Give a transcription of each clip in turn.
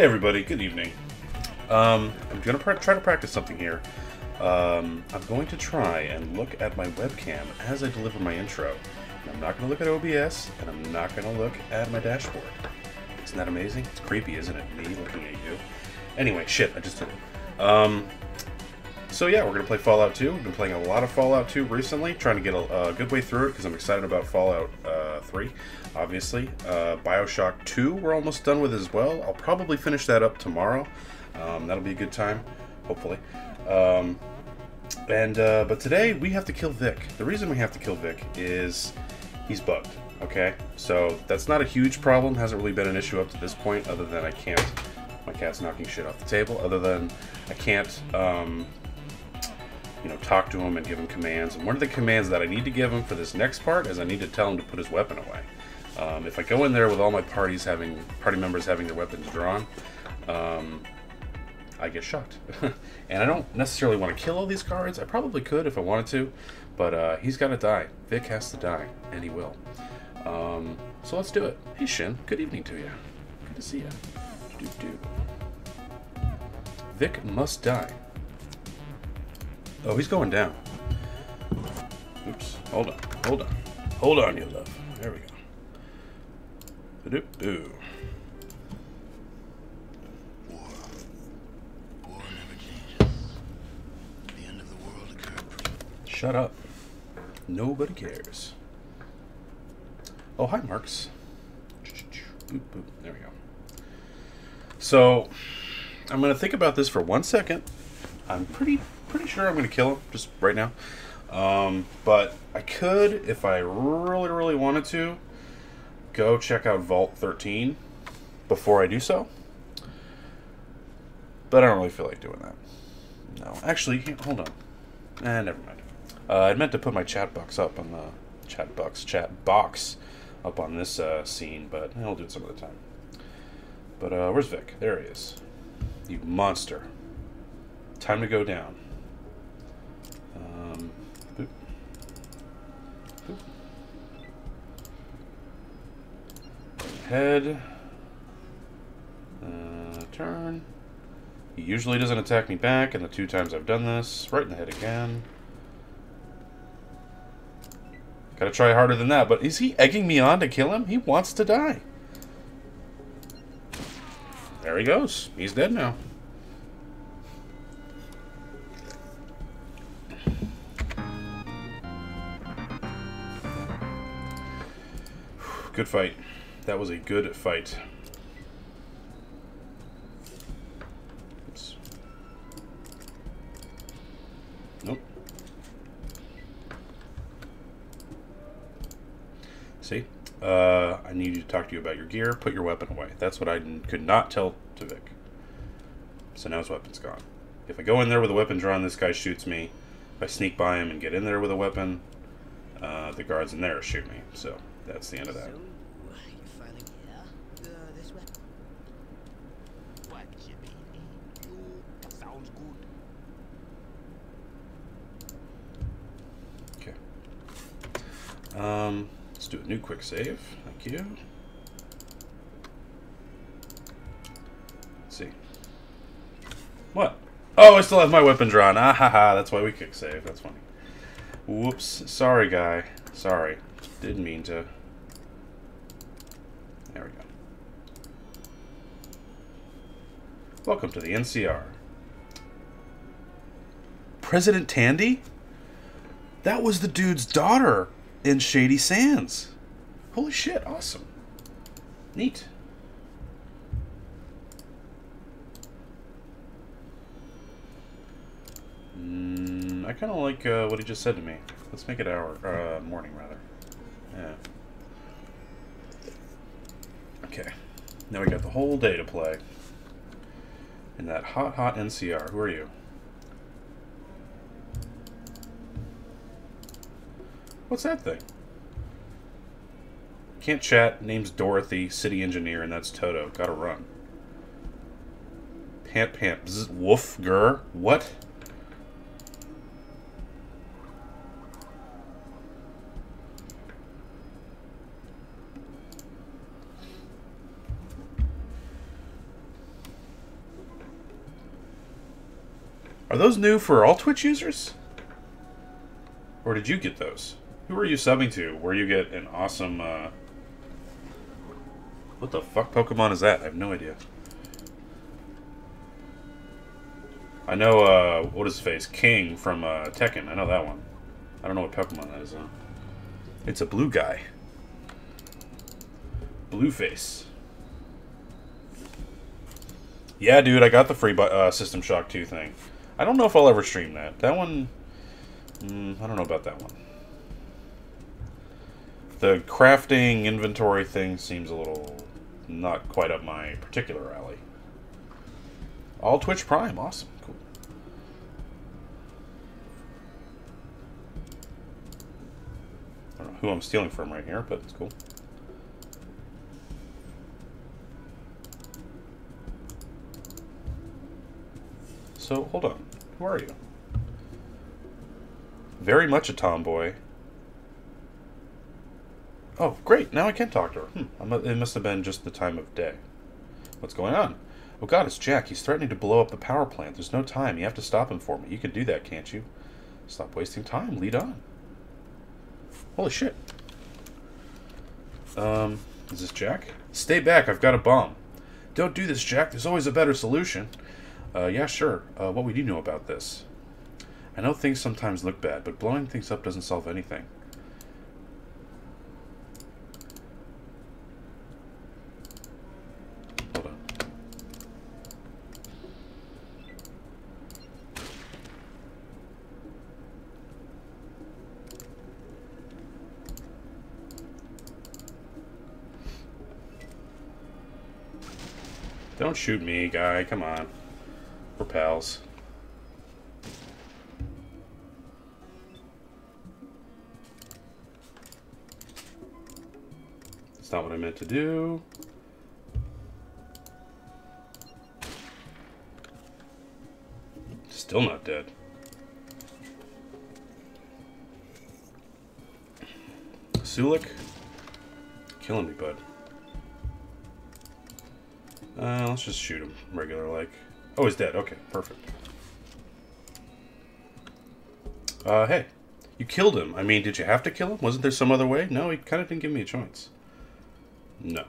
Hey everybody, good evening. Um, I'm gonna try to practice something here. Um, I'm going to try and look at my webcam as I deliver my intro. And I'm not gonna look at OBS, and I'm not gonna look at my dashboard. Isn't that amazing? It's creepy, isn't it? Me looking at you. Anyway, shit, I just did it. Um, so yeah, we're gonna play Fallout 2. We've been playing a lot of Fallout 2 recently, trying to get a, a good way through it because I'm excited about Fallout 3, obviously. Uh, Bioshock 2, we're almost done with as well. I'll probably finish that up tomorrow. Um, that'll be a good time, hopefully. Um, and uh, but today we have to kill Vic. The reason we have to kill Vic is he's bugged. Okay, so that's not a huge problem. Hasn't really been an issue up to this point, other than I can't. My cat's knocking shit off the table. Other than I can't, um, you know, talk to him and give him commands. And one of the commands that I need to give him for this next part is I need to tell him to put his weapon away. Um, if I go in there with all my parties having party members having their weapons drawn, um, I get shot. and I don't necessarily want to kill all these cards. I probably could if I wanted to, but uh, he's got to die. Vic has to die, and he will. Um, so let's do it. Hey Shin, good evening to you. Good to see you. Vic must die. Oh, he's going down. Oops. Hold on. Hold on. Hold on, you love. There we go. Do do. War. War never changes. The end of the world occurred. Shut up. Nobody cares. Oh, hi, Marks. There we go. So, I'm going to think about this for one second. I'm pretty pretty sure I'm going to kill him just right now. Um, but I could, if I really, really wanted to, go check out Vault 13 before I do so. But I don't really feel like doing that. No, actually, hold on. Eh, never mind. Uh, I meant to put my chat box up on the chat box chat box up on this uh, scene, but I'll do it some other time. But uh, where's Vic? There he is. You monster. Time to go down. Um. Head. Uh, turn. He usually doesn't attack me back, and the two times I've done this, right in the head again. Gotta try harder than that, but is he egging me on to kill him? He wants to die. There he goes. He's dead now. Good fight. That was a good fight. Nope. See? Uh, I need you to talk to you about your gear. Put your weapon away. That's what I could not tell to Vic. So now his weapon's gone. If I go in there with a weapon drawn, this guy shoots me. If I sneak by him and get in there with a weapon, uh, the guards in there shoot me. So that's the end of that. So, you finally yeah? Uh, this way. What you mean? You that sounds good. Okay. Um, let's do a new quick save. Thank you. Let's see. What? Oh, I still have my weapon drawn. Ah ha ha. That's why we quick save. That's funny. Whoops. Sorry, guy. Sorry. Didn't mean to. There we go. Welcome to the NCR. President Tandy? That was the dude's daughter in Shady Sands. Holy shit, awesome. Neat. Mm, I kind of like uh, what he just said to me. Let's make it hour, uh, morning rather. Yeah. Okay. Now we got the whole day to play. In that hot, hot NCR. Who are you? What's that thing? Can't chat. Name's Dorothy, city engineer, and that's Toto. Gotta run. Pant, pant, woof, grr. What? Are those new for all Twitch users? Or did you get those? Who are you subbing to where you get an awesome, uh... What the fuck Pokemon is that? I have no idea. I know, uh, what is his face? King from, uh, Tekken. I know that one. I don't know what Pokemon that is. It's a blue guy. Blue face. Yeah, dude, I got the free uh, System Shock 2 thing. I don't know if I'll ever stream that. That one... Mm, I don't know about that one. The crafting inventory thing seems a little not quite up my particular alley. All Twitch Prime, awesome, cool. I don't know who I'm stealing from right here, but it's cool. So, hold on. Who are you? Very much a tomboy. Oh, great. Now I can talk to her. Hmm. It must have been just the time of day. What's going on? Oh god, it's Jack. He's threatening to blow up the power plant. There's no time. You have to stop him for me. You can do that, can't you? Stop wasting time. Lead on. Holy shit. Um, is this Jack? Stay back. I've got a bomb. Don't do this, Jack. There's always a better solution. Uh, yeah, sure. Uh, what would you know about this? I know things sometimes look bad, but blowing things up doesn't solve anything. Hold on. Don't shoot me, guy. Come on. We're pals. That's not what I meant to do. Still not dead. Sulik? Killing me, bud. Uh, let's just shoot him regular like. Oh, he's dead. Okay, perfect. Uh, hey. You killed him. I mean, did you have to kill him? Wasn't there some other way? No, he kind of didn't give me a choice. No.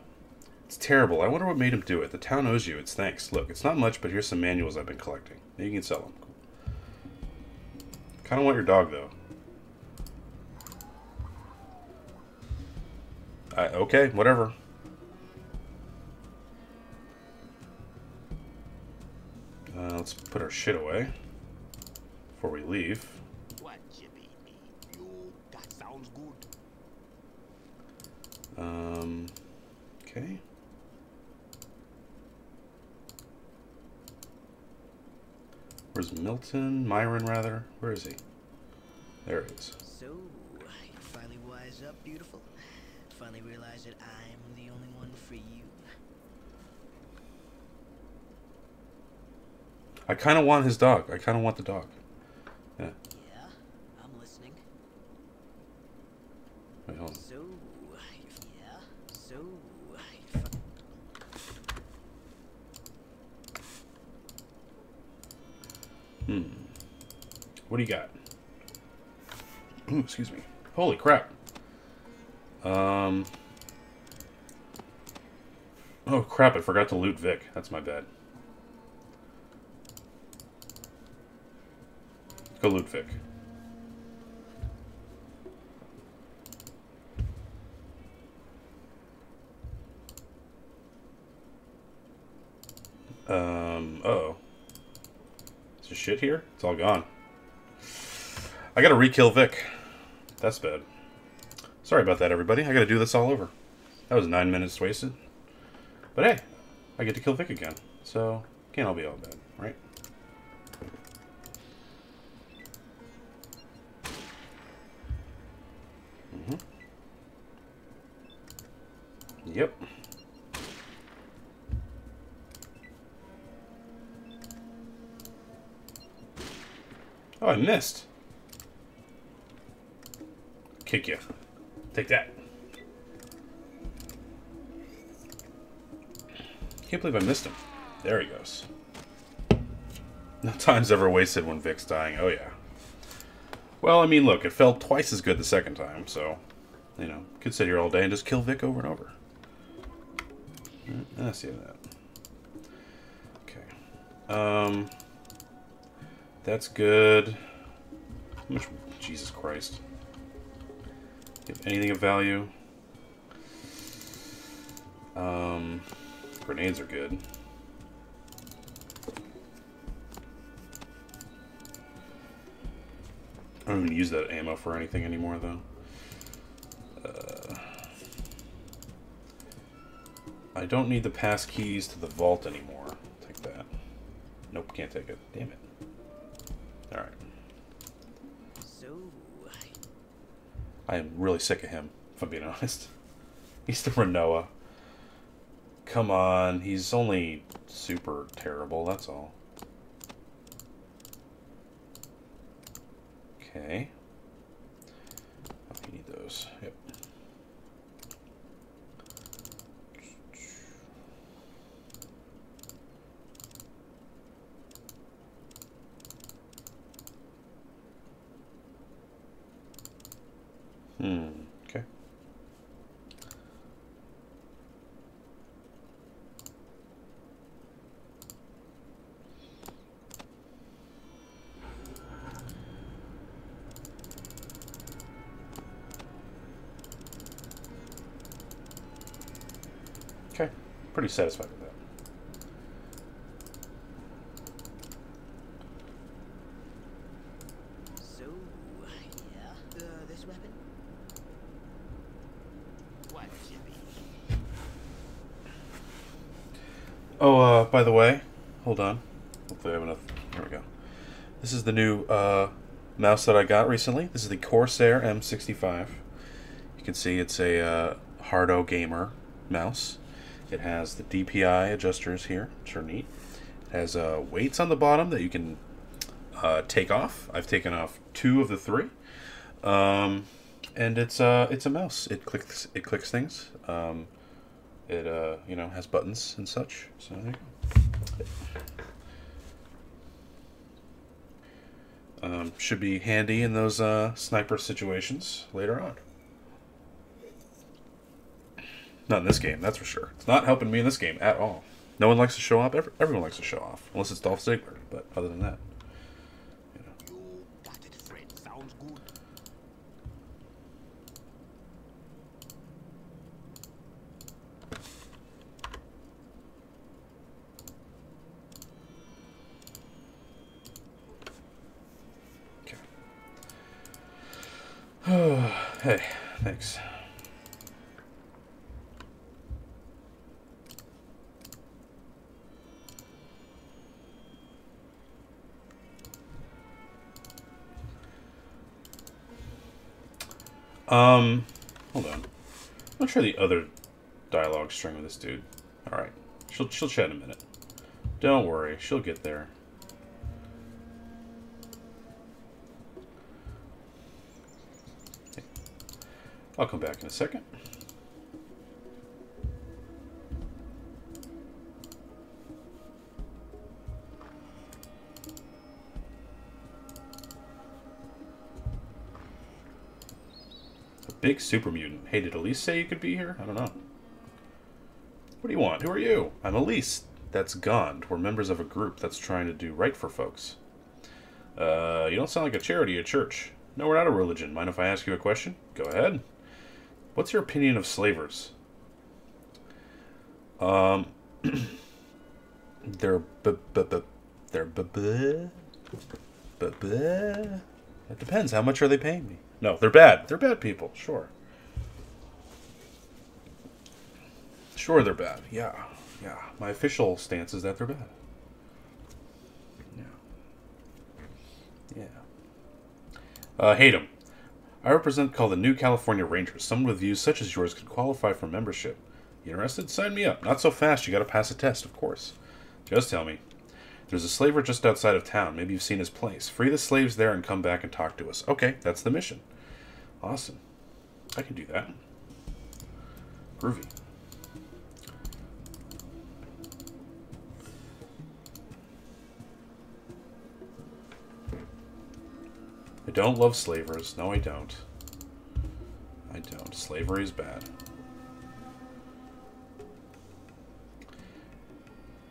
It's terrible. I wonder what made him do it. The town owes you. It's thanks. Look, it's not much, but here's some manuals I've been collecting. You can sell them. Cool. Kind of want your dog, though. I, okay, whatever. Uh, let's put our shit away before we leave. What you be me? You, that sounds good. Um, okay. Where's Milton? Myron, rather? Where is he? There he is. So, you finally wise up, beautiful? Finally realize that I kind of want his dog. I kind of want the dog. Yeah. Yeah, I'm listening. Wait, hold on. So, yeah, so, Hmm. What do you got? Ooh, excuse me. Holy crap. Um. Oh crap! I forgot to loot Vic. That's my bad. Go Vic. Um. Uh oh. Is there shit here? It's all gone. I gotta re-kill Vic. That's bad. Sorry about that, everybody. I gotta do this all over. That was nine minutes wasted. But hey, I get to kill Vic again. So, can't all be all bad, right? Yep. Oh, I missed. Kick you. Take that. Can't believe I missed him. There he goes. No time's ever wasted when Vic's dying. Oh, yeah. Well, I mean, look, it felt twice as good the second time, so, you know, could sit here all day and just kill Vic over and over. Mm, I see that. Okay. Um, that's good. Jesus Christ. Anything of value. Um, grenades are good. I don't even use that ammo for anything anymore, though. I don't need the pass keys to the vault anymore. Take that. Nope, can't take it. Damn it. Alright. So, I am really sick of him, if I'm being honest. He's the Renoa. Come on, he's only super terrible, that's all. Okay. Oh, you need those. Yep. Hmm. Okay. Okay. Pretty satisfied with that. so, yeah. Uh, this weapon? What be? Oh, uh, by the way, hold on. Hopefully I have enough. Here we go. This is the new uh, mouse that I got recently. This is the Corsair M65. You can see it's a uh, Hardo Gamer mouse. It has the DPI adjusters here, which are neat. It has uh, weights on the bottom that you can uh, take off. I've taken off two of the three. Um, and it's uh, it's a mouse. It clicks it clicks things. Um, it uh, you know has buttons and such. So there you go. Um, should be handy in those uh, sniper situations later on. Not in this game, that's for sure. It's not helping me in this game at all. No one likes to show off. Every, everyone likes to show off, unless it's Dolph Ziggler. But other than that, Um, hold on. I'll try the other dialogue string with this dude. All right, she'll she'll chat in a minute. Don't worry, she'll get there. I'll come back in a second. Big super mutant. Hey, did Elise say you could be here? I don't know. What do you want? Who are you? I'm Elise. That's Gond. We're members of a group that's trying to do right for folks. Uh, you don't sound like a charity at church. No, we're not a religion. Mind if I ask you a question? Go ahead. What's your opinion of slavers? Um, they're b b b they're b b b b. It depends. How much are they paying me? No, they're bad. They're bad people. Sure. Sure, they're bad. Yeah, yeah. My official stance is that they're bad. Yeah. Yeah. Uh, hate them. I represent called the New California Rangers. Someone with views such as yours could qualify for membership. You interested? Sign me up. Not so fast. You gotta pass a test, of course. Just tell me. There's a slaver just outside of town. Maybe you've seen his place. Free the slaves there and come back and talk to us. Okay, that's the mission. Awesome. I can do that. Groovy. I don't love slavers. No, I don't. I don't. Slavery is bad.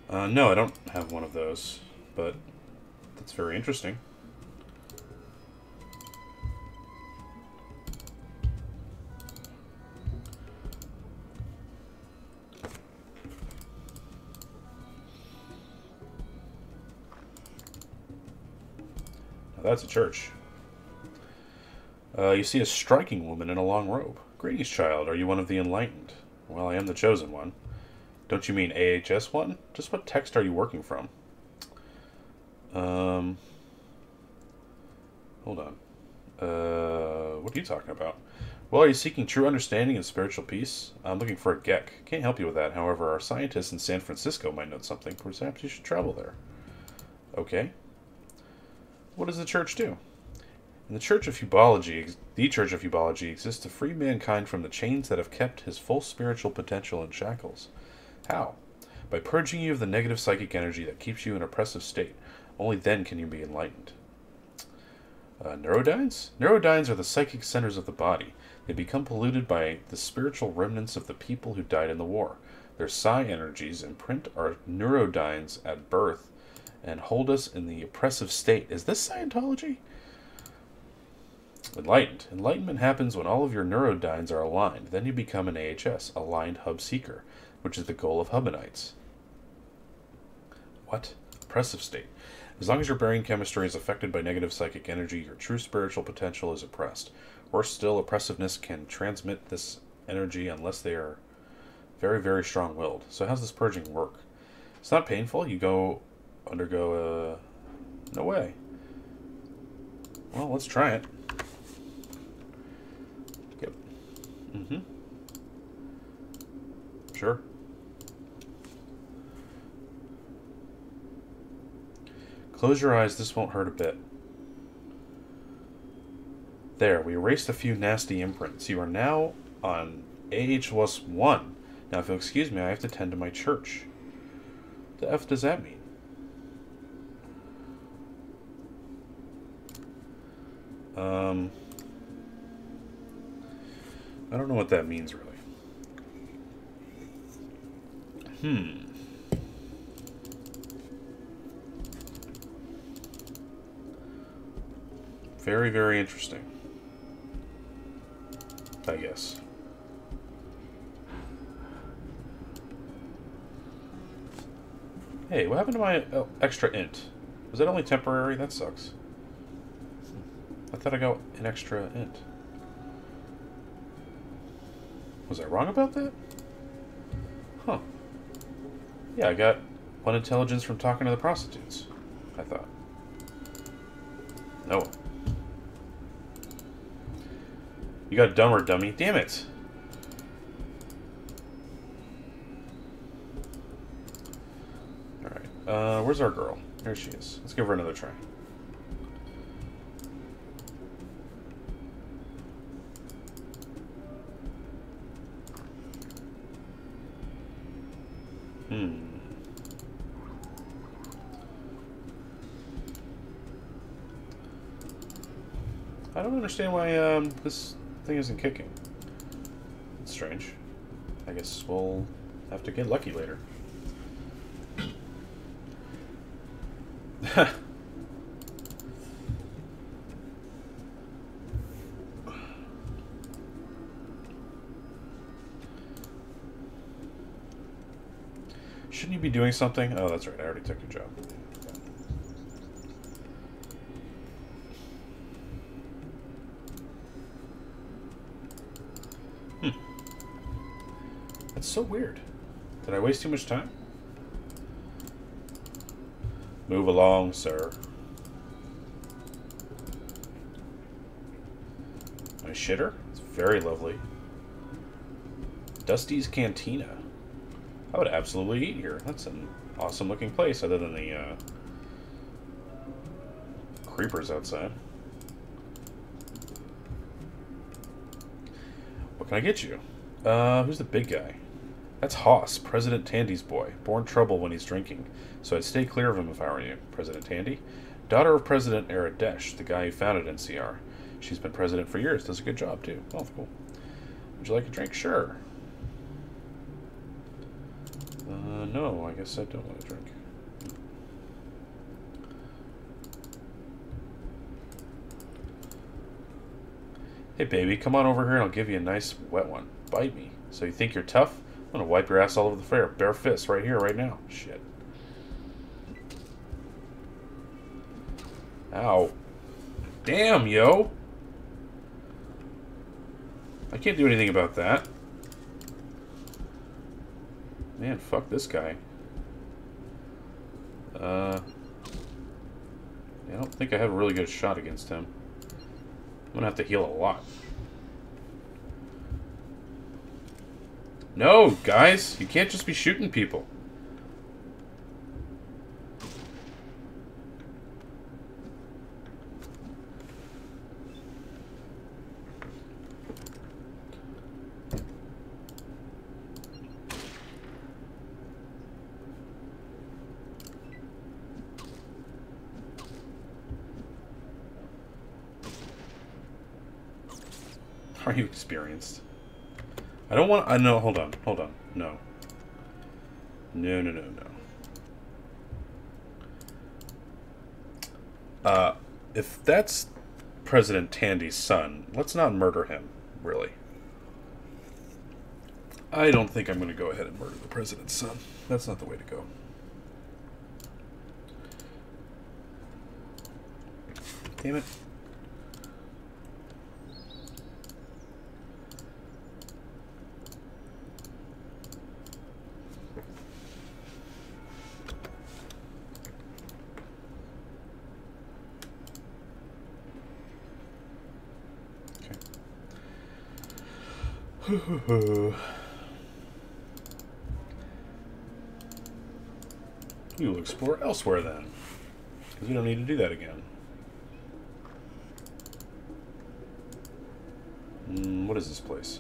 Uh, no, I don't have one of those, but that's very interesting. That's a church. Uh, you see a striking woman in a long robe. Greetings, child. Are you one of the enlightened? Well, I am the chosen one. Don't you mean AHS one? Just what text are you working from? Um. Hold on. Uh, what are you talking about? Well, are you seeking true understanding and spiritual peace? I'm looking for a GECK. Can't help you with that. However, our scientists in San Francisco might know something. Perhaps you should travel there. Okay. What does the church do? In the Church of Hubology, the Church of Hubology exists to free mankind from the chains that have kept his full spiritual potential in shackles. How? By purging you of the negative psychic energy that keeps you in oppressive state. Only then can you be enlightened. Uh, neurodynes? Neurodynes are the psychic centers of the body. They become polluted by the spiritual remnants of the people who died in the war. Their psi energies imprint our neurodynes at birth and hold us in the oppressive state. Is this Scientology? Enlightened. Enlightenment happens when all of your neurodynes are aligned. Then you become an AHS, aligned hub seeker, which is the goal of Hubanites. What? Oppressive state. As long as your brain chemistry is affected by negative psychic energy, your true spiritual potential is oppressed. Worse still, oppressiveness can transmit this energy unless they are very, very strong willed. So, how's this purging work? It's not painful. You go undergo a. No way. Well, let's try it. Yep. Mm hmm. Sure. Close your eyes, this won't hurt a bit. There, we erased a few nasty imprints. You are now on AHS 1. Now, if you'll excuse me, I have to tend to my church. The F does that mean? Um, I don't know what that means, really. Hmm. Very, very interesting. I guess. Hey, what happened to my oh, extra int? Was that only temporary? That sucks. I thought I got an extra int. Was I wrong about that? Huh. Yeah, I got one intelligence from talking to the prostitutes. I thought. No. You got dumber, dummy. Damn it. Alright. Uh, where's our girl? There she is. Let's give her another try. Hmm. I don't understand why um, this thing isn't kicking. It's strange. I guess we'll have to get lucky later. Shouldn't you be doing something? Oh, that's right. I already took your job. Hmm. That's so weird. Did I waste too much time? Move along, sir. My shitter? It's very lovely. Dusty's Cantina. I would absolutely eat here. That's an awesome looking place, other than the uh, creepers outside. What can I get you? Uh, who's the big guy? That's Hoss, President Tandy's boy. Born trouble when he's drinking, so I'd stay clear of him if I were you. President Tandy? Daughter of President Aradesh, the guy who founded NCR. She's been president for years. Does a good job, too. Oh, cool. Would you like a drink? Sure. Uh, no, I guess I don't want to drink. Hey, baby, come on over here and I'll give you a nice wet one. Bite me. So you think you're tough? I'm gonna wipe your ass all over the fair. Bare fists right here, right now. Shit. Ow. Damn, yo! I can't do anything about that. Man, fuck this guy. Uh, I don't think I have a really good shot against him. I'm gonna have to heal a lot. No, guys! You can't just be shooting people. Are you experienced? I don't want. I know. Hold on. Hold on. No. No. No. No. No. Uh, if that's President Tandy's son, let's not murder him. Really. I don't think I'm going to go ahead and murder the president's son. That's not the way to go. Damn it. You'll explore elsewhere then. Because we don't need to do that again. Mm, what is this place?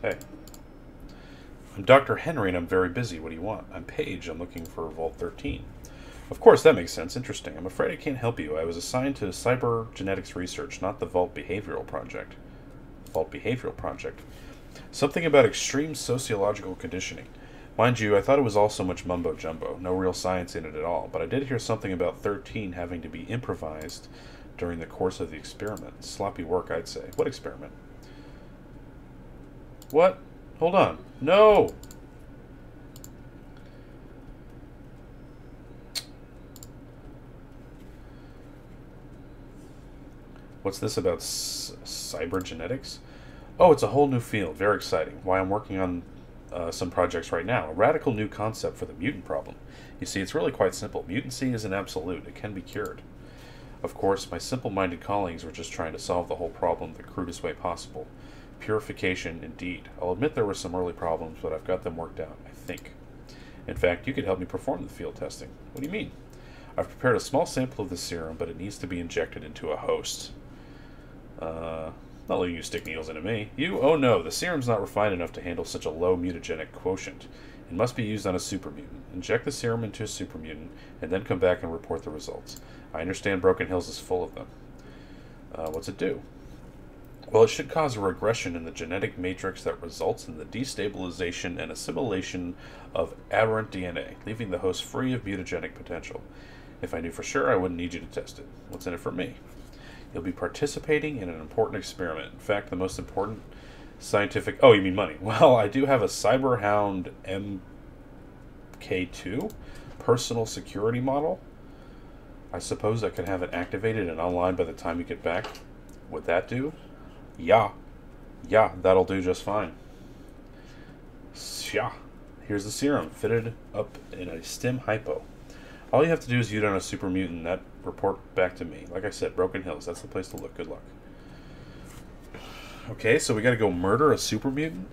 Hey. I'm Dr. Henry and I'm very busy. What do you want? I'm Paige. I'm looking for Vault 13. Of course, that makes sense. Interesting. I'm afraid I can't help you. I was assigned to cyber genetics research, not the Vault Behavioral Project. Vault Behavioral Project. Something about extreme sociological conditioning. Mind you, I thought it was all so much mumbo jumbo, no real science in it at all, but I did hear something about 13 having to be improvised during the course of the experiment. Sloppy work, I'd say. What experiment? What? Hold on. No! What's this about cyber genetics? Oh, it's a whole new field. Very exciting. Why I'm working on uh, some projects right now. A radical new concept for the mutant problem. You see, it's really quite simple. Mutancy is an absolute, it can be cured. Of course, my simple minded colleagues were just trying to solve the whole problem the crudest way possible. Purification, indeed. I'll admit there were some early problems, but I've got them worked out, I think. In fact, you could help me perform the field testing. What do you mean? I've prepared a small sample of the serum, but it needs to be injected into a host. Uh, not letting you stick needles into me. You? Oh no, the serum's not refined enough to handle such a low mutagenic quotient. It must be used on a supermutant. Inject the serum into a supermutant, and then come back and report the results. I understand Broken Hills is full of them. Uh, what's it do? Well, it should cause a regression in the genetic matrix that results in the destabilization and assimilation of aberrant DNA, leaving the host free of mutagenic potential. If I knew for sure, I wouldn't need you to test it. What's in it for me? You'll be participating in an important experiment. In fact, the most important scientific. Oh, you mean money? Well, I do have a Cyberhound MK2 personal security model. I suppose I could have it activated and online by the time you get back. Would that do? Yeah. Yeah, that'll do just fine. Yeah. Here's the serum, fitted up in a stim hypo. All you have to do is it on a super mutant. That report back to me. Like I said, Broken Hills. That's the place to look. Good luck. Okay, so we got to go murder a super mutant.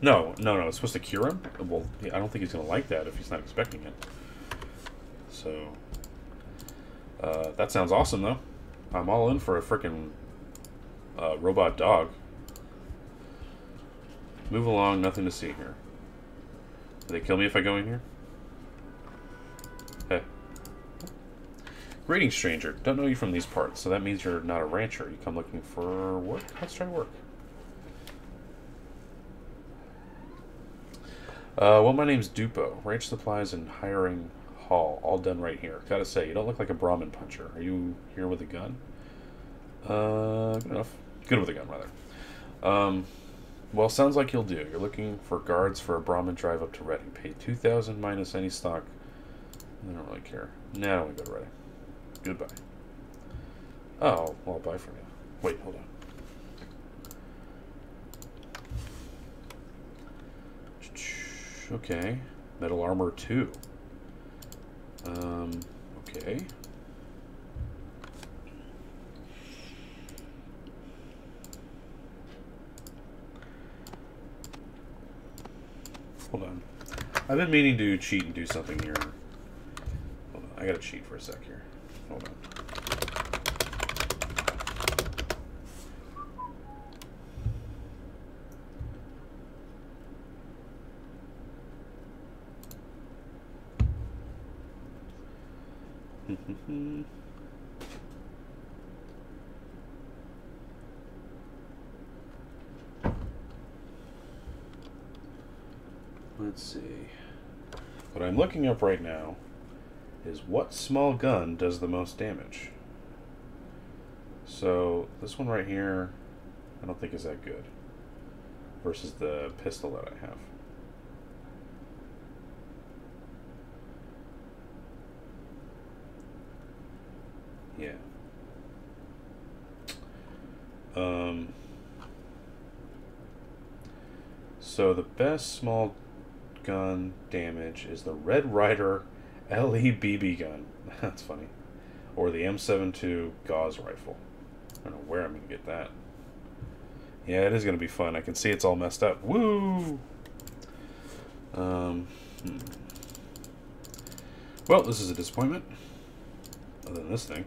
No, no, no. It's supposed to cure him. Well, I don't think he's gonna like that if he's not expecting it. So, uh, that sounds awesome, though. I'm all in for a freaking uh, robot dog. Move along. Nothing to see here. Do they kill me if I go in here? Greetings, stranger. Don't know you from these parts, so that means you're not a rancher. You come looking for work? Let's try work. Uh, well, my name's Dupo. Ranch supplies and hiring hall, all done right here. Gotta say, you don't look like a Brahmin puncher. Are you here with a gun? Uh, good enough. Good with a gun, rather. Um, well, sounds like you'll do. You're looking for guards for a Brahmin drive up to Redding. Pay 2000 minus any stock. I don't really care. Now don't go to Redding. Goodbye. Oh, well, buy from you. Wait, hold on. Okay. Metal armor 2. Um, okay. Hold on. I've been meaning to cheat and do something here. Hold on. I gotta cheat for a sec here. Hold on. Let's see. What I'm looking up right now is what small gun does the most damage. So this one right here, I don't think is that good versus the pistol that I have. Yeah. Um. So the best small gun damage is the Red Rider LE BB gun. That's funny. Or the M72 Gauss rifle. I don't know where I'm going to get that. Yeah, it is going to be fun. I can see it's all messed up. Woo! Um, hmm. Well, this is a disappointment. Other than this thing.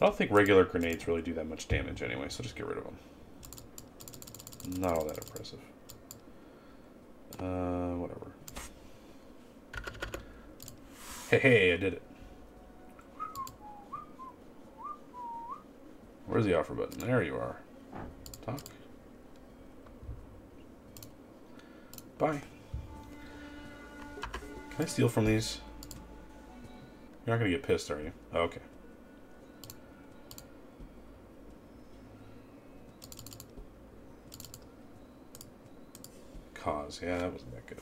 I don't think regular grenades really do that much damage anyway, so just get rid of them. Not all that impressive. Uh, whatever. Hey, hey, I did it. Where's the offer button? There you are. Talk. Bye. Can I steal from these? You're not gonna get pissed, are you? Oh, okay. Cause, yeah, that wasn't that good.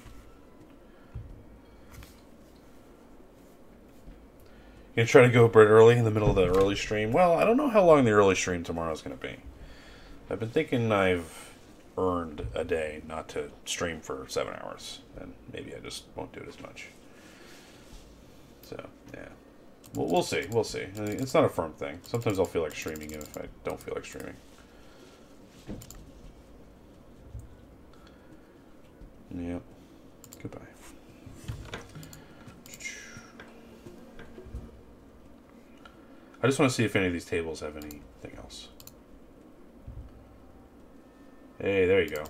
You try to go a bit early in the middle of the early stream? Well, I don't know how long the early stream tomorrow is gonna be. I've been thinking I've earned a day not to stream for seven hours, and maybe I just won't do it as much. So, yeah. We'll, we'll see. We'll see. I mean, it's not a firm thing. Sometimes I'll feel like streaming, if I don't feel like streaming. Yep. Goodbye. I just want to see if any of these tables have anything else. Hey, there you go.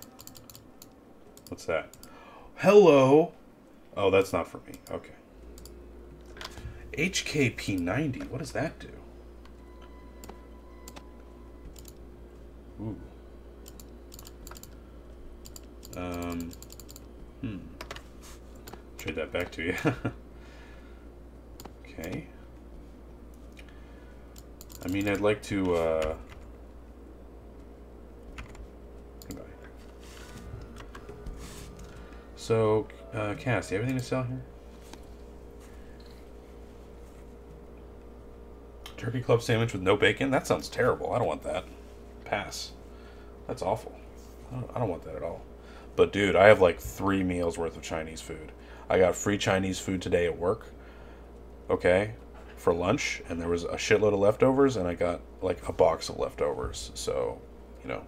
What's that? Hello! Oh, that's not for me. Okay. HKP90. What does that do? Ooh. Um... Hmm. Trade that back to you. okay. I mean, I'd like to, uh... Goodbye. So, uh, Cass, do you have anything to sell here? Turkey club sandwich with no bacon? That sounds terrible. I don't want that. Pass. That's awful. I don't, I don't want that at all. But dude, I have like three meals worth of Chinese food. I got free Chinese food today at work. Okay, for lunch, and there was a shitload of leftovers, and I got like a box of leftovers. So, you know,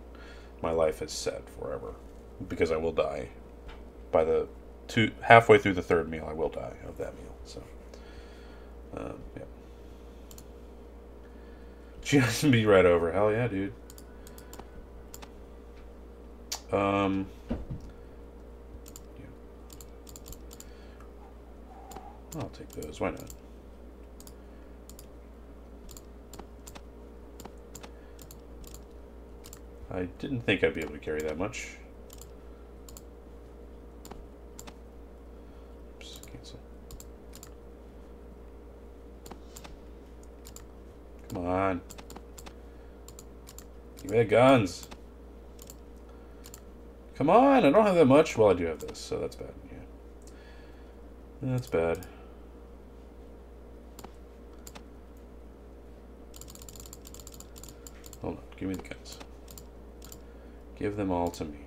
my life is set forever because I will die by the two halfway through the third meal, I will die of that meal. So, um, yeah. Doesn't be right over. Hell yeah, dude. Um. yeah. I'll take those. Why not? I didn't think I'd be able to carry that much. Oops, cancel. Come on. Give me the guns. Come on, I don't have that much. Well, I do have this, so that's bad. Yeah. That's bad. Hold on, give me the guns. Give them all to me.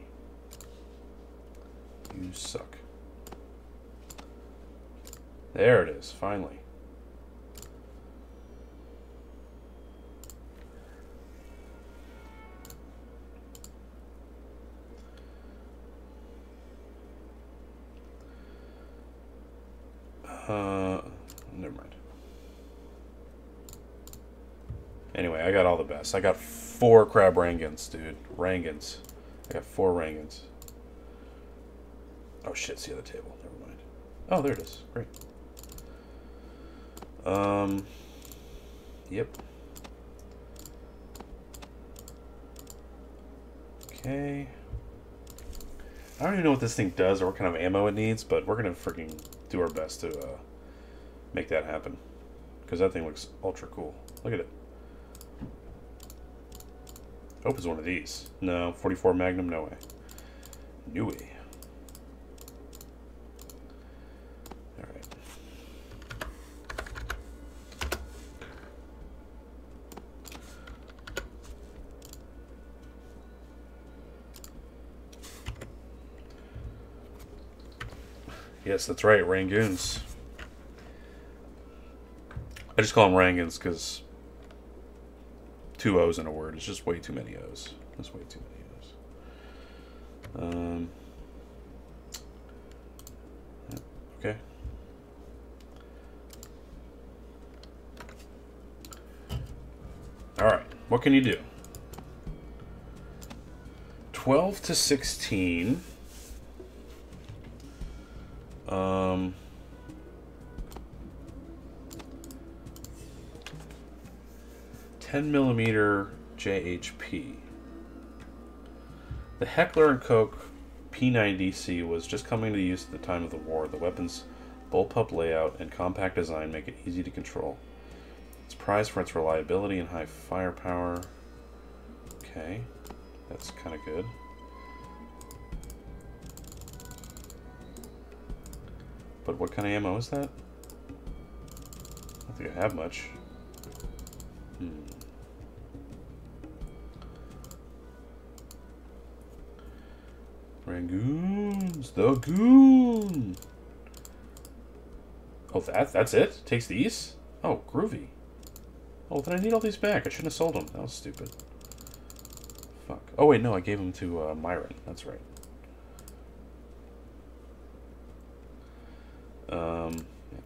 You suck. There it is, finally. Uh, never mind. Anyway, I got all the best. I got four crab rangans, dude. Rangans. I got four rangans. Oh shit, it's the other table. Never mind. Oh, there it is. Great. Um, yep. Okay. I don't even know what this thing does or what kind of ammo it needs, but we're gonna freaking do our best to uh, make that happen. Because that thing looks ultra cool. Look at it. Hope it's one of these. No, 44 Magnum, no way. No way. Alright. Yes, that's right, Rangoons. I just call them Rangans because two O's in a word. It's just way too many O's. That's way too many O's. Um, okay. All right. What can you do? 12 to 16. Um, ten millimeter JHP. The Heckler and Koch P90C was just coming to use at the time of the war. The weapon's bullpup layout and compact design make it easy to control. It's prized for its reliability and high firepower. Okay, that's kind of good. But what kind of ammo is that? I don't think I have much. Hmm. Rangoons, the goon. Oh, that that's it? Takes these? Oh, groovy. Oh, then I need all these back. I shouldn't have sold them. That was stupid. Fuck. Oh wait, no, I gave them to uh, Myron. That's right. Um, yeah,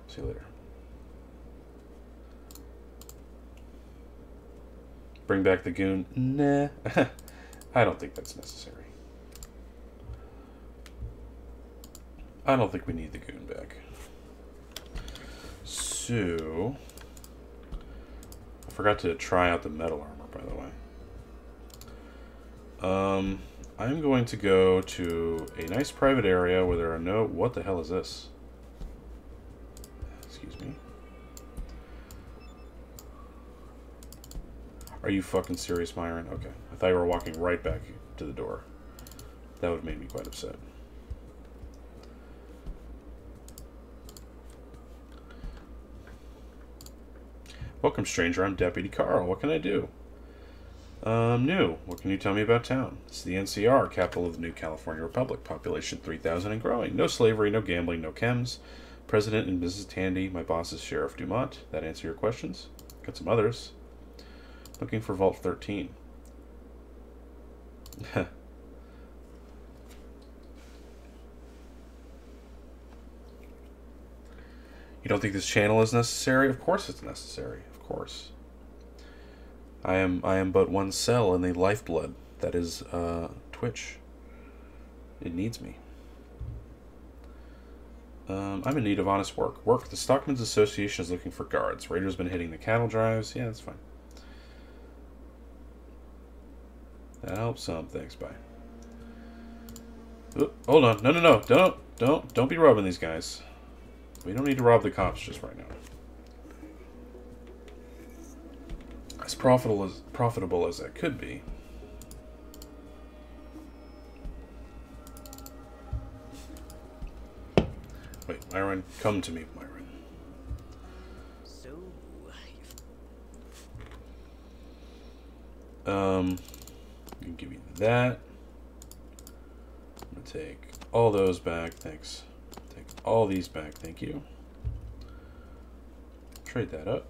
Bring back the goon. Nah. I don't think that's necessary. I don't think we need the goon back. So... I forgot to try out the metal armor, by the way. Um, I'm going to go to a nice private area where there are no... What the hell is this? Excuse me. Are you fucking serious, Myron? Okay. I thought you were walking right back to the door. That would have made me quite upset. Welcome, stranger. I'm Deputy Carl. What can I do? Um, new. What can you tell me about town? It's the NCR, capital of the new California Republic. Population 3,000 and growing. No slavery, no gambling, no chems. President and Mrs. Tandy. My boss is Sheriff Dumont. That answer your questions? Got some others. Looking for Vault 13. You don't think this channel is necessary? Of course it's necessary. Of course. I am I am but one cell in the lifeblood that is uh, Twitch. It needs me. Um, I'm in need of honest work. Work. The Stockmen's Association is looking for guards. Raiders been hitting the cattle drives. Yeah, that's fine. That helps some. Thanks. Bye. Oop, hold on. No, no, no. Don't, don't, don't be robbing these guys. We don't need to rob the cops just right now. As profitable as profitable as that could be. Wait, Myron, come to me, Myron. So, Um, I can give you that. I'm gonna take all those back, thanks. Take all these back, thank you. Trade that up.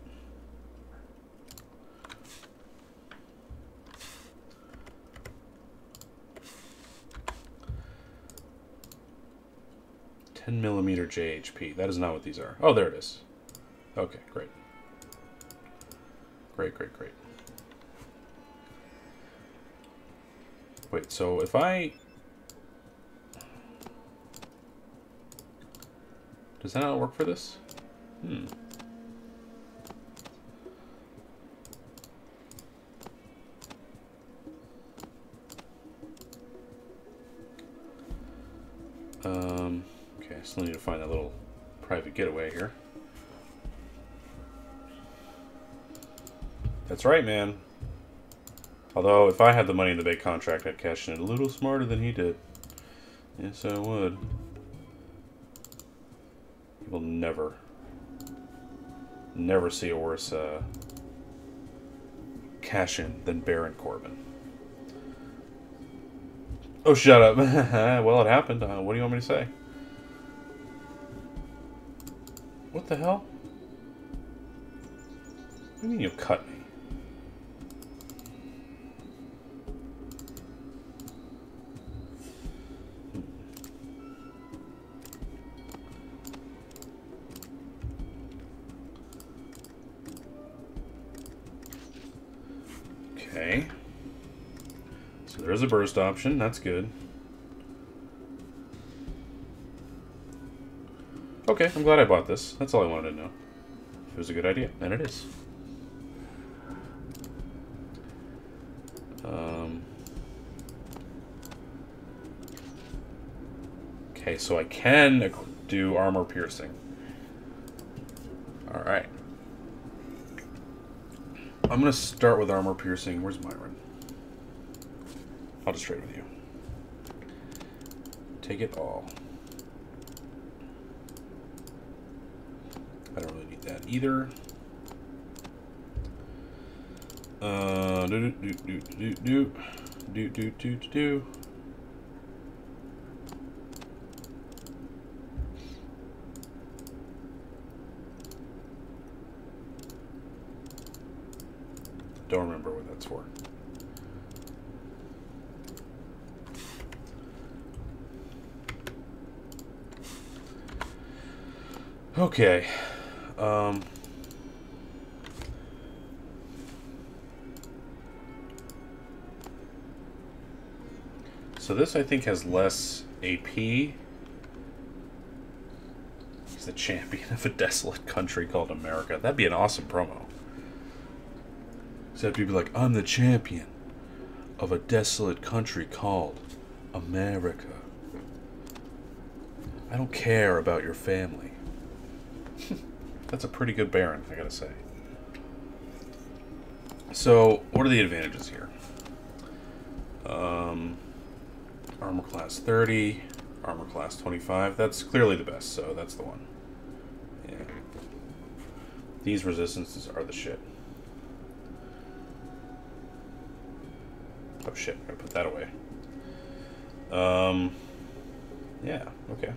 Ten millimeter JHP. That is not what these are. Oh, there it is. Okay, great. Great, great, great. Wait, so if I... Does that not work for this? Hmm. Um, okay, I still need to find that little private getaway here. That's right, man. Although, if I had the money in the big contract, I'd cash in a little smarter than he did. Yes, I would. You will never, never see a worse uh, cash in than Baron Corbin. Oh, shut up. well, it happened. Uh, what do you want me to say? What the hell? What do you mean you cut me? Hmm. Okay. So there's a burst option. That's good. Okay, I'm glad I bought this. That's all I wanted to know. If it was a good idea, and it is. Um, okay, so I can do armor piercing. Alright. I'm gonna start with armor piercing. Where's Myron? I'll just trade with you. Take it all. I don't really need that either. Uh, do do do do do do do do do do. Don't remember what that's for. Okay. So this, I think, has less AP. He's the champion of a desolate country called America. That'd be an awesome promo. Except he'd be like, I'm the champion of a desolate country called America. I don't care about your family. That's a pretty good Baron, I gotta say. So, what are the advantages here? Um, armor class 30, armor class 25. That's clearly the best, so that's the one. Yeah. These resistances are the shit. Oh shit, I put that away. Um, yeah, okay.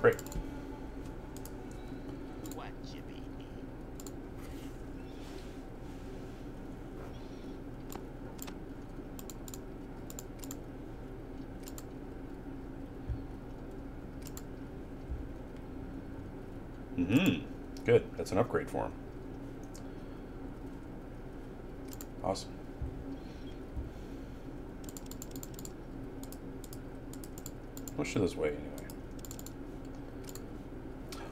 Great. what you be eating? Mm-hmm. Good. That's an upgrade for him. Awesome. Much of this way, anyway.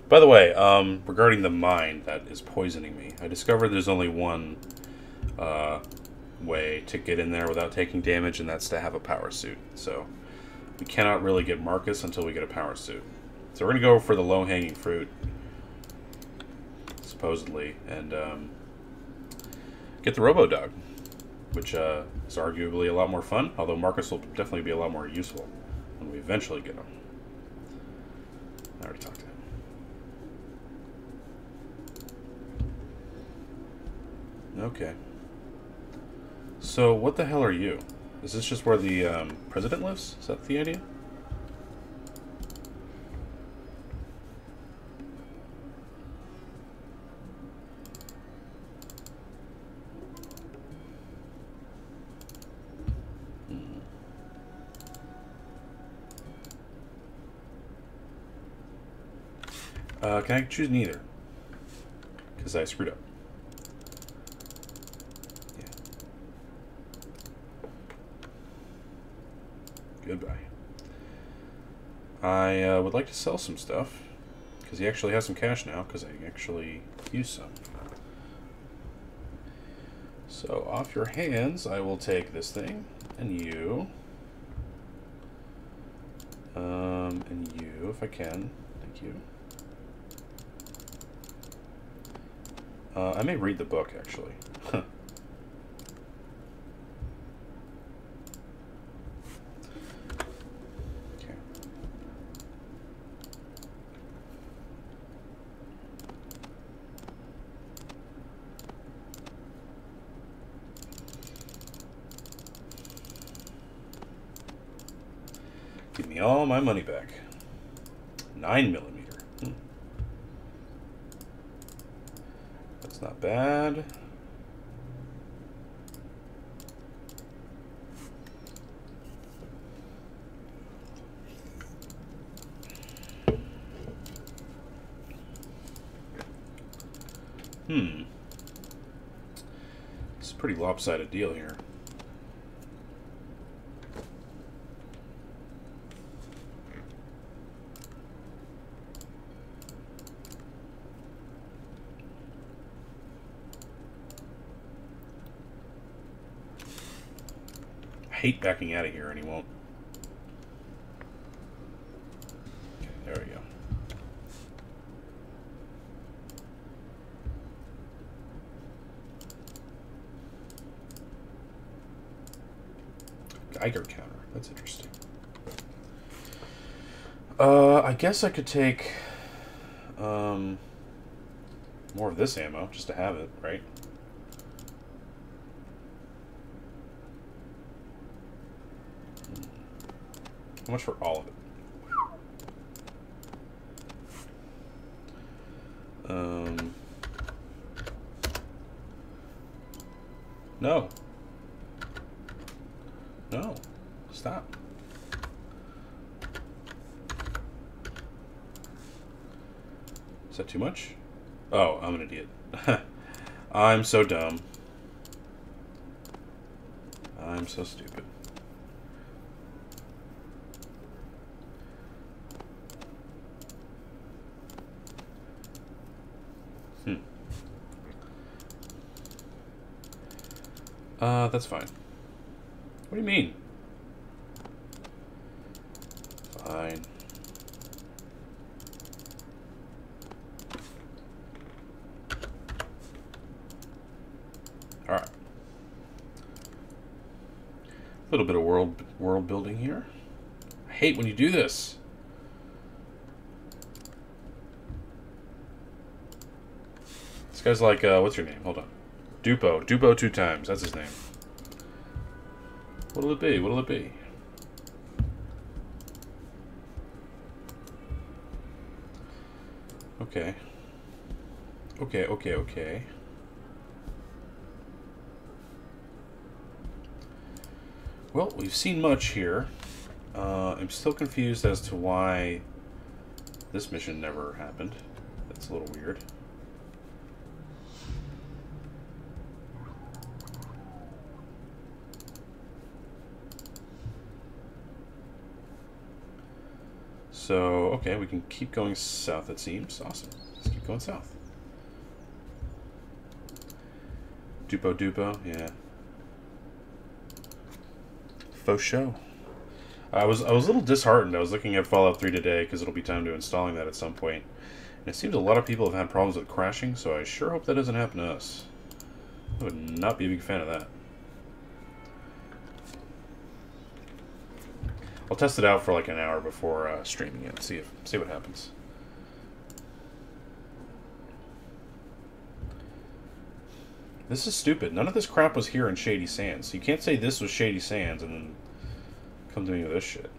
By the way, um, regarding the mine that is poisoning me, I discovered there's only one uh, way to get in there without taking damage, and that's to have a power suit. So we cannot really get Marcus until we get a power suit. So we're going to go for the low-hanging fruit, supposedly, and um, get the Robo-Dog, which uh, is arguably a lot more fun, although Marcus will definitely be a lot more useful when we eventually get him. I already talked to him. Okay. So, what the hell are you? Is this just where the um, president lives? Is that the idea? Can I choose neither? Because I screwed up. Yeah. Goodbye. I uh, would like to sell some stuff because he actually has some cash now because I actually used some. So off your hands, I will take this thing and you, um, and you if I can. Thank you. Uh, I may read the book actually. Give me all my money back. Nine millimeter. Hmm. That's bad. Hmm. It's a pretty lopsided deal here. Hate backing out of here and he won't. Okay, there we go. Geiger counter. That's interesting. Uh, I guess I could take um, more of this ammo just to have it, right? How much for all of it? Um, no. No. Stop. Is that too much? Oh, I'm an idiot. I'm so dumb. I'm so stupid. Hmm. Uh, that's fine. What do you mean? Fine. All right. A little bit of world world building here. I hate when you do this. This guy's like, uh, what's your name? Hold on. Dupo. Dupo two times. That's his name. What'll it be? What'll it be? Okay. Okay, okay, okay. Well, we've seen much here. Uh, I'm still confused as to why this mission never happened. That's That's a little weird. So, okay, we can keep going south, it seems. Awesome. Let's keep going south. Dupo Dupo, yeah. Faux show. I was I was a little disheartened. I was looking at Fallout 3 today because it'll be time to installing that at some point. And it seems a lot of people have had problems with crashing, so I sure hope that doesn't happen to us. I would not be a big fan of that. Test it out for like an hour before uh, streaming it. See if see what happens. This is stupid. None of this crap was here in Shady Sands. You can't say this was Shady Sands and then come to me with this shit.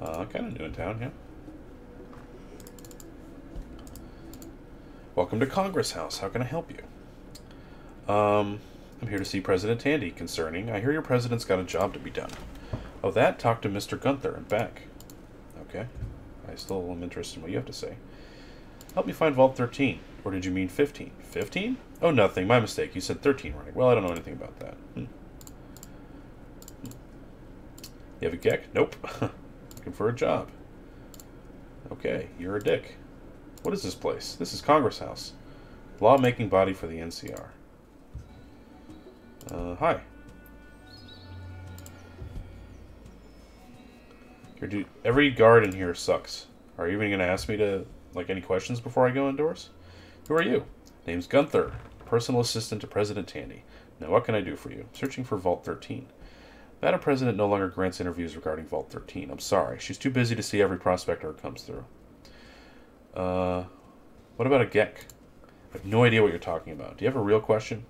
Uh, kind of new in town, yeah. Welcome to Congress House. How can I help you? Um, I'm here to see President Tandy concerning. I hear your president's got a job to be done. Oh, that? Talk to Mr. Gunther and back. Okay. I still am interested in what you have to say. Help me find Vault 13. Or did you mean 15? 15? Oh, nothing. My mistake. You said 13 right. Well, I don't know anything about that. Hmm. You have a GECK? Nope. Looking for a job. Okay, you're a dick. What is this place? This is Congress House. Law-making body for the NCR. Uh, hi. Dude, every guard in here sucks. Are you even going to ask me to, like, any questions before I go indoors? Who are you? Name's Gunther, personal assistant to President Tandy. Now, what can I do for you? Searching for Vault 13. Madam President no longer grants interviews regarding Vault 13. I'm sorry. She's too busy to see every prospector who comes through. Uh, what about a GECK? I have no idea what you're talking about. Do you have a real question?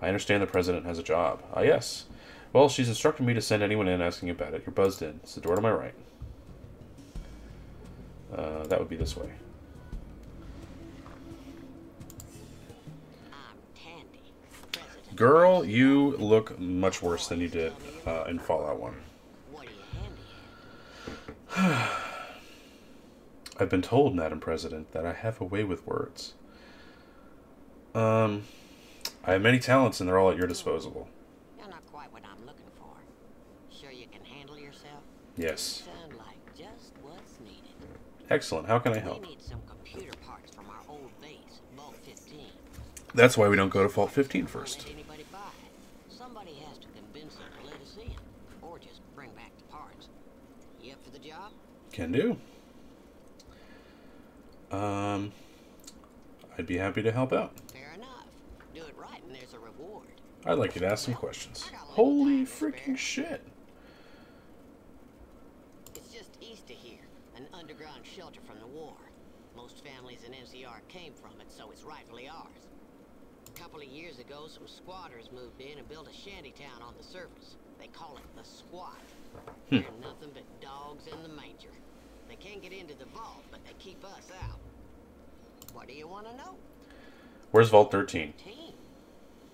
I understand the President has a job. Ah, yes. Well, she's instructed me to send anyone in asking about it. You're buzzed in. It's the door to my right. Uh, that would be this way. Girl, you look much worse than you did uh, in Fallout 1. What are you handy at? I've been told, Madam President, that I have a way with words. Um, I have many talents and they're all at your disposal. You're not quite what I'm looking for. Sure you can handle yourself? Yes. Like just what's needed. Excellent. How can I help? We need some computer parts from our old base, Vault 15. That's why we don't go to Vault 15 first. let anybody buy it. Somebody has to convince them to let us in, or just bring back the parts. You up for the job? Can do. Um, I'd be happy to help out. Fair enough. Do it right and there's a reward. I'd like you to ask some questions. Holy freaking shit. It's just east of here, an underground shelter from the war. Most families in NCR came from it, so it's rightfully ours. A couple of years ago, some squatters moved in and built a shanty town on the surface. They call it the squat. Hmm. They're nothing but dogs in the manger. They can't get into the vault, but they keep us out. What do you want to know? Where's Vault 13? Team.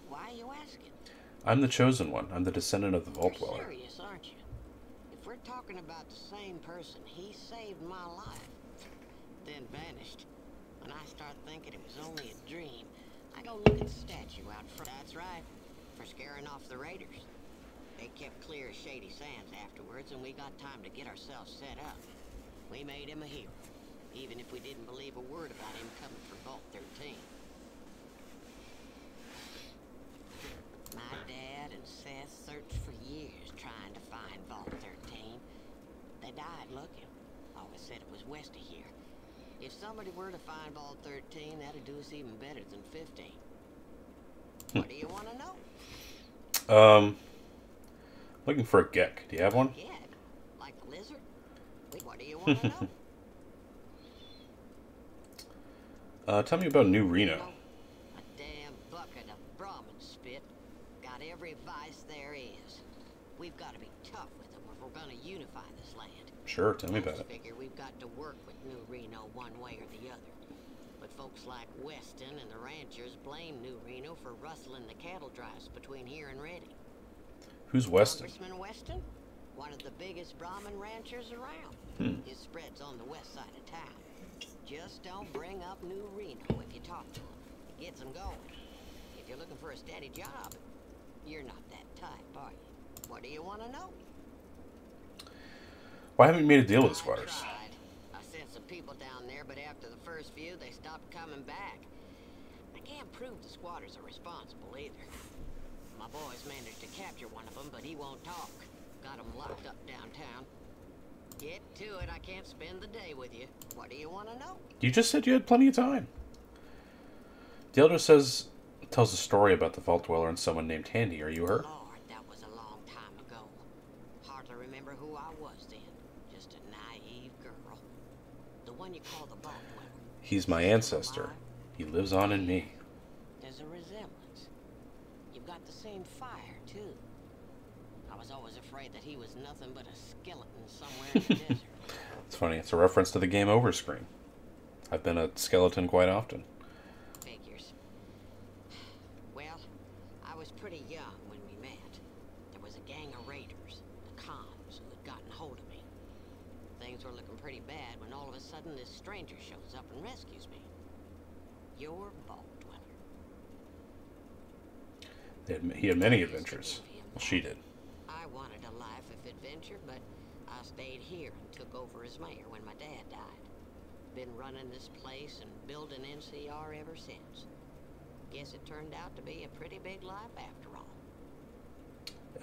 Why are you asking? I'm the chosen one. I'm the descendant of the Vault You're Dweller. serious, aren't you? If we're talking about the same person, he saved my life, then vanished. When I start thinking it was only a dream, I go look at the statue out front. That's right, for scaring off the raiders. They kept clear of Shady Sands afterwards, and we got time to get ourselves set up. We made him a hero, even if we didn't believe a word about him coming from Vault 13. My dad and Seth searched for years trying to find Vault 13. They died looking. Always said it was west of here. If somebody were to find Vault 13, that'd do us even better than 15. What do you want to know? Um, looking for a GECK. Do you have one? Yeah, like a lizard? Wait, what do you want to know? Uh, tell me about New Reno. A damn bucket of Brahmin spit. Got every vice there is. We've got to be tough with them if we're going to unify this land. Sure, tell me about it. To work with New Reno one way or the other. But folks like Westin and the ranchers blame New Reno for rustling the cattle drives between here and Redding. Who's Westin? Congressman Westin, one of the biggest Brahmin ranchers around. Hmm. His spread's on the west side of town. just don't bring up New Reno if you talk to him. It gets him going. If you're looking for a steady job, you're not that type, are you? What do you want to know? Why haven't you made a deal with the squatters? People down there, but after the first few, they stopped coming back. I can't prove the squatters are responsible either. My boys managed to capture one of them, but he won't talk. Got him locked up downtown. Get to it. I can't spend the day with you. What do you want to know? You just said you had plenty of time. The elder says tells a story about the vault dweller and someone named Tandy. Are you her? Lord, oh, that was a long time ago. Hardly remember who I was then. Just a naive girl. The one you call the vault dweller. He's my ancestor. He lives on in me. There's a resemblance. You've got the same fire, too. I was always afraid that he was nothing but a skeleton somewhere in the desert. It's funny. It's a reference to the game over screen. I've been a skeleton quite often. Figures. Well, I was pretty young when we met. There was a gang of raiders, the Khans, who had gotten hold of me. Things were looking pretty bad when all of a sudden this stranger shows up and rescues me. Your vault dweller. They had, he had many adventures. Well, she did. I wanted a life of adventure, but I stayed here and took over as mayor when my dad died. Been running this place and building NCR ever since. Guess it turned out to be a pretty big life after all.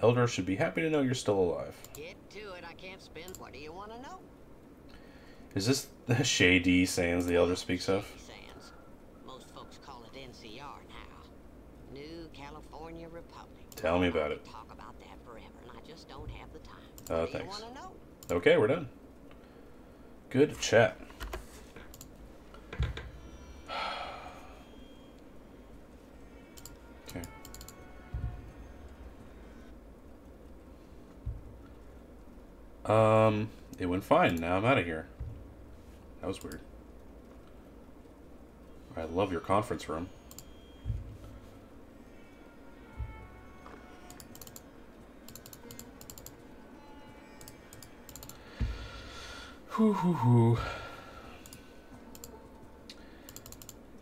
Elder should be happy to know you're still alive. Get to it, I can't spend. What do you want to know? Is this the Shady Sands the elder speaks of? Shady Sands. Most folks call it NCR now. New California Republic. Tell me about it. Talk about that forever, and I just don't have the time. Oh, do thanks. you want to know? Okay, we're done. Good chat. Okay. Um, it went fine. Now I'm out of here. That was weird. I love your conference room. You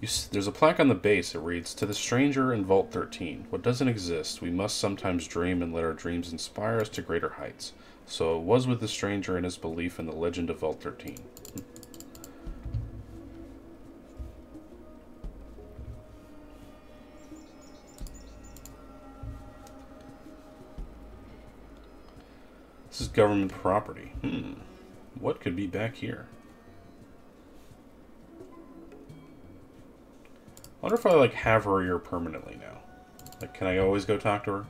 s- there's a plaque on the base. It reads, To the stranger in Vault 13, what doesn't exist, we must sometimes dream and let our dreams inspire us to greater heights. So it was with the stranger and his belief in the legend of Vault 13. Hmm. This is government property. Hmm. What could be back here? I wonder if I like have her here permanently now. Like, can I always go talk to her?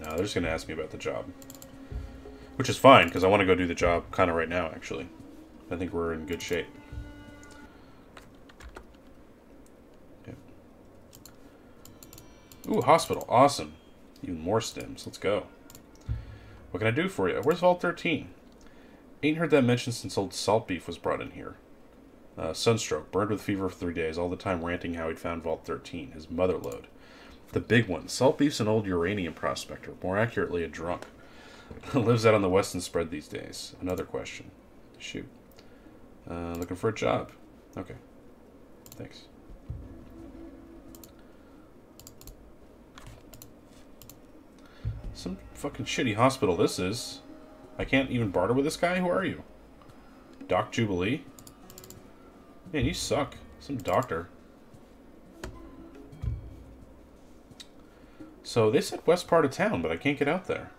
No, they're just gonna ask me about the job, which is fine because I want to go do the job kind of right now. Actually, I think we're in good shape. Ooh, hospital, awesome. Even more stims. Let's go. What can I do for you? Where's Vault 13? Ain't heard that mentioned since old Salt Beef was brought in here. Uh, sunstroke, burned with fever for three days, all the time ranting how he'd found Vault 13, his mother lode. The big one. Salt Beef's an old uranium prospector, more accurately, a drunk. Lives out on the western spread these days. Another question. Shoot. Uh, looking for a job. Okay. Thanks. Some fucking shitty hospital this is. I can't even barter with this guy? Who are you? Doc Jubilee? Man, you suck. Some doctor. So they said west part of town, but I can't get out there.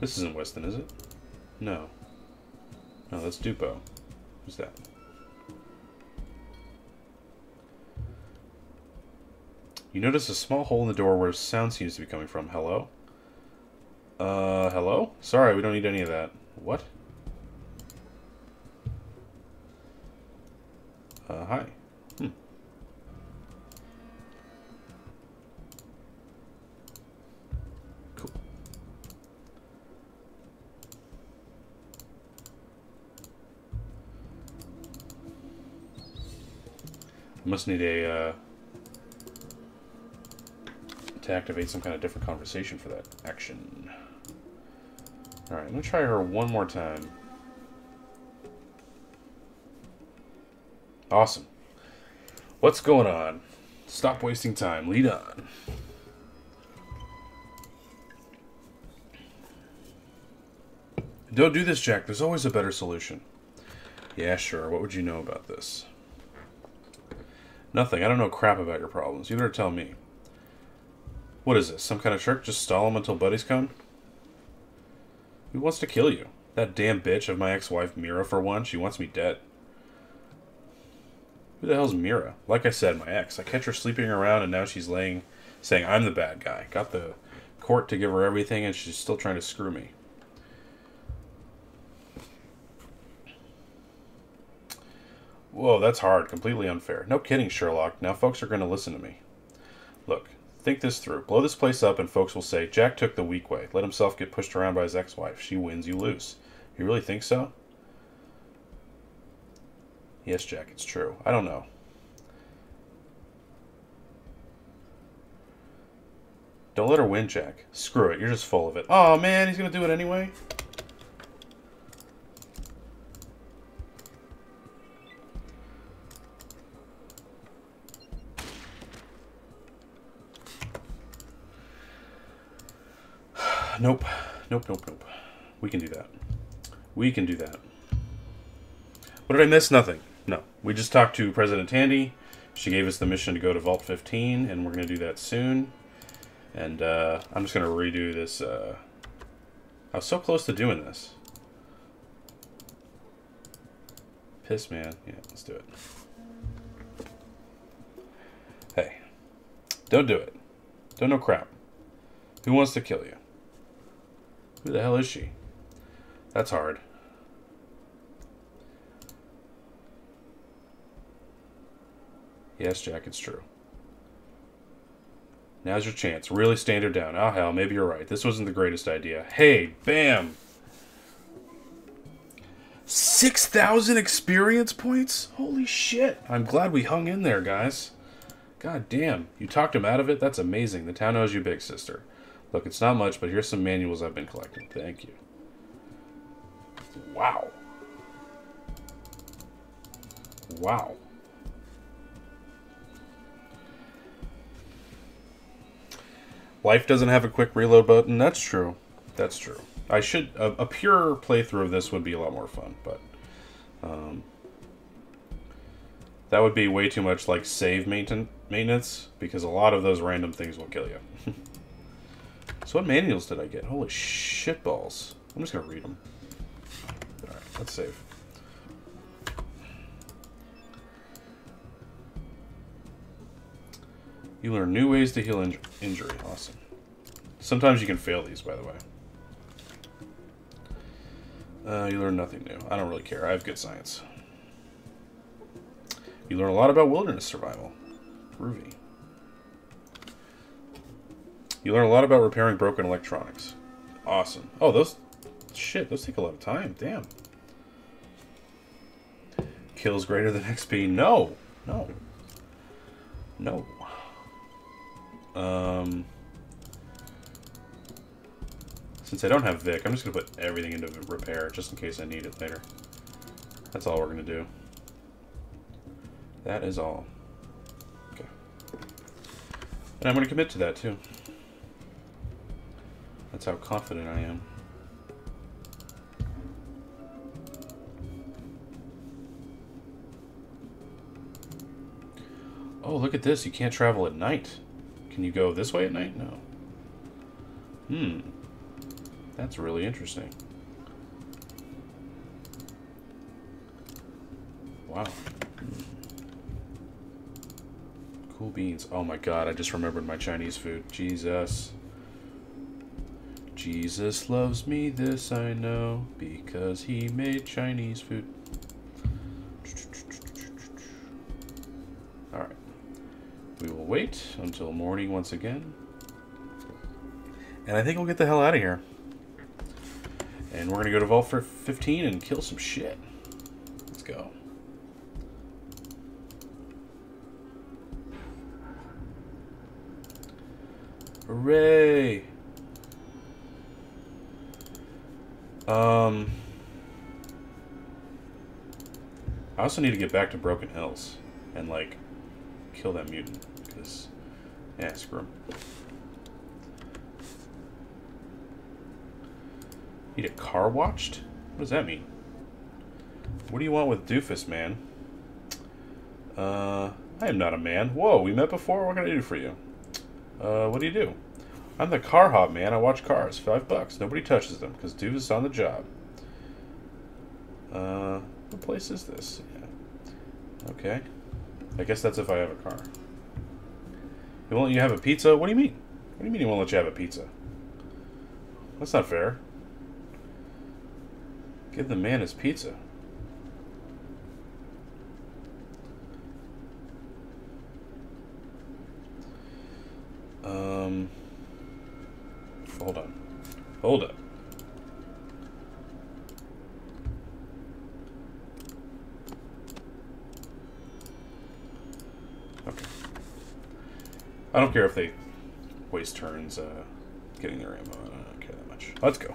This isn't Westin, is it? No. No, that's Dupo. Who's that? You notice a small hole in the door where sound seems to be coming from. Hello? Uh, hello? Sorry, we don't need any of that. What? Uh, hi. Hmm. Must need a, uh, to activate some kind of different conversation for that action. Alright, let me try her one more time. Awesome. What's going on? Stop wasting time. Lead on. Don't do this, Jack. There's always a better solution. Yeah, sure. What would you know about this? Nothing. I don't know crap about your problems. You better tell me. What is this? Some kind of trick? Just stall him until buddies come? Who wants to kill you? That damn bitch of my ex-wife Mira, for one. She wants me dead. Who the hell's Mira? Like I said, my ex. I catch her sleeping around and now she's laying, saying I'm the bad guy. Got the court to give her everything and she's still trying to screw me. Whoa, that's hard. Completely unfair. No kidding, Sherlock. Now folks are going to listen to me. Look, think this through. Blow this place up and folks will say, Jack took the weak way. Let himself get pushed around by his ex-wife. She wins, you lose. You really think so? Yes, Jack, it's true. I don't know. Don't let her win, Jack. Screw it. You're just full of it. Oh, man, he's going to do it anyway? Nope. Nope, nope, nope. We can do that. We can do that. What did I miss? Nothing. No. We just talked to President Tandy. She gave us the mission to go to Vault 15, and we're going to do that soon. And uh, I'm just going to redo this. Uh... I was so close to doing this. Piss, man. Yeah, let's do it. Hey. Don't do it. Don't know crap. Who wants to kill you? Who the hell is she? That's hard. Yes, Jack, it's true. Now's your chance. Really stand her down. Oh, hell, maybe you're right. This wasn't the greatest idea. Hey, bam! 6,000 experience points? Holy shit. I'm glad we hung in there, guys. God damn. You talked him out of it? That's amazing. The town owes you, big sister. Look, it's not much, but here's some manuals I've been collecting. Thank you. Wow. Wow. Life doesn't have a quick reload button. That's true. That's true. I should... A, a pure playthrough of this would be a lot more fun, but... Um, that would be way too much like save maintenance, because a lot of those random things will kill you. So what manuals did I get? Holy shit balls. I'm just to read them. Alright, let's save. You learn new ways to heal inj injury. Awesome. Sometimes you can fail these, by the way. Uh, you learn nothing new. I don't really care. I have good science. You learn a lot about wilderness survival. Groovy. You learn a lot about repairing broken electronics. Awesome. Oh, those... Shit, those take a lot of time. Damn. Kills greater than XP. No. No. No. Um... Since I don't have Vic, I'm just going to put everything into repair, just in case I need it later. That's all we're going to do. That is all. Okay. And I'm going to commit to that, too. That's how confident I am. Oh, look at this. You can't travel at night. Can you go this way at night? No. Hmm. That's really interesting. Wow. Cool beans. Oh my god, I just remembered my Chinese food. Jesus. Jesus loves me, this I know, because he made Chinese food. Alright. We will wait until morning once again. And I think we'll get the hell out of here. And we're going to go to Vault for 15 and kill some shit. Let's go. Hooray! Um, I also need to get back to Broken Hills and like kill that mutant because yeah, screw him. Need a car watched? What does that mean? What do you want with Doofus, man? Uh, I am not a man. Whoa, we met before? What can I do for you? Uh, what do you do? I'm the car hop man. I watch cars. Five bucks. Nobody touches them because Doofus is on the job. Uh, what place is this? Yeah. Okay. I guess that's if I have a car. He won't let you have a pizza? What do you mean? What do you mean he won't let you have a pizza? That's not fair. Give the man his pizza. Um, hold on. Hold up. Okay. I don't care if they waste turns uh, getting their ammo. I don't care that much. Let's go.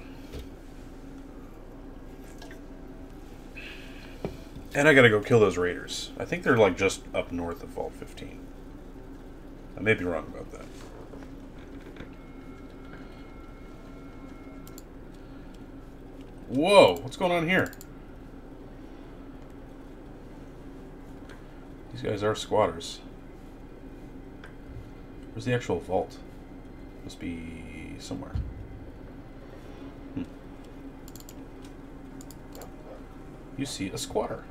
And I gotta go kill those raiders. I think they're like just up north of Vault 15. I may be wrong about that. Whoa, what's going on here? These guys are squatters. Where's the actual vault? Must be somewhere. Hmm. You see a squatter.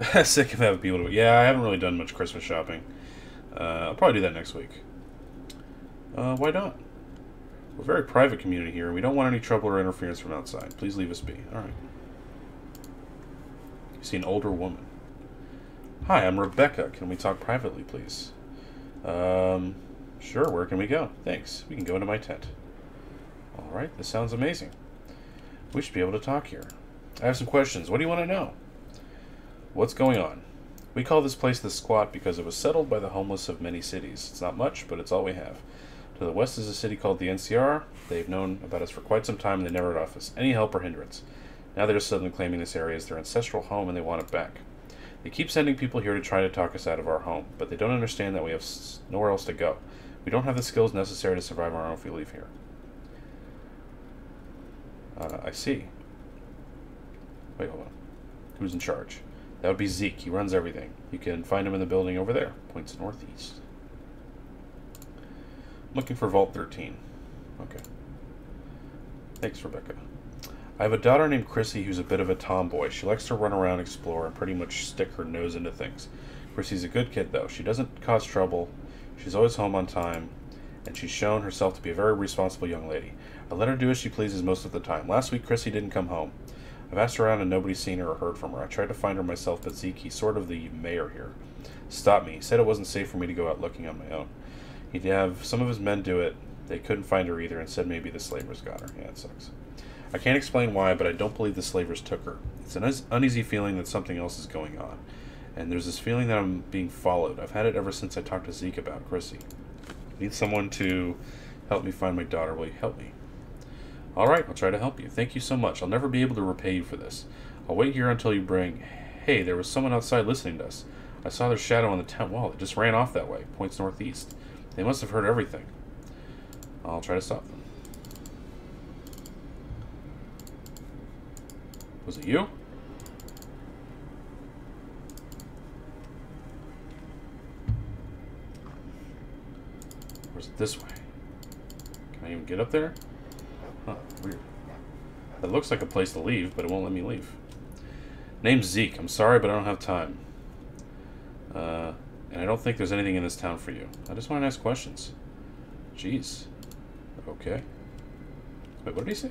Sick of having people. Yeah, I haven't really done much Christmas shopping. Uh, I'll probably do that next week. Uh, why not? We're a very private community here, and we don't want any trouble or interference from outside. Please leave us be. Alright. You see an older woman. Hi, I'm Rebecca. Can we talk privately, please? Um, sure, where can we go? Thanks. We can go into my tent. Alright, this sounds amazing. We should be able to talk here. I have some questions. What do you want to know? What's going on? We call this place the Squat because it was settled by the homeless of many cities. It's not much, but it's all we have. To the west is a city called the NCR. They've known about us for quite some time and they never offer us any help or hindrance. Now they're suddenly claiming this area as their ancestral home and they want it back. They keep sending people here to try to talk us out of our home, but they don't understand that we have nowhere else to go. We don't have the skills necessary to survive on our own if we leave here. Uh, I see. Wait, hold on. Who's in charge? That would be Zeke. He runs everything. You can find him in the building over there. Points northeast. Looking for Vault 13. Okay. Thanks, Rebecca. I have a daughter named Chrissy who's a bit of a tomboy. She likes to run around, explore, and pretty much stick her nose into things. Chrissy's a good kid, though. She doesn't cause trouble. She's always home on time, and she's shown herself to be a very responsible young lady. I let her do as she pleases most of the time. Last week, Chrissy didn't come home. I've asked around and nobody's seen her or heard from her. I tried to find her myself, but Zeke, he's sort of the mayor here, stopped me. He said it wasn't safe for me to go out looking on my own. He'd have some of his men do it. They couldn't find her either and said maybe the slavers got her. Yeah, it sucks. I can't explain why, but I don't believe the slavers took her. It's an uneasy feeling that something else is going on. And there's this feeling that I'm being followed. I've had it ever since I talked to Zeke about Chrissy. Need someone to help me find my daughter. Will you help me? All right, I'll try to help you. Thank you so much. I'll never be able to repay you for this. I'll wait here until you bring. Hey, there was someone outside listening to us. I saw their shadow on the tent wall. It just ran off that way. Points northeast. They must have heard everything. I'll try to stop them. Was it you? Or is it this way? Can I even get up there? Huh, weird. That looks like a place to leave, but it won't let me leave. Name's Zeke. I'm sorry, but I don't have time. Uh, and I don't think there's anything in this town for you. I just want to ask questions. Jeez. Okay. Wait, what did he say?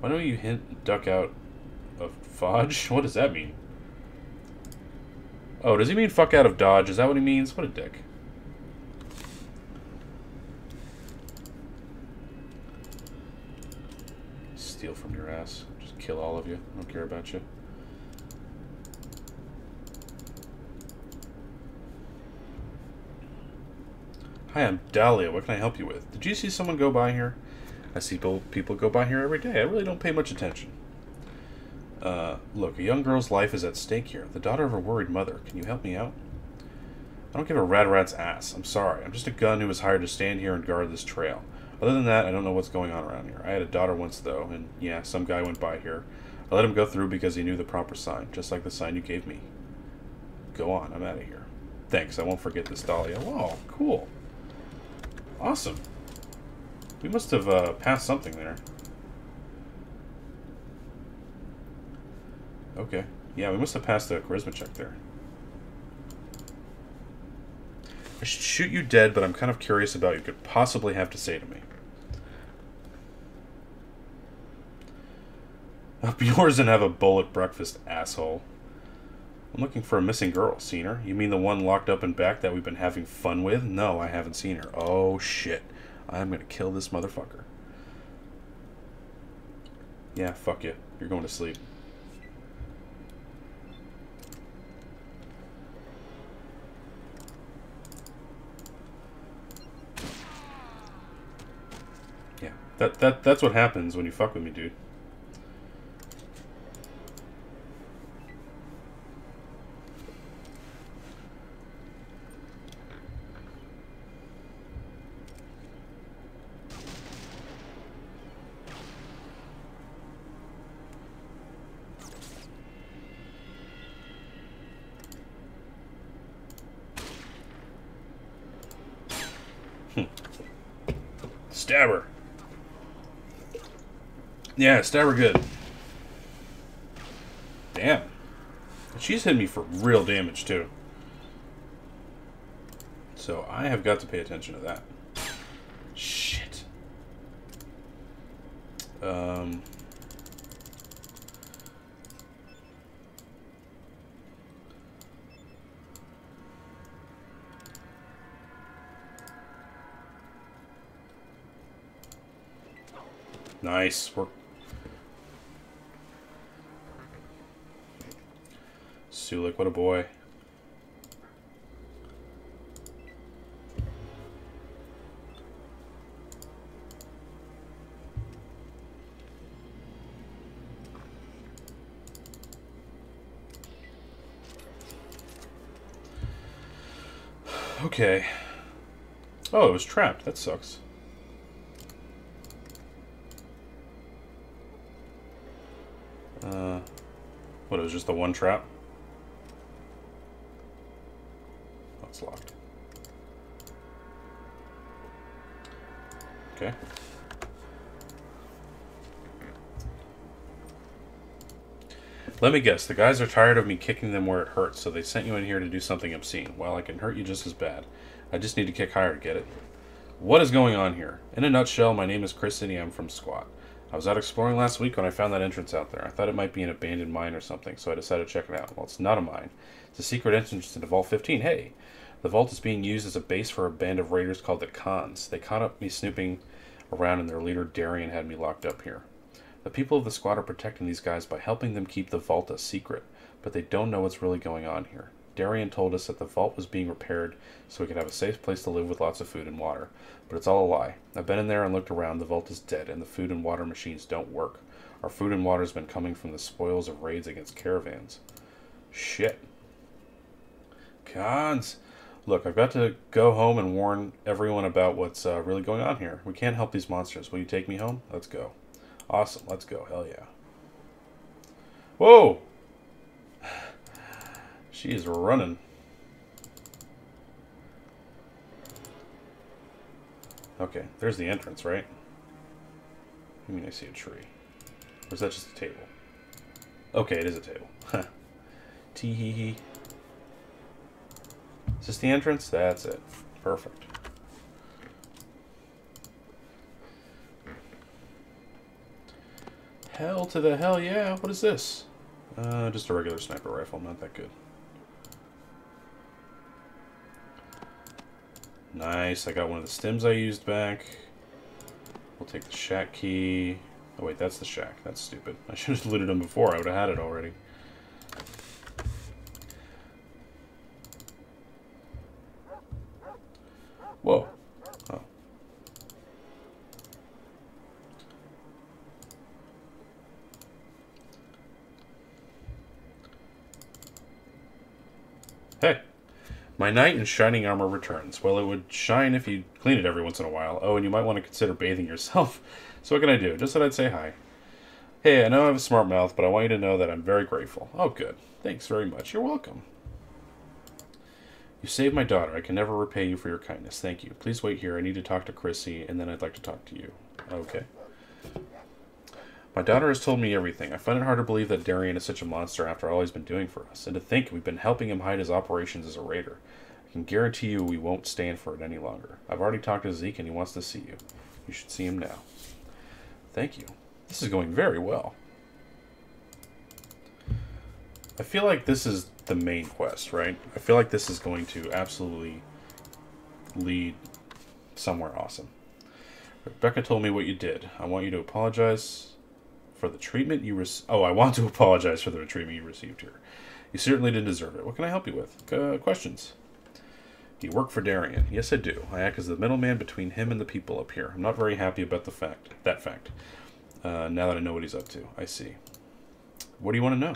Why don't you hint duck out of Fodge? What does that mean? Oh, does he mean fuck out of Dodge? Is that what he means? What a dick. Steal from your ass. Just kill all of you. I don't care about you. Hi, I'm Dahlia. What can I help you with? Did you see someone go by here? I see people, go by here every day. I really don't pay much attention. Uh, look, a young girl's life is at stake here. The daughter of a worried mother. Can you help me out? I don't give a rat rat's ass. I'm sorry. I'm just a gun who was hired to stand here and guard this trail. Other than that, I don't know what's going on around here. I had a daughter once, though, and yeah, some guy went by here. I let him go through because he knew the proper sign, just like the sign you gave me. Go on, I'm out of here. Thanks, I won't forget this Dahlia. Oh, cool. Awesome. We must have uh, passed something there. Okay. Yeah, we must have passed the charisma check there. I should shoot you dead, but I'm kind of curious about what you could possibly have to say to me. Up yours and have a bullet breakfast, asshole. I'm looking for a missing girl. Seen her? You mean the one locked up in back that we've been having fun with? No, I haven't seen her. Oh, shit. I'm gonna kill this motherfucker. Yeah, fuck you. You're going to sleep. Yeah, that, that that's what happens when you fuck with me, dude. Stab her. Yeah, stab her good. Damn. She's hit me for real damage, too. So I have got to pay attention to that. Shit. Um... Nice. We're... Sulik, what a boy. Okay. Oh, it was trapped. That sucks. Uh, what, it was just the one trap? Oh, it's locked. Okay. Let me guess, the guys are tired of me kicking them where it hurts, so they sent you in here to do something obscene. Well, I can hurt you just as bad. I just need to kick higher to get it. What is going on here? In a nutshell, my name is Chris and I'm from Squat. I was out exploring last week when I found that entrance out there. I thought it might be an abandoned mine or something, so I decided to check it out. Well, it's not a mine. It's a secret entrance to the Vault 15. Hey! The vault is being used as a base for a band of raiders called the Khans. They caught up me snooping around and their leader Darion had me locked up here. The people of the Squat are protecting these guys by helping them keep the vault a secret, but they don't know what's really going on here. Darion told us that the vault was being repaired so we could have a safe place to live with lots of food and water. But it's all a lie. I've been in there and looked around. The vault is dead, and the food and water machines don't work. Our food and water has been coming from the spoils of raids against caravans. Shit. Khans. Look, I've got to go home and warn everyone about what's uh, really going on here. We can't help these monsters. Will you take me home? Let's go. Awesome. Let's go. Hell yeah. Whoa! She is running. Okay, there's the entrance, right? I mean, I see a tree. Or is that just a table? Okay, it is a table. Tee hee hee. Is this the entrance? That's it. Perfect. Hell to the hell yeah. What is this? Uh, just a regular sniper rifle. Not that good. Nice. I got one of the stims I used back. We'll take the shack key. Oh, wait, that's the shack. That's stupid. I should have looted them before. I would have had it already. Whoa. Oh. Hey. My knight in shining armor returns. Well, it would shine if you clean it every once in a while. Oh, and you might want to consider bathing yourself. So what can I do? Just that I'd say hi. Hey, I know I have a smart mouth, but I want you to know that I'm very grateful. Oh, good. Thanks very much. You're welcome. You saved my daughter. I can never repay you for your kindness. Thank you. Please wait here. I need to talk to Chrissy, and then I'd like to talk to you. Okay. My daughter has told me everything. I find it hard to believe that Darion is such a monster after all he's been doing for us, and to think we've been helping him hide his operations as a raider. I can guarantee you we won't stand for it any longer. I've already talked to Zeke, and he wants to see you. You should see him now. Thank you. This is going very well. I feel like this is the main quest, right? I feel like this is going to absolutely lead somewhere awesome. Rebecca told me what you did. I want you to apologize for the treatment you received. Oh, I want to apologize for the treatment you received here. You certainly didn't deserve it. What can I help you with? Uh, questions? Do you work for Darion? Yes, I do. I act as the middleman between him and the people up here. I'm not very happy about the fact that fact. Uh, now that I know what he's up to, I see. What do you want to know?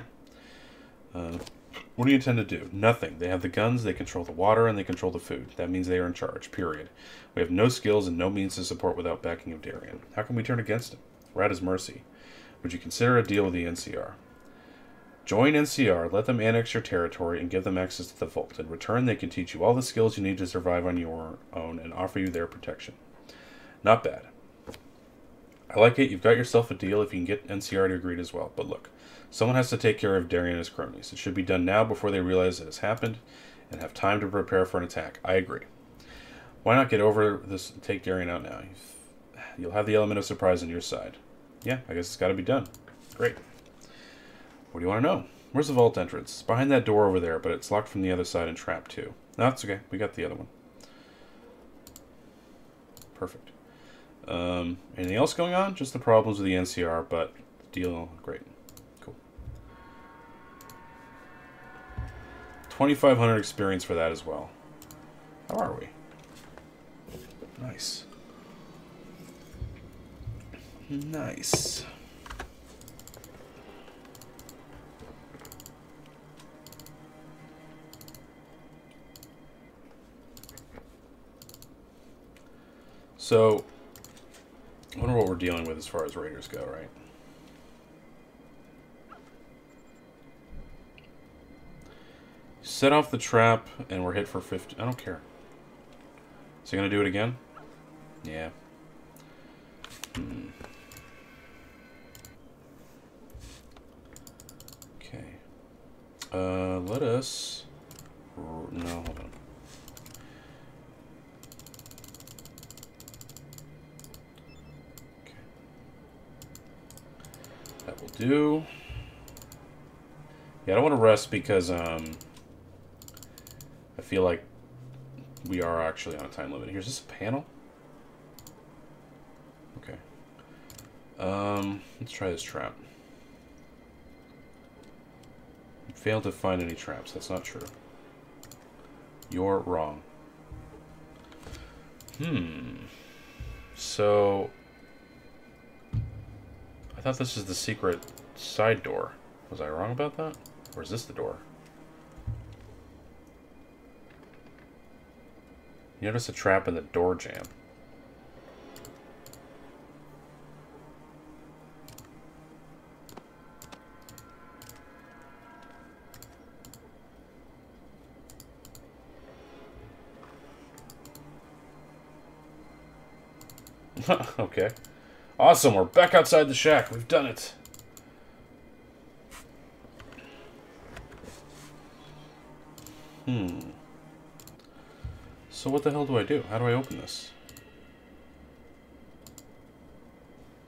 Uh, what do you intend to do? Nothing. They have the guns, they control the water, and they control the food. That means they are in charge, period. We have no skills and no means to support without backing of Darion. How can we turn against him? We're at his mercy. Would you consider a deal with the NCR? Join NCR, let them annex your territory, and give them access to the vault. In return, they can teach you all the skills you need to survive on your own and offer you their protection. Not bad. I like it. You've got yourself a deal if you can get NCR to agree as well. But look, someone has to take care of Darion and his cronies. It should be done now before they realize it has happened and have time to prepare for an attack. I agree. Why not get over this and take Darion out now? You'll have the element of surprise on your side. Yeah, I guess it's got to be done. Great. What do you want to know? Where's the vault entrance? It's behind that door over there, but it's locked from the other side and trapped too. No, that's okay. We got the other one. Perfect. Um, anything else going on? Just the problems with the NCR, but deal great. Cool. 2,500 experience for that as well. How are we? Nice. Nice. So, I wonder what we're dealing with as far as raiders go, right? Set off the trap, and we're hit for 50. I don't care. Is he going to do it again? Yeah. Hmm. Okay. Uh, let us... No, hold on. Okay. That will do. Yeah, I don't want to rest because, um... I feel like we are actually on a time limit. Here's this panel? Okay. Um, let's try this trap. Failed to find any traps. That's not true. You're wrong. Hmm. So... I thought this was the secret side door. Was I wrong about that? Or is this the door? You notice a trap in the door jam. okay. Awesome, we're back outside the shack. We've done it. Hmm. So what the hell do I do? How do I open this?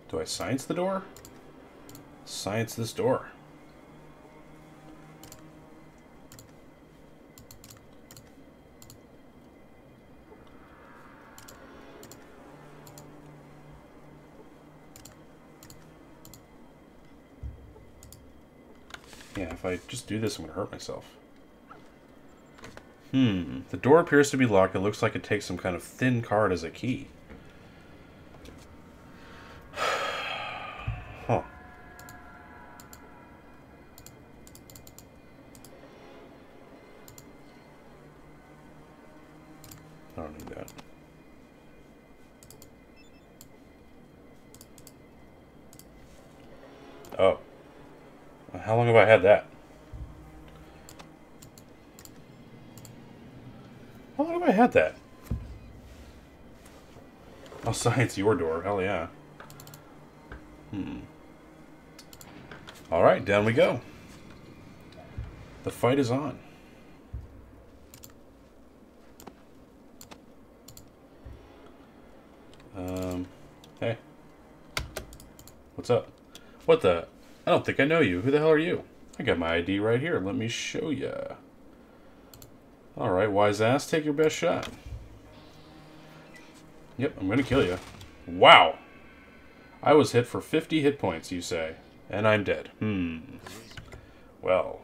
Do I science the door? Science this door. Yeah, if I just do this, I'm going to hurt myself. Hmm. The door appears to be locked. It looks like it takes some kind of thin card as a key. huh. Oh. How long have I had that? How long have I had that? Science, your door. Hell yeah. Hmm. Alright, down we go. The fight is on. Um, hey. What's up? What the? I don't think I know you. Who the hell are you? I got my ID right here. Let me show ya. Alright, wise ass, take your best shot. Yep, I'm gonna kill you. Wow! I was hit for 50 hit points, you say. And I'm dead. Hmm. Well,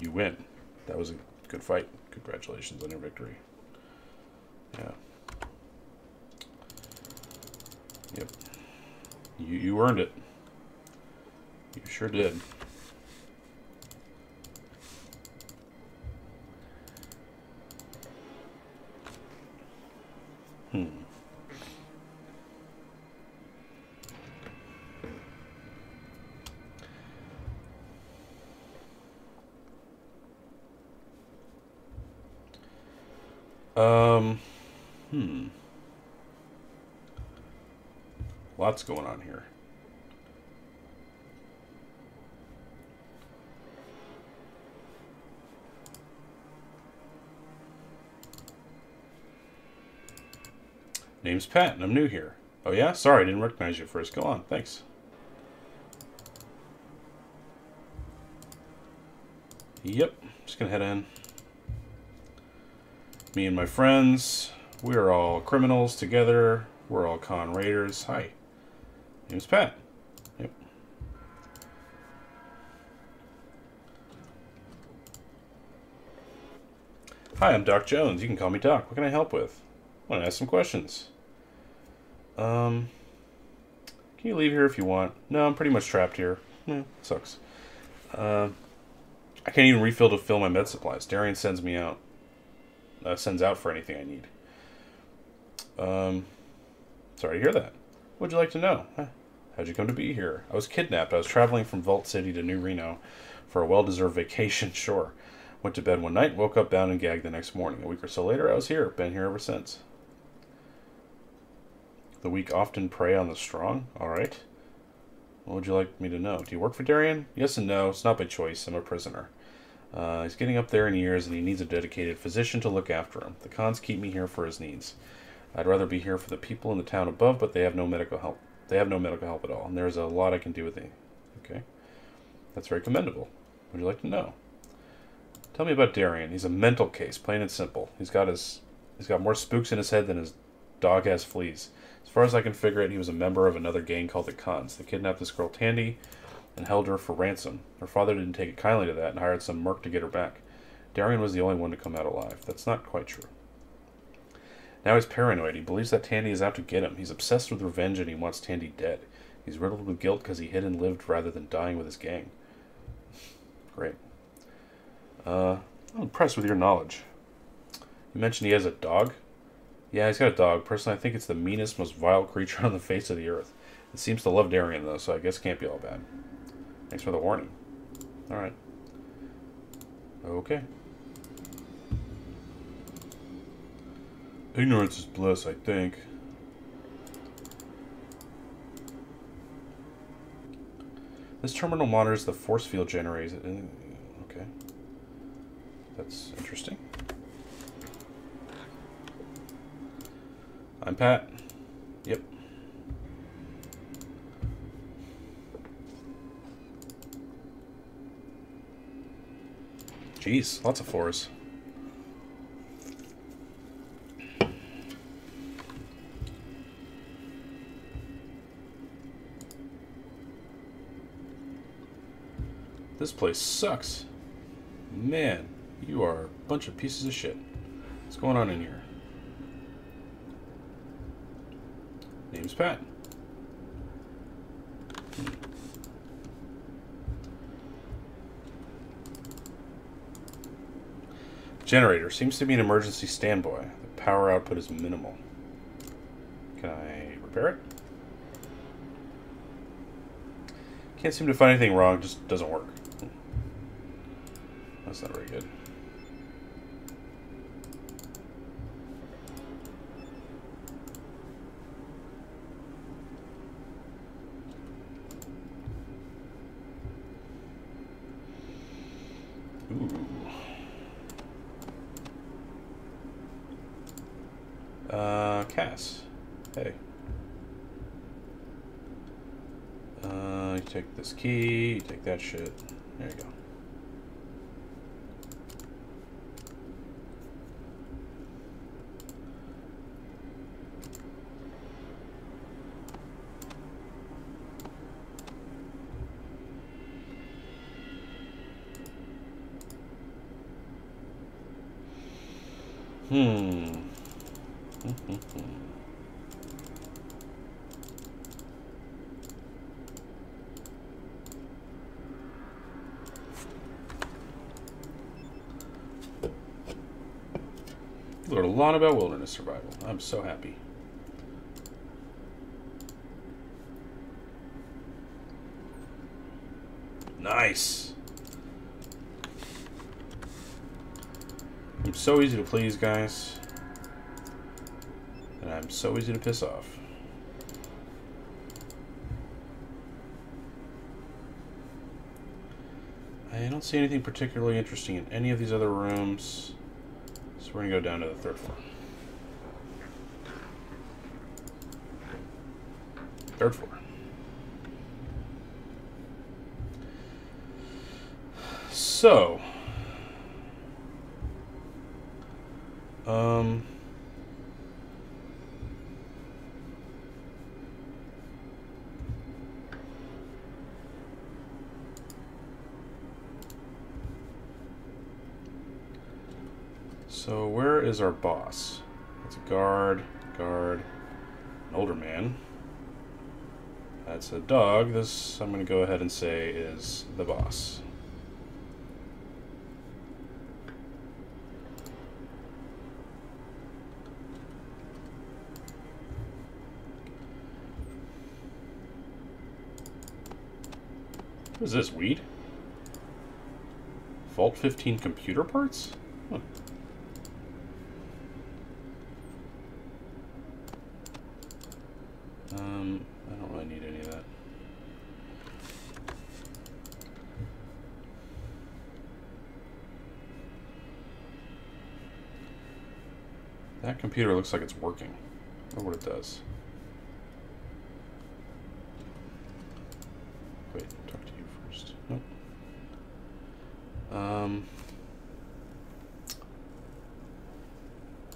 you win. That was a good fight. Congratulations on your victory. Yeah. Yep. You, you earned it. You sure did. Lots going on here. Name's Pat, and I'm new here. Oh yeah? Sorry, I didn't recognize you first. Go on, thanks. Yep, just gonna head in. Me and my friends, we're all criminals together. We're all Khan raiders. Hi. Name's Pat. Yep. Hi, I'm Doc Jones. You can call me Doc. What can I help with? Want to ask some questions? Um, can you leave here if you want? No, I'm pretty much trapped here. Yeah, sucks. Uh, I can't even refill to fill my med supplies. Darion sends me out. Uh, sends out for anything I need. Um, sorry to hear that. What'd you like to know? How'd you come to be here? I was kidnapped. I was traveling from Vault City to New Reno for a well-deserved vacation. Sure. Went to bed one night, woke up bound and gagged the next morning. A week or so later, I was here. Been here ever since. The weak often prey on the strong? Alright. What would you like me to know? Do you work for Darion? Yes and no. It's not by choice. I'm a prisoner. Uh, he's getting up there in years and he needs a dedicated physician to look after him. The Khans keep me here for his needs. I'd rather be here for the people in the town above, but they have no medical help. They have no medical help at all, and there's a lot I can do with it. Okay. That's very commendable. Would you like to know? Tell me about Darion. He's a mental case, plain and simple. He's got his he's got more spooks in his head than his dog has fleas. As far as I can figure it, he was a member of another gang called the Khans. They kidnapped this girl Tandy and held her for ransom. Her father didn't take it kindly to that and hired some merc to get her back. Darion was the only one to come out alive. That's not quite true. Now he's paranoid. He believes that Tandy is out to get him. He's obsessed with revenge and he wants Tandy dead. He's riddled with guilt because he hid and lived rather than dying with his gang. Great. Uh, I'm impressed with your knowledge. You mentioned he has a dog? Yeah, he's got a dog. Personally, I think it's the meanest, most vile creature on the face of the earth. It seems to love Darion, though, so I guess it can't be all bad. Thanks for the warning. Alright. Okay. Ignorance is bliss, I think. This terminal monitors the force field generated. Uh, okay. That's interesting. I'm Pat. Yep. Jeez, lots of fours. This place sucks. Man, you are a bunch of pieces of shit. What's going on in here? Name's Pat. Generator seems to be an emergency standby. The power output is minimal. Can I repair it? Can't seem to find anything wrong, just doesn't work. That's not very good. Ooh. Uh, Cass. Hey. Uh, you take this key, you take that shit. There you go. Hmm. Lot about wilderness survival. I'm so happy. Nice. I'm so easy to please, guys. And I'm so easy to piss off. I don't see anything particularly interesting in any of these other rooms. So we're going to go down to the third floor. Third floor. So, um, so where is our boss? That's a guard, guard, an older man. That's a dog. This, I'm going to go ahead and say, is the boss. What is this, weed? Vault 15 computer parts? Huh. Um, I don't really need any of that. That computer looks like it's working. I what it does. Wait, talk to you first. Nope. Um.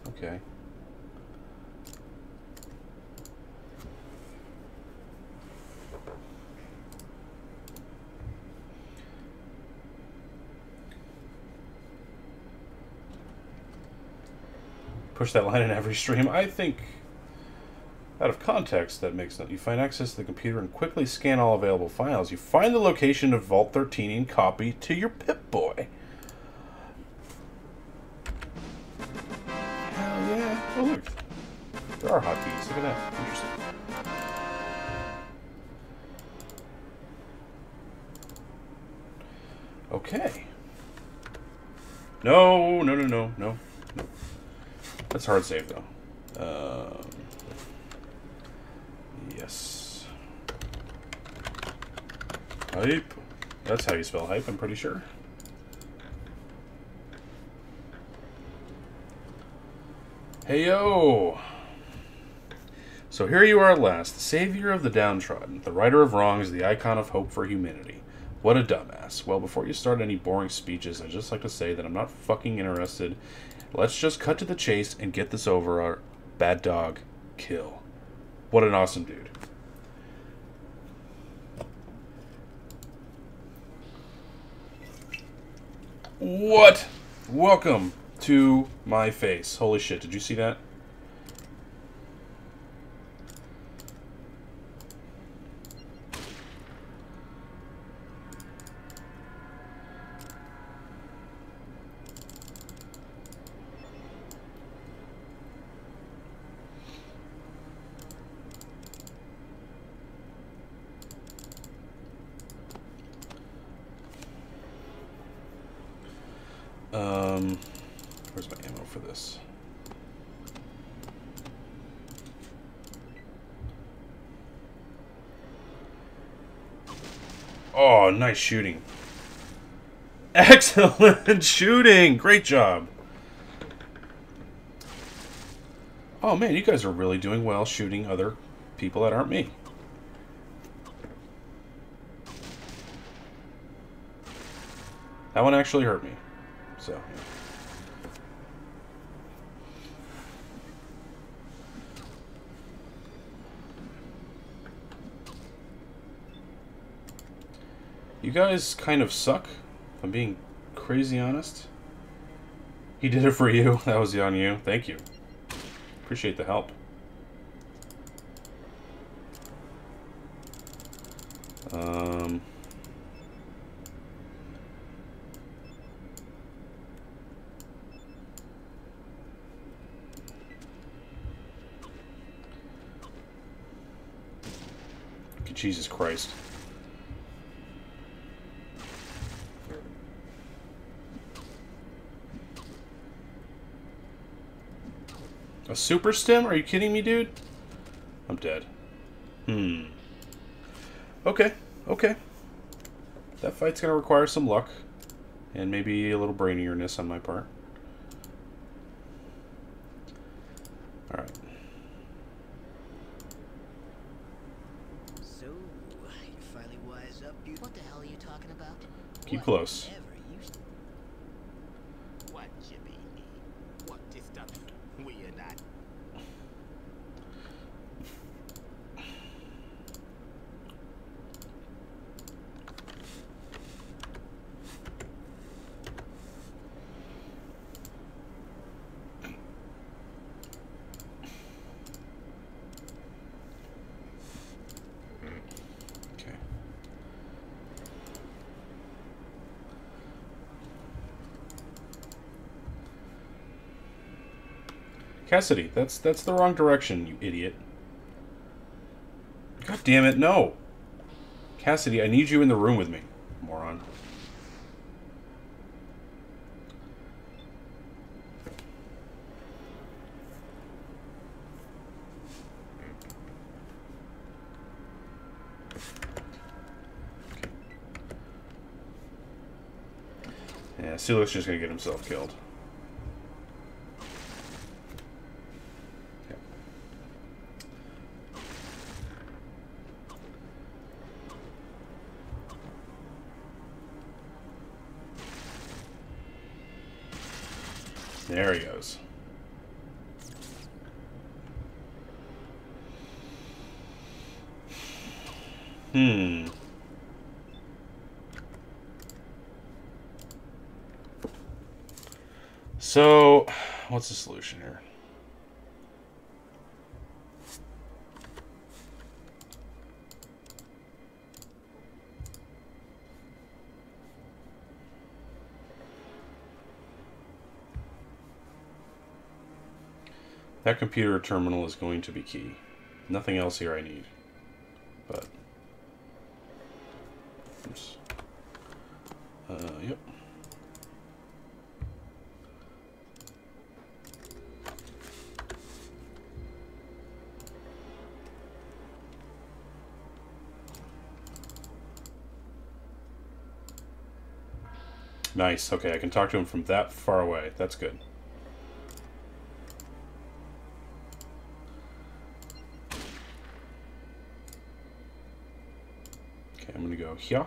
Okay. Push that line in every stream. I think out of context, that makes sense. You find access to the computer and quickly scan all available files. You find the location of Vault 13 and copy to your That's hard save, though. Um, yes. Hype. That's how you spell hype, I'm pretty sure. Hey yo! So here you are at last, the savior of the downtrodden, the righter of wrongs, the icon of hope for humanity. What a dumbass. Well, before you start any boring speeches, I'd just like to say that I'm not fucking interested. Let's just cut to the chase and get this over. Our bad dog, kill. What an awesome dude. What? Welcome to my face. Holy shit, did you see that? Nice shooting. Excellent shooting! Great job. Oh man, you guys are really doing well shooting other people that aren't me. That one actually hurt me. So, yeah. You guys kind of suck, if I'm being crazy honest. He did it for you. That was on you. Thank you. Appreciate the help. Um... Jesus Christ. Super stim? Are you kidding me, dude? I'm dead. Hmm. Okay, okay. That fight's gonna require some luck. And maybe a little brainierness on my part. Alright. So, you finally wise up, you... What the hell are you talking about? Keep close. Whatever, you... What, Jimmy? What is that? We are not. Okay. Cassidy, that's that's the wrong direction, you idiot. God damn it, no. Cassidy, I need you in the room with me, moron. Yeah, Silas just gonna get himself killed. Okay. There he goes. Hmm. So, what's the solution here? That computer terminal is going to be key. Nothing else here I need. But. Oops. Uh, yep. Nice. Okay, I can talk to him from that far away. That's good. Okay, I'm gonna go here.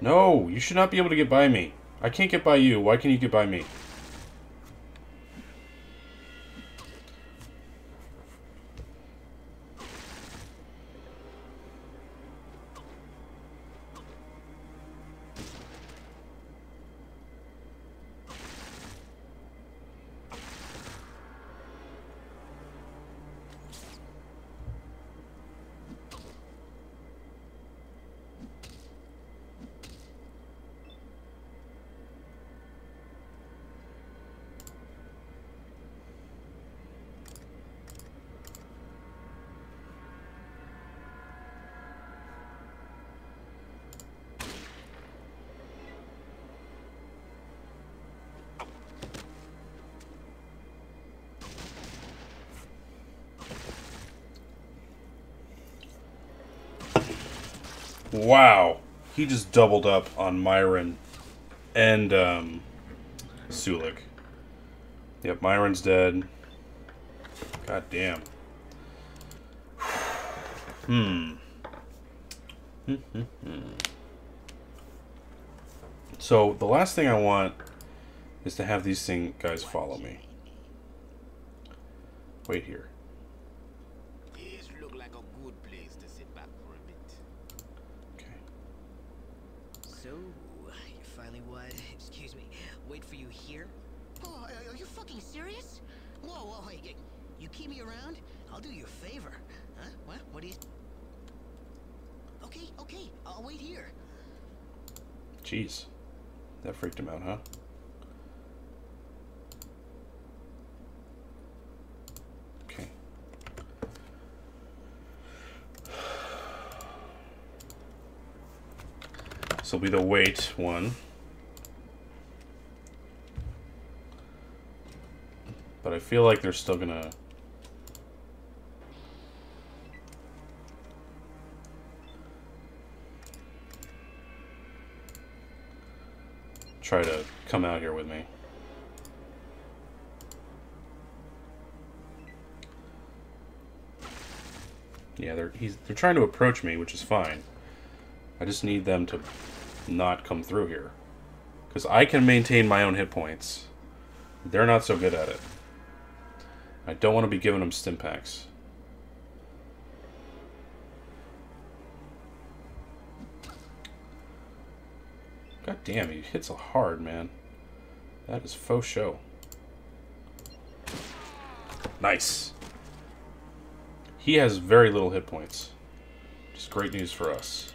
No, you should not be able to get by me. I can't get by you. Why can't you get by me? Wow. He just doubled up on Myron and um, Sulik. Yep, Myron's dead. God damn. Hmm. Hmm. so the last thing I want is to have these thing guys follow me. Wait here. This look like a good place to sit back for a bit. Okay. So, you finally wide. Excuse me. Wait for you here. Oh, are are you fucking serious? Whoa, whoa, hey, you- you keep me around? I'll do you a favor. Huh? What? What do you? Okay, okay, I'll wait here. Jeez. That freaked him out, huh? Okay. This will be the weight one. But I feel like they're still gonna... try to come out here with me. Yeah, they're he's they're trying to approach me, which is fine. I just need them to not come through here. Because I can maintain my own hit points. They're not so good at it. I don't want to be giving them stim packs. God damn, he hits a hard, man. That is faux show. Nice. He has very little hit points. Just great news for us.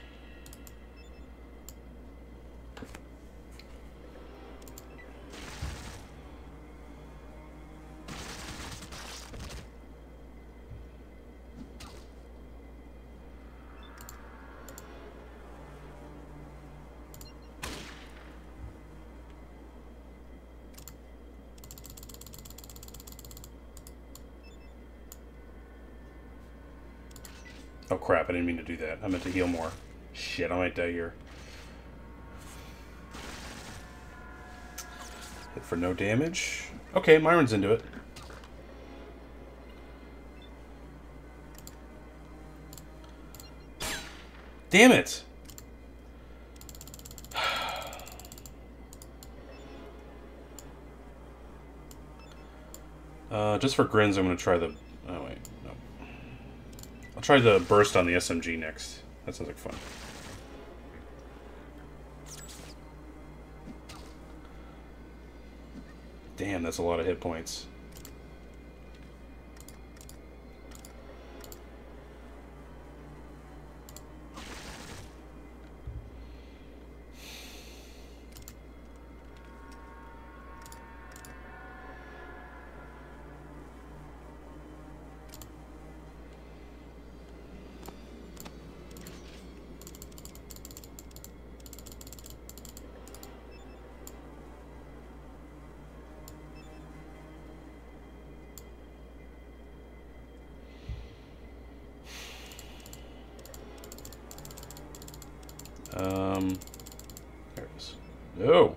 Crap, I didn't mean to do that. I meant to heal more. Shit, I might die here. Hit for no damage. Okay, Myron's into it. Damn it! Uh, just for grins, I'm gonna try the. Oh wait, no. I'll try the burst on the SMG next. That sounds like fun. Damn, that's a lot of hit points. Um, there it is. No.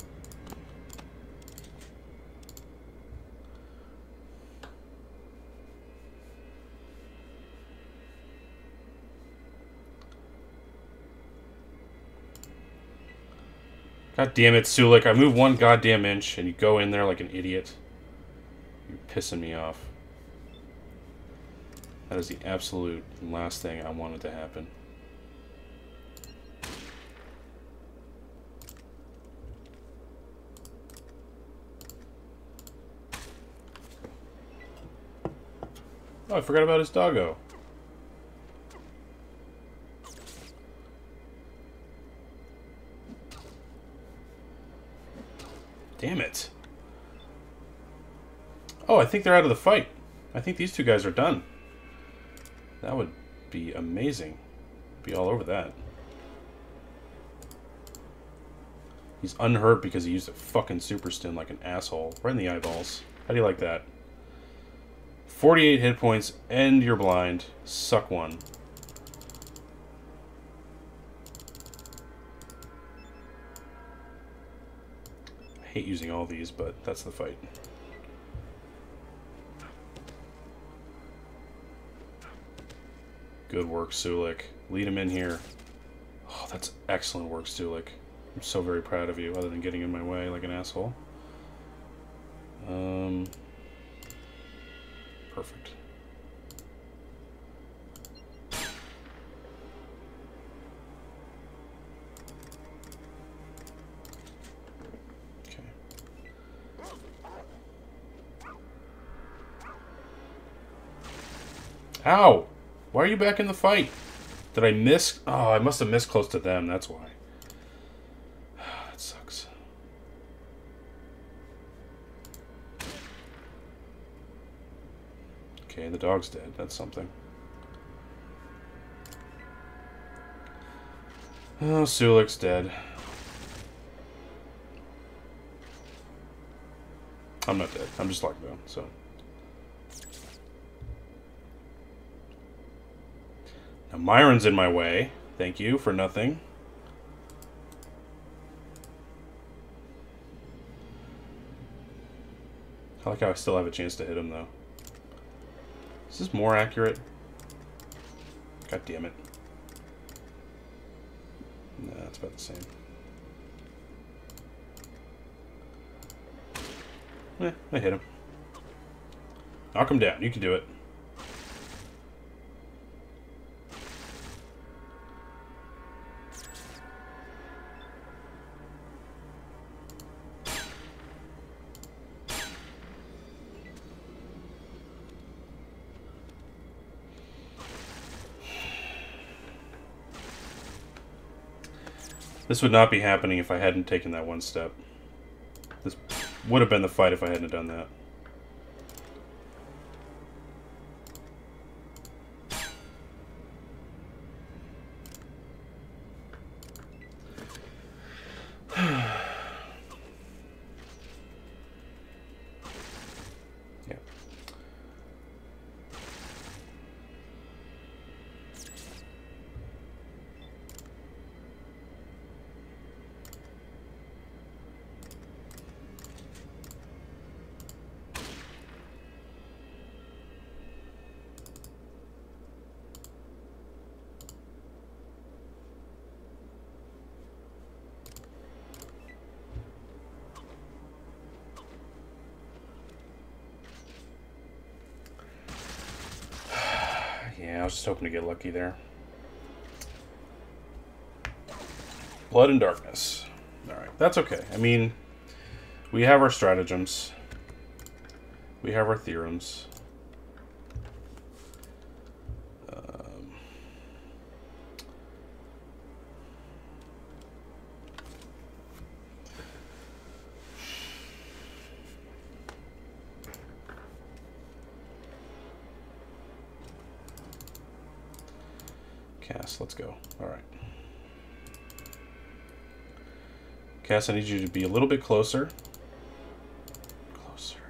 God damn it, Sulik. I move one goddamn inch and you go in there like an idiot. You're pissing me off. That is the absolute last thing I wanted to happen. Oh, I forgot about his doggo. think they're out of the fight. I think these two guys are done. That would be amazing. Be all over that. He's unhurt because he used a fucking super stim like an asshole. Right in the eyeballs. How do you like that? 48 hit points, and you're blind. Suck one. I hate using all these, but that's the fight. Good work, Sulik. Lead him in here. Oh, that's excellent work, Sulik. I'm so very proud of you, other than getting in my way like an asshole. Um, perfect. Okay. Ow! Why are you back in the fight? Did I miss? Oh, I must have missed close to them. That's why. that sucks. Okay, the dog's dead. That's something. Oh, Sulik's dead. I'm not dead. I'm just locked down, so. Now, Myron's in my way. Thank you for nothing. I like how I still have a chance to hit him, though. Is this more accurate? God damn it. Nah, it's about the same. Eh, I hit him. Knock him down. You can do it. This would not be happening if I hadn't taken that one step. This would have been the fight if I hadn't done that. yeah. Yeah, I was just hoping to get lucky there. Blood and darkness. Alright, that's okay. I mean, we have our stratagems. We have our theorems. Um, Cass, let's go. Alright. Cass, I need you to be a little bit closer. Closer.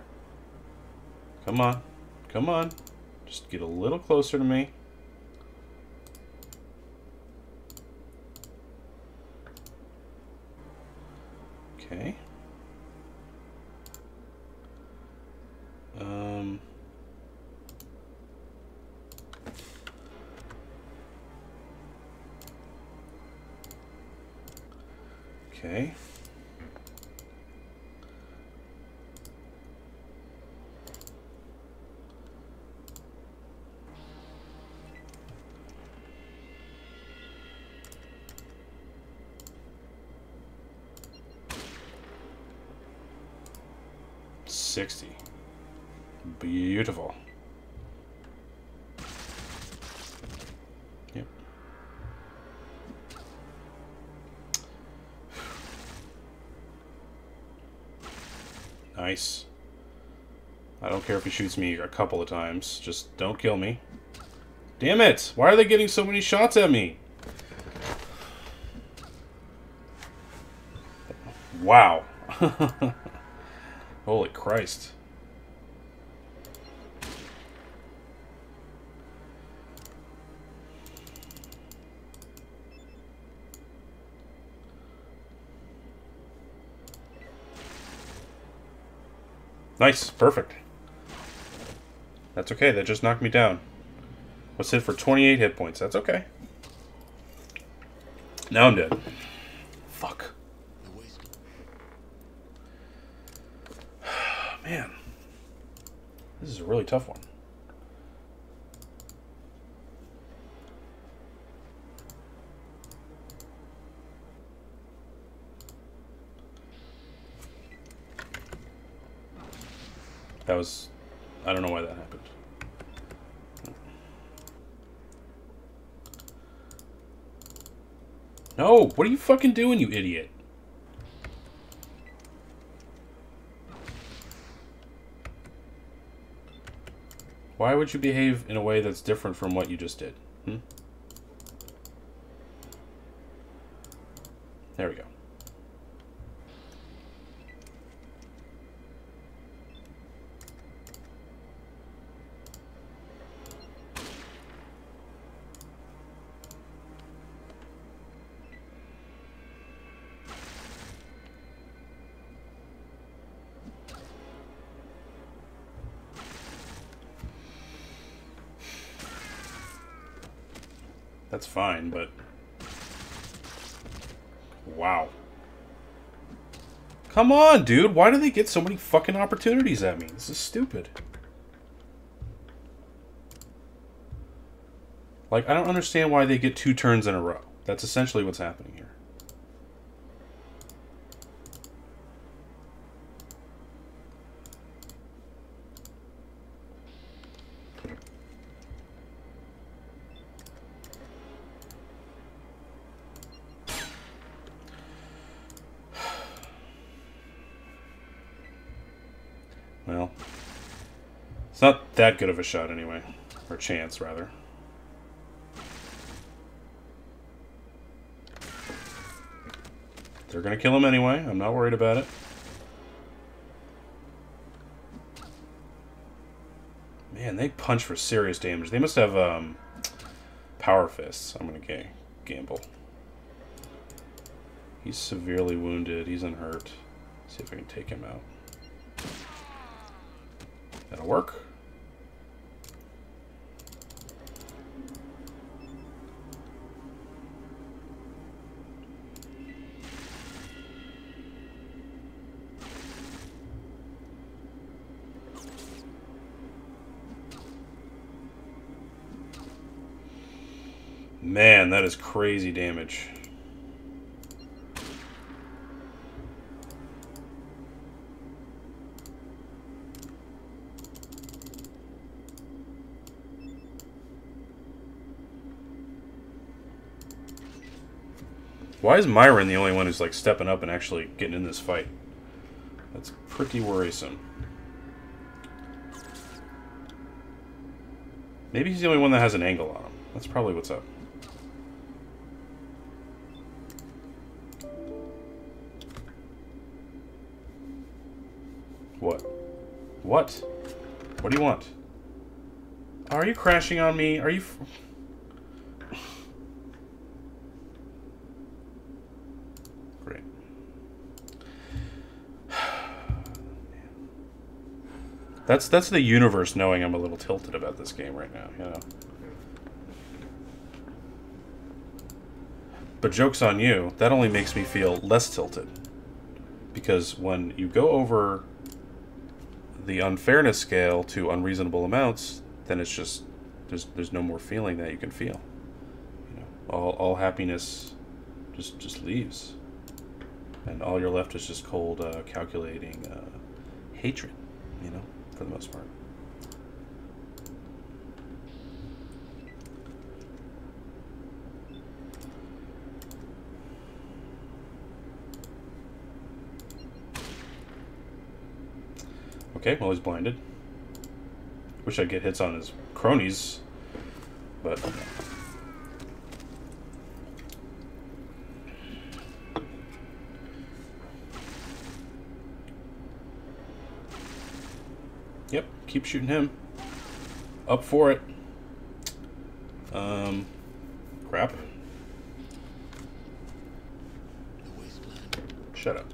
Come on. Come on. Just get a little closer to me. 60. Beautiful. Yep. Nice. I don't care if he shoots me a couple of times. Just don't kill me. Damn it! Why are they getting so many shots at me? Wow. Holy Christ. Nice. Perfect. That's okay. That just knocked me down. Was hit for 28 hit points. That's okay. Now I'm dead. Fuck. The waste Man. This is a really tough one. That was... I don't know why that happened. No! What are you fucking doing, you idiot? Why would you behave in a way that's different from what you just did? Hmm? Fine, but... Wow. Come on, dude! Why do they get so many fucking opportunities at me? This is stupid. Like, I don't understand why they get two turns in a row. That's essentially what's happening here. Well, it's not that good of a shot anyway. Or chance, rather. They're gonna kill him anyway. I'm not worried about it. Man, they punch for serious damage. They must have um, power fists. I'm gonna ga gamble. He's severely wounded. He's unhurt. See if I can take him out. That'll work. That is crazy damage. Why is Myron the only one who's like stepping up and actually getting in this fight? That's pretty worrisome. Maybe he's the only one that has an angle on him. That's probably what's up. What? What do you want? Are you crashing on me? Are you... Great. That's that's the universe knowing I'm a little tilted about this game right now, you know. But joke's on you, that only makes me feel less tilted. Because when you go over the unfairness scale to unreasonable amounts, then it's just there's there's no more feeling that you can feel. You know, all all happiness just just leaves, and all you're left is just cold, uh, calculating uh, hatred. You know, for the most part. Okay, well he's blinded. Wish I'd get hits on his cronies, but Yep, keep shooting him. Up for it. Um, crap. The wasteland. Shut up.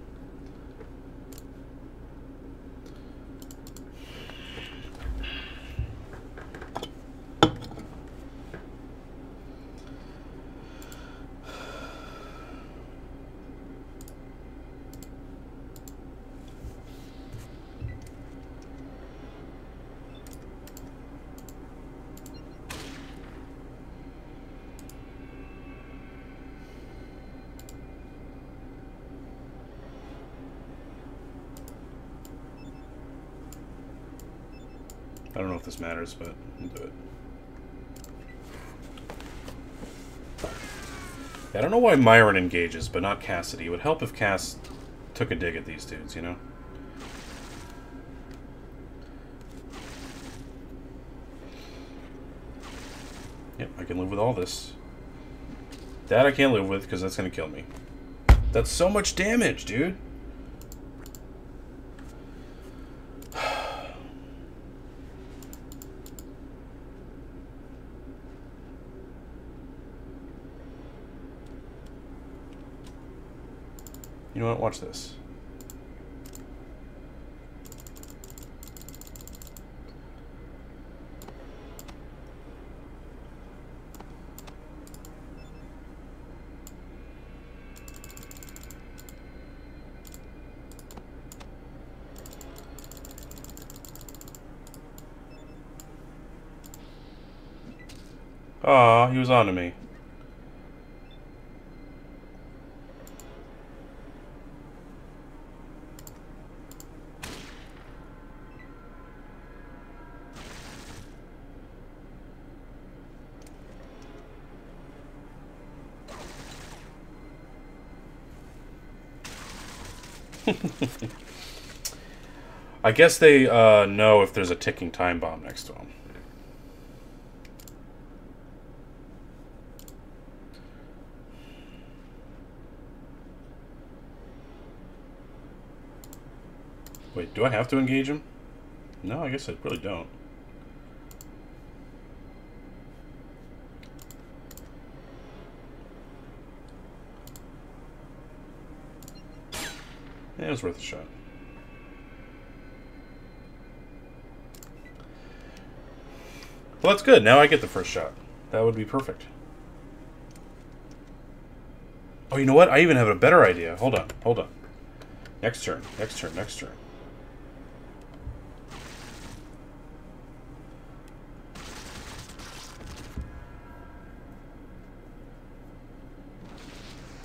don't know if this matters, but we'll do it. Yeah, I don't know why Myron engages, but not Cassidy. It would help if Cass took a dig at these dudes, you know? Yep, I can live with all this. That I can't live with, because that's going to kill me. That's so much damage, dude! What? Watch this. Aw, he was on to me. I guess they uh, know if there's a ticking time bomb next to them. Wait, do I have to engage him? No, I guess I really don't. Yeah, it was worth a shot. Well, that's good. Now I get the first shot. That would be perfect. Oh, you know what? I even have a better idea. Hold on. Hold on. Next turn. Next turn. Next turn.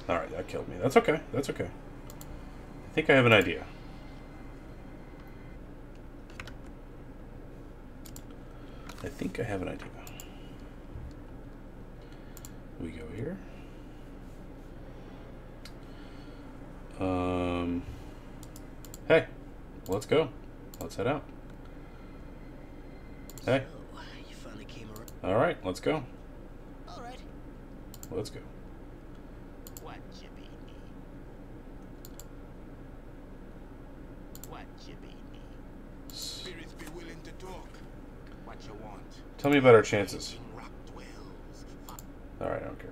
Alright, that killed me. That's okay. That's okay. I think I have an idea. Think I have an idea. We go here. Um, hey, let's go. Let's head out. Hey. So, you finally came around. All right, let's go. All right. Let's go. What you be need? What you be need? Spirits be willing to talk. What you want? About our chances. In rock dwells. Fuck. All right, I don't care.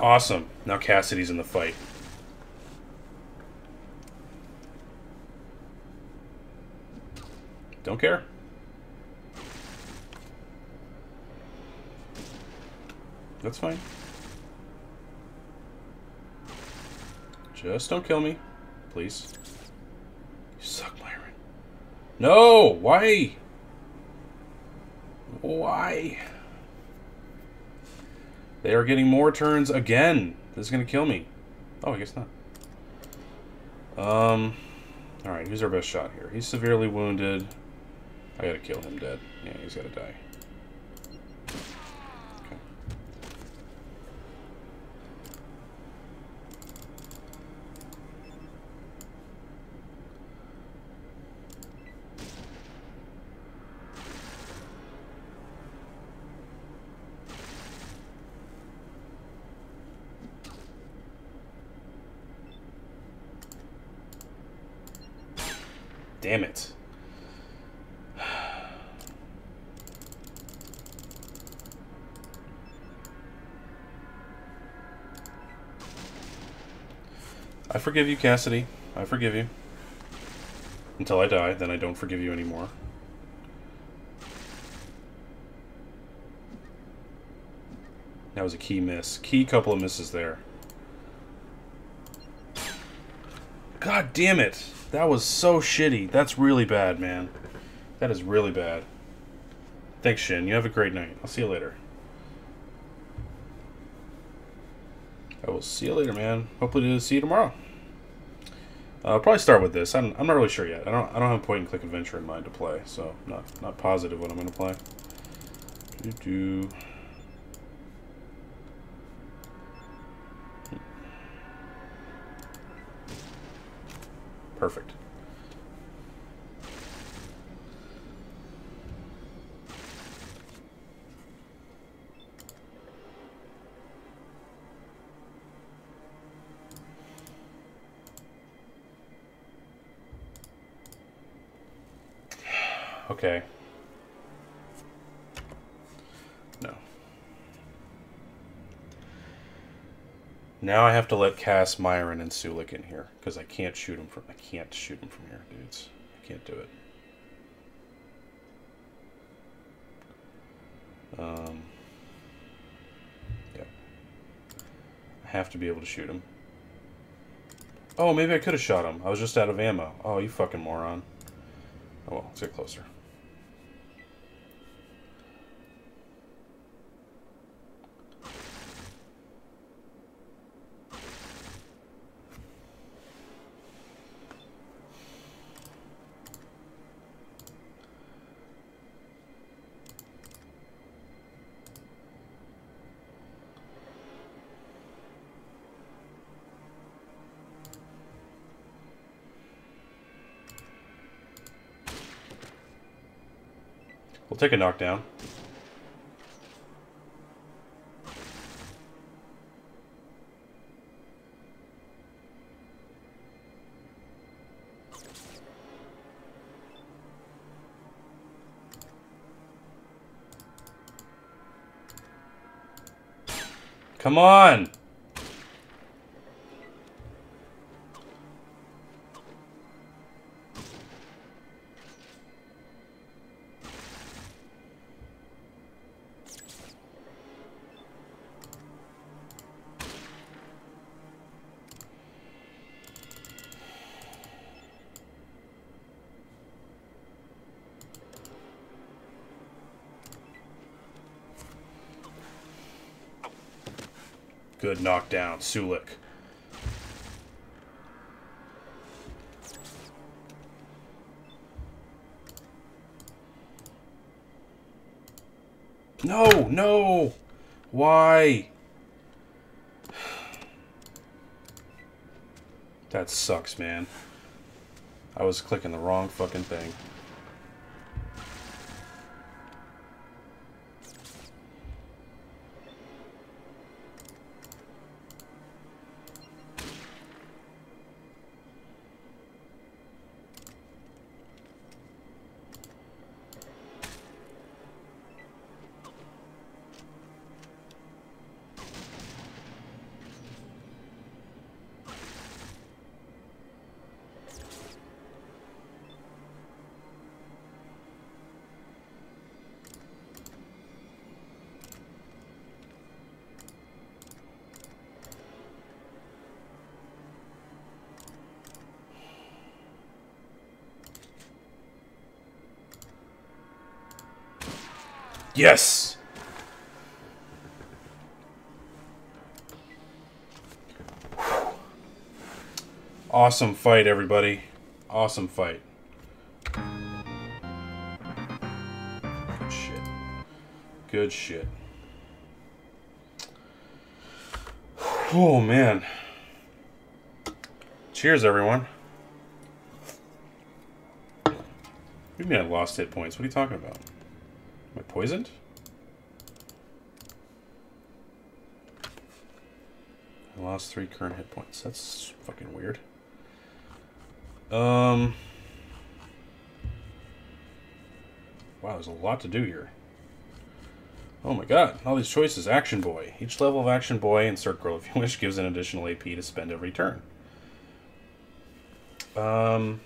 Awesome. Cassidy's in the fight. Don't care. That's fine. Just don't kill me. Please. You suck, Myron. No! Why? Why? They are getting more turns again. This is to kill me. Oh, I guess not. Um, alright, who's our best shot here? He's severely wounded. I gotta kill him dead. Yeah, he's gotta die. Damn it. I forgive you, Cassidy. I forgive you. Until I die, then I don't forgive you anymore. That was a key miss. Key couple of misses there. God damn it. That was so shitty. That's really bad, man. That is really bad. Thanks, Shin. You have a great night. I'll see you later. I will see you later, man. Hopefully to see you tomorrow. Uh, I'll probably start with this. I'm, I'm not really sure yet. I don't I don't have a point and click adventure in mind to play, so I'm not not positive what I'm gonna play. Doo -doo. Perfect. Okay. Now I have to let Cass, Myron, and Sulik in here because I can't shoot them from. I can't shoot them from here, dudes. I can't do it. Um. Yeah. I have to be able to shoot him. Oh, maybe I could have shot him. I was just out of ammo. Oh, you fucking moron. Oh well, let's get closer. Take a knockdown. Come on! Good knockdown, Sulik. No, no! Why? That sucks, man. I was clicking the wrong fucking thing. Yes! Awesome fight, everybody. Awesome fight. Good shit. Good shit. Oh, man. Cheers, everyone. You mean I lost hit points? What are you talking about? Poisoned? I lost three current hit points. That's fucking weird. Um. Wow, there's a lot to do here. Oh my god, all these choices. Action Boy. Each level of Action Boy, insert girl if you wish, gives an additional AP to spend every turn. Um,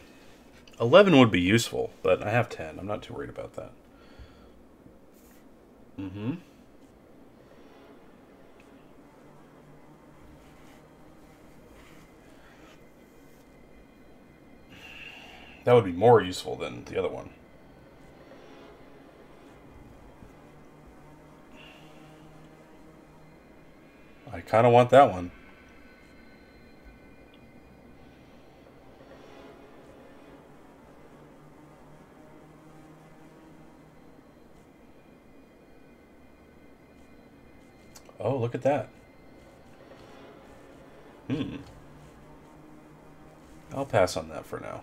11 would be useful, but I have 10. I'm not too worried about that. Mm-hmm. That would be more useful than the other one. I kind of want that one. Oh, look at that. Hmm. I'll pass on that for now.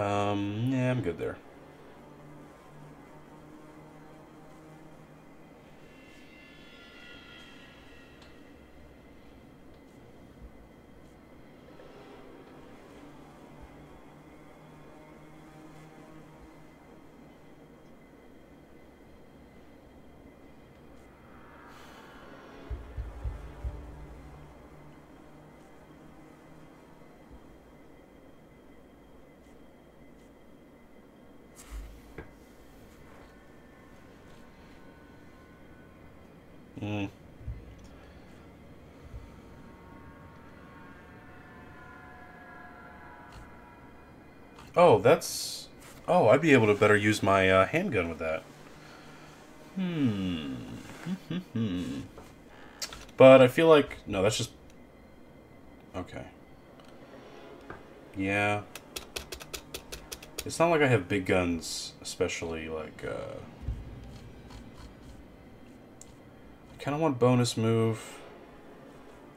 Um, yeah, I'm good there. Mm. Oh, that's... Oh, I'd be able to better use my uh, handgun with that. Hmm. But I feel like... No, that's just... Okay. Yeah. It's not like I have big guns, especially like... Uh, I kind of want bonus move.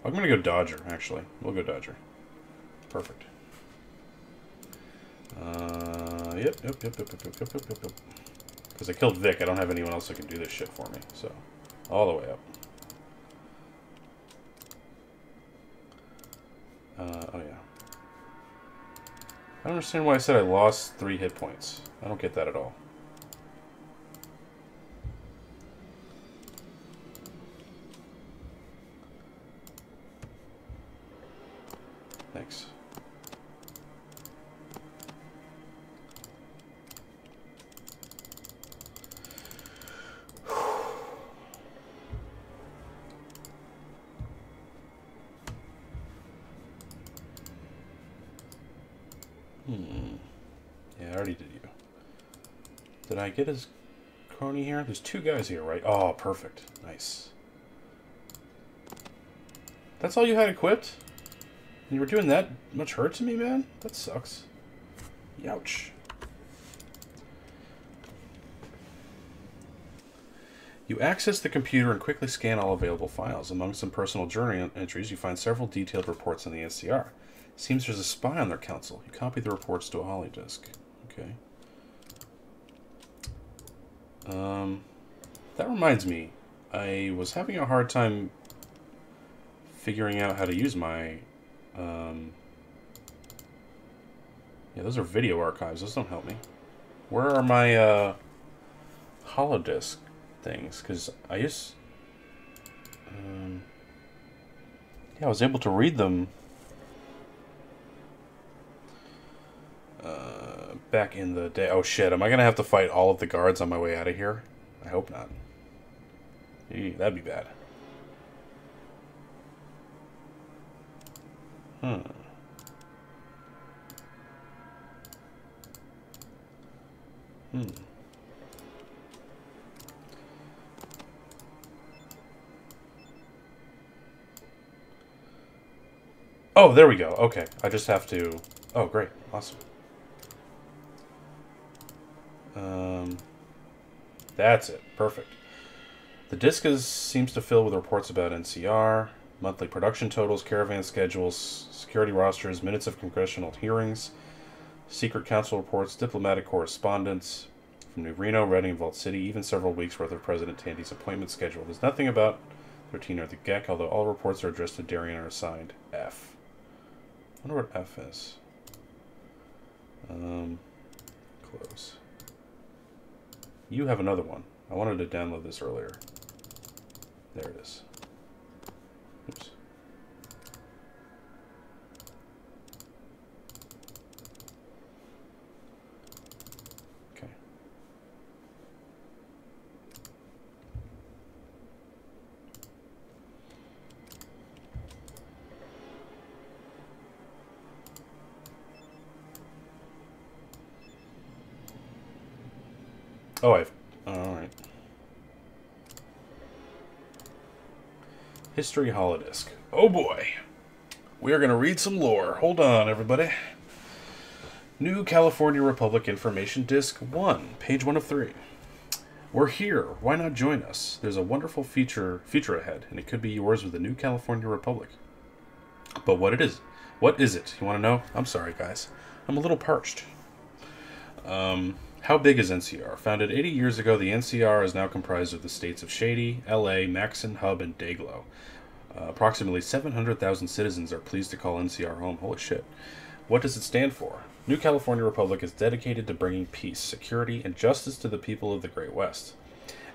I'm going to go Dodger, actually. We'll go Dodger. Perfect. Uh, yep, yep, yep, yep, yep, yep, yep, yep, yep. Because I killed Vic, I don't have anyone else that can do this shit for me, so... All the way up. Uh, oh yeah. I don't understand why I said I lost three hit points. I don't get that at all. There's two guys here, right? Oh, perfect. Nice. That's all you had equipped? And You were doing that much hurt to me, man? That sucks. Youch. You access the computer and quickly scan all available files. Among some personal journal entries, you find several detailed reports on the NCR. Seems there's a spy on their council. You copy the reports to a holodisk. Okay. Um, that reminds me. I was having a hard time figuring out how to use my um, yeah, those are video archives. Those don't help me. Where are my uh, holodisk things? Because I used... Um, yeah, I was able to read them back in the day. Oh shit, am I to have to fight all of the guards on my way out of here? I hope not. That'd be bad. Hmm. Hmm. Oh, there we go. Okay. I just have to... Oh, great. Awesome. Um, that's it. Perfect. The disk is, seems to fill with reports about NCR, monthly production totals, caravan schedules, security rosters, minutes of congressional hearings, secret council reports, diplomatic correspondence from New Reno, Redding, Vault City, even several weeks worth of President Tandy's appointment schedule. There's nothing about 13 or the GECK, although all reports are addressed to Darion are assigned F. I wonder what F is. Um, close. You have another one. I wanted to download this earlier. There it is. Oops. Oh, I've. Oh, all right. History Holodisk. Oh boy. We are going to read some lore. Hold on, everybody. New California Republic Information Disc 1, page 1 of 3. We're here. Why not join us? There's a wonderful feature future ahead, and it could be yours with the New California Republic. But what it is? What is it? You want to know? I'm sorry, guys. I'm a little parched. Um, how big is NCR? Founded 80 years ago, the NCR is now comprised of the states of Shady, LA, Maxson, Hub, and Dayglow. Uh, approximately 700,000 citizens are pleased to call NCR home. Holy shit. What does it stand for? New California Republic is dedicated to bringing peace, security, and justice to the people of the Great West.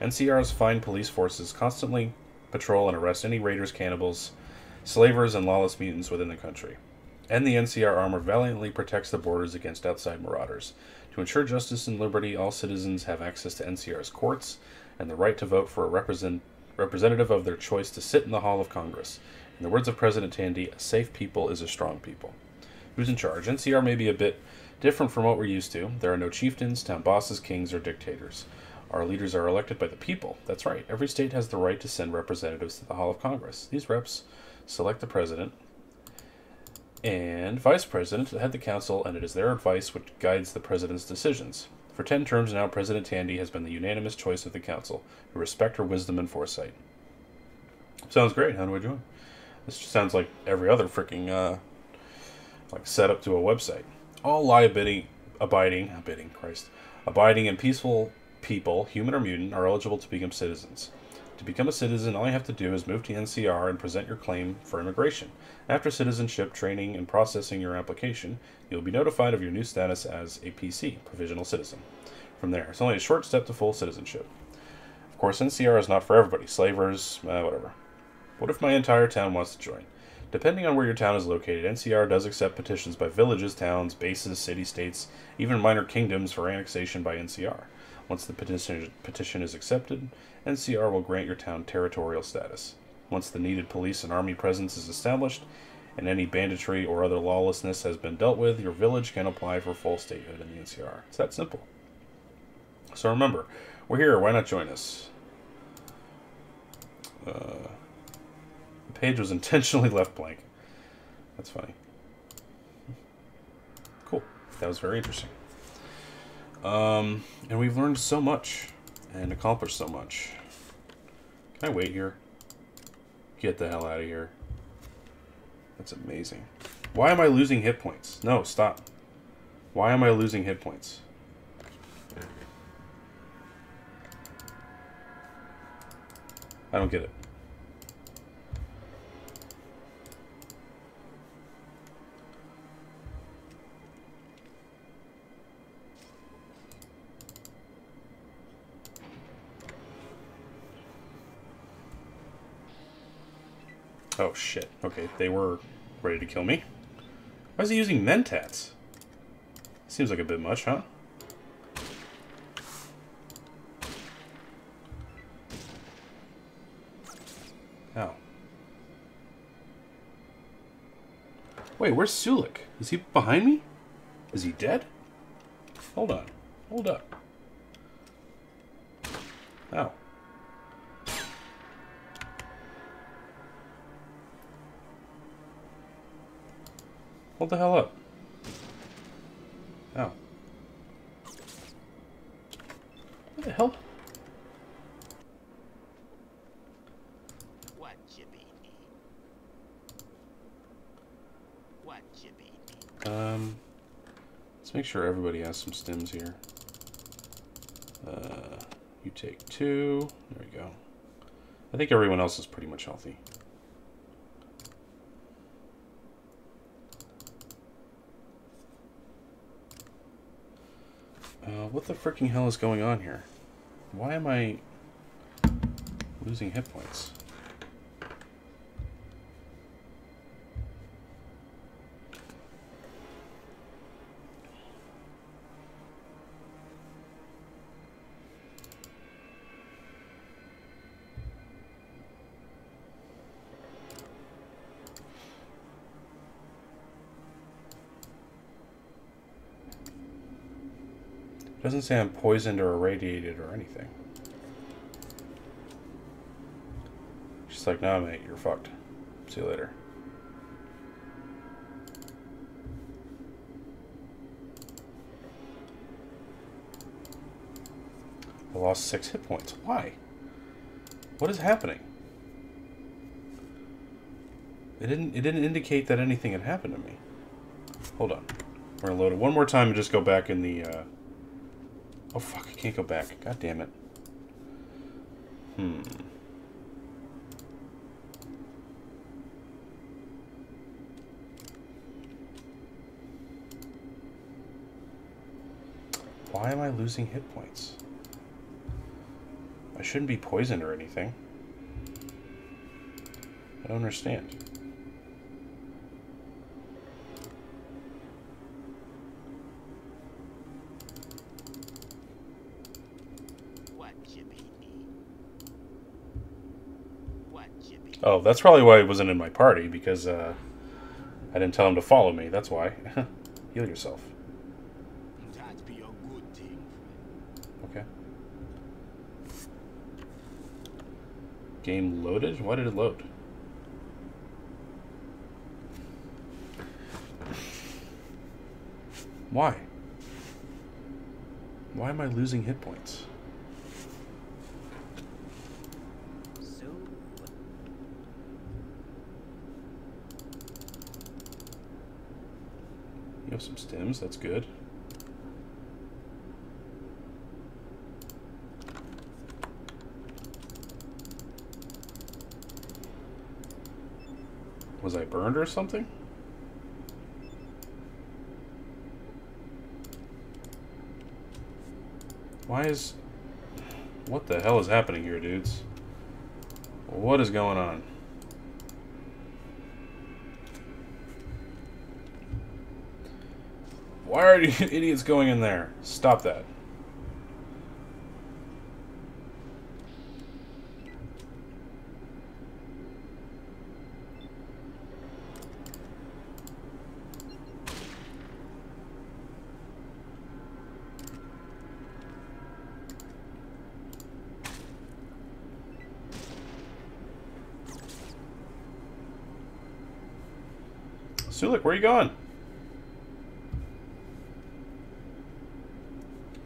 NCR's fine police forces constantly patrol and arrest any raiders, cannibals, slavers, and lawless mutants within the country. And the NCR armor valiantly protects the borders against outside marauders. To ensure justice and liberty, all citizens have access to NCR's courts and the right to vote for a represent- representative of their choice to sit in the Hall of Congress. In the words of President Tandy, a safe people is a strong people. Who's in charge? NCR may be a bit different from what we're used to. There are no chieftains, town bosses, kings, or dictators. Our leaders are elected by the people. That's right. Every state has the right to send representatives to the Hall of Congress. These reps select the president and vice president to head the council, and it is their advice which guides the president's decisions. For ten terms now, President Tandy has been the unanimous choice of the council, who respect her wisdom and foresight. Sounds great. How do I join? This sounds like every other freaking uh, like setup to a website. All liability abiding, abiding, Christ, abiding and peaceful people, human or mutant, are eligible to become citizens. To become a citizen, all you have to do is move to NCR and present your claim for immigration. After citizenship training and processing your application, you'll be notified of your new status as a PC, provisional citizen. From there, it's only a short step to full citizenship. Of course, NCR is not for everybody, slavers, uh, whatever. What if my entire town wants to join? Depending on where your town is located, NCR does accept petitions by villages, towns, bases, city states, even minor kingdoms for annexation by NCR. Once the petition, petition is accepted, NCR will grant your town territorial status. Once the needed police and army presence is established, and any banditry or other lawlessness has been dealt with, your village can apply for full statehood in the NCR. It's that simple. So remember, we're here. Why not join us? Uh, the page was intentionally left blank. That's funny. Cool. That was very interesting. Um, and we've learned so much and accomplished so much. Can I wait here? Get the hell out of here. That's amazing. Why am I losing hit points? No, stop. Why am I losing hit points? I don't get it. Oh shit. Okay, they were ready to kill me. Why is he using mentats? Seems like a bit much, huh? Oh. Wait, where's Sulik? Is he behind me? Is he dead? Hold on. Hold up. Ow. Hold the hell up. Ow. What the hell? What you? What you be? Um, let's make sure everybody has some stims here. Uh, you take two. There we go. I think everyone else is pretty much healthy. Uh, what the freaking hell is going on here? Why am I losing hit points? Doesn't say I'm poisoned or irradiated or anything. She's like, nah, mate, you're fucked. See you later. I lost six hit points. Why? What is happening? It didn't. It didn't indicate that anything had happened to me. Hold on. We're gonna load it one more time and just go back in the. Uh... Oh fuck! I can't go back. God damn it. Hmm. Why am I losing hit points? I shouldn't be poisoned or anything. I don't understand. What, Chippy? What, Chippy? Oh, that's probably why he wasn't in my party, because uh, I didn't tell him to follow me. That's why. Heal yourself. That be a good thing. Okay. Game loaded? Why did it load? Why? Why am I losing hit points? So, You stims, that's good. Was I burned or something? Why is... What the hell is happening here, dudes? What is going on? Are idiots going in there? Stop that. Sulik, where are you going?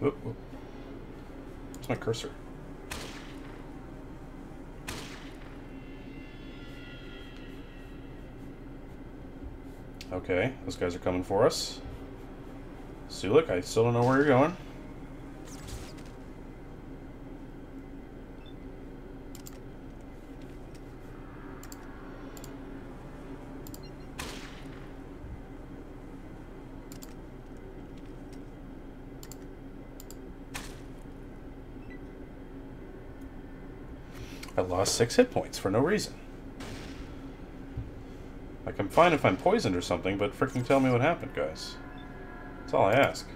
Whoop, whoop. Where's my cursor? Okay, those guys are coming for us. Sulik, I still don't know where you're going. I lost six hit points for no reason. I'm fine if I'm poisoned or something, but freaking tell me what happened, guys. That's all I ask.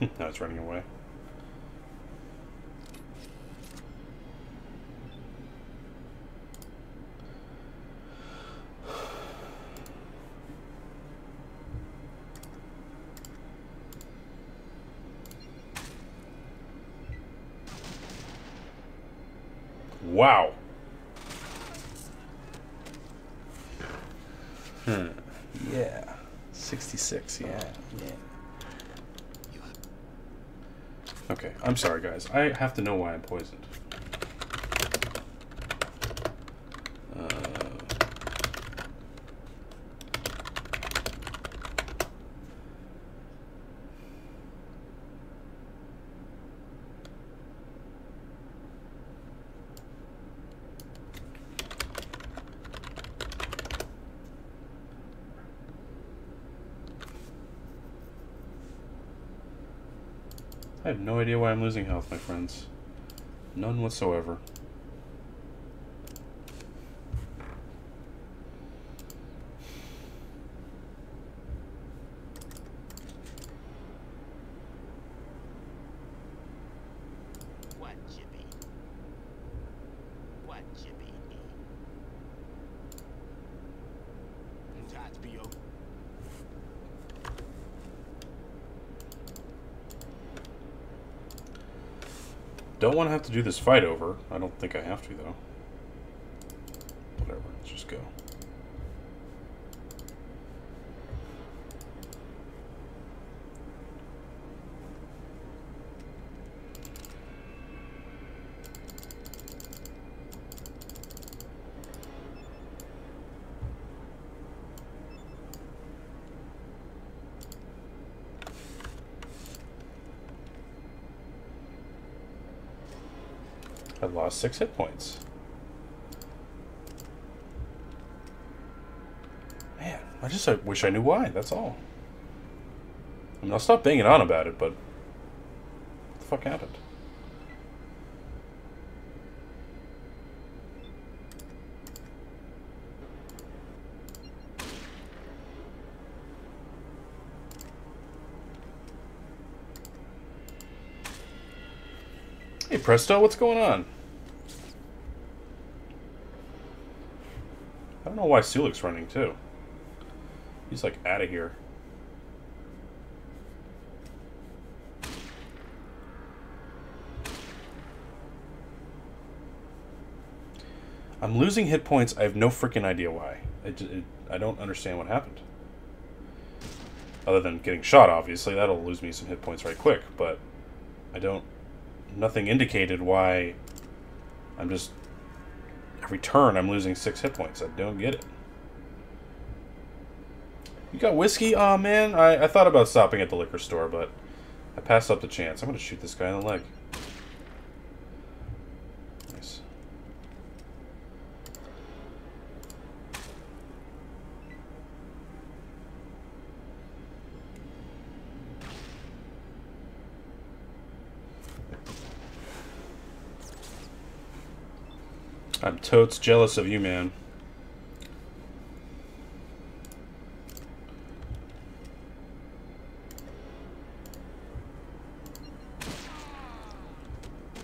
now it's running away. Wow. Hmm. Yeah. 66, yeah. Yeah. Okay, I'm sorry, guys. I have to know why I'm poisoned. No idea why I'm losing health, my friends. None whatsoever. Don't want to have to do this fight over. I don't think I have to, though. Whatever, let's just go. I lost six hit points. Man, I just I wish I knew why, that's all. I mean, I'll stop banging on about it, but... What the fuck happened? Hey Presto, what's going on? I don't know why Sulik's running too. He's like out of here. I'm losing hit points. I have no freaking idea why. It, I don't understand what happened. Other than getting shot, obviously. That'll lose me some hit points right quick. But I don't... Nothing indicated why I'm just... Every turn I'm losing six hit points. I don't get it. You got whiskey? oh, man. I, I thought about stopping at the liquor store, but I passed up the chance. I'm going to shoot this guy in the leg. Nice. I'm totes jealous of you, man.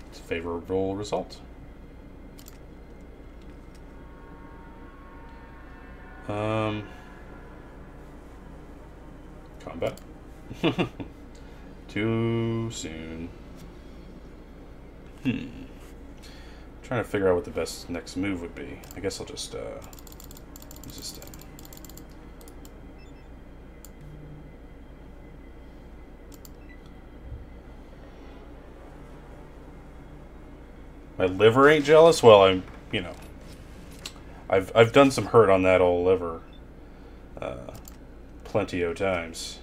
It's a favorable result. Um, combat. Too soon. Hmm. Trying to figure out what the best next move would be. I guess I'll just uh, use this. My liver ain't jealous. Well, I'm, you know, I've I've done some hurt on that old liver, uh, plenty of times.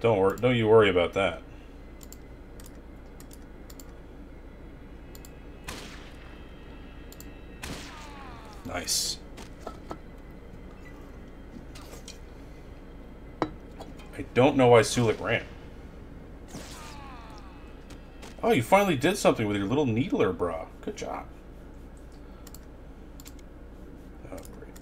Don't worry, don't you worry about that. Nice. I don't know why Sulik ran. Oh, you finally did something with your little needler, bra. Good job. Oh, great.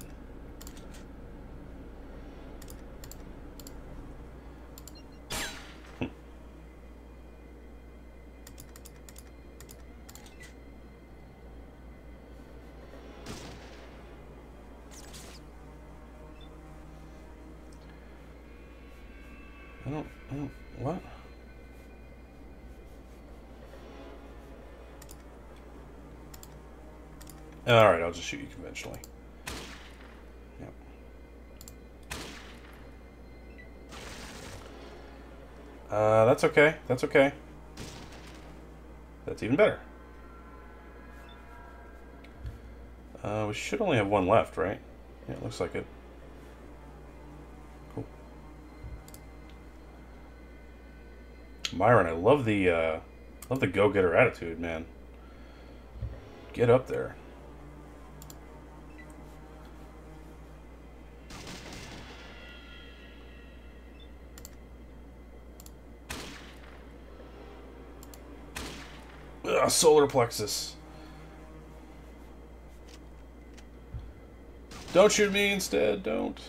I don't, I don't, what? Alright, I'll just shoot you conventionally. Yep. Uh, that's okay. That's okay. That's even better. Uh, we should only have one left, right? Yeah, it looks like it. Myron, I love the, uh, love the go-getter attitude, man. Get up there. Ugh, solar plexus. Don't shoot me instead, don't.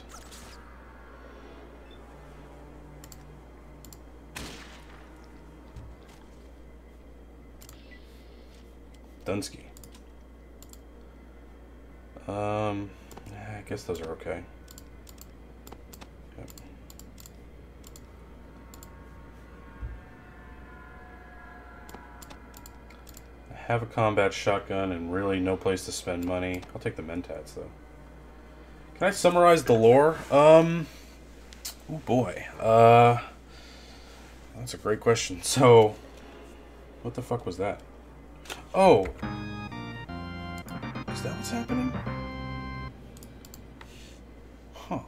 Dunsky. Um, I guess those are okay. Yep. have a combat shotgun and really no place to spend money. I'll take the Mentats though. Can I summarize the lore? Um, oh boy. Uh, that's a great question. So, what the fuck was that? Oh, is that what's happening? Huh.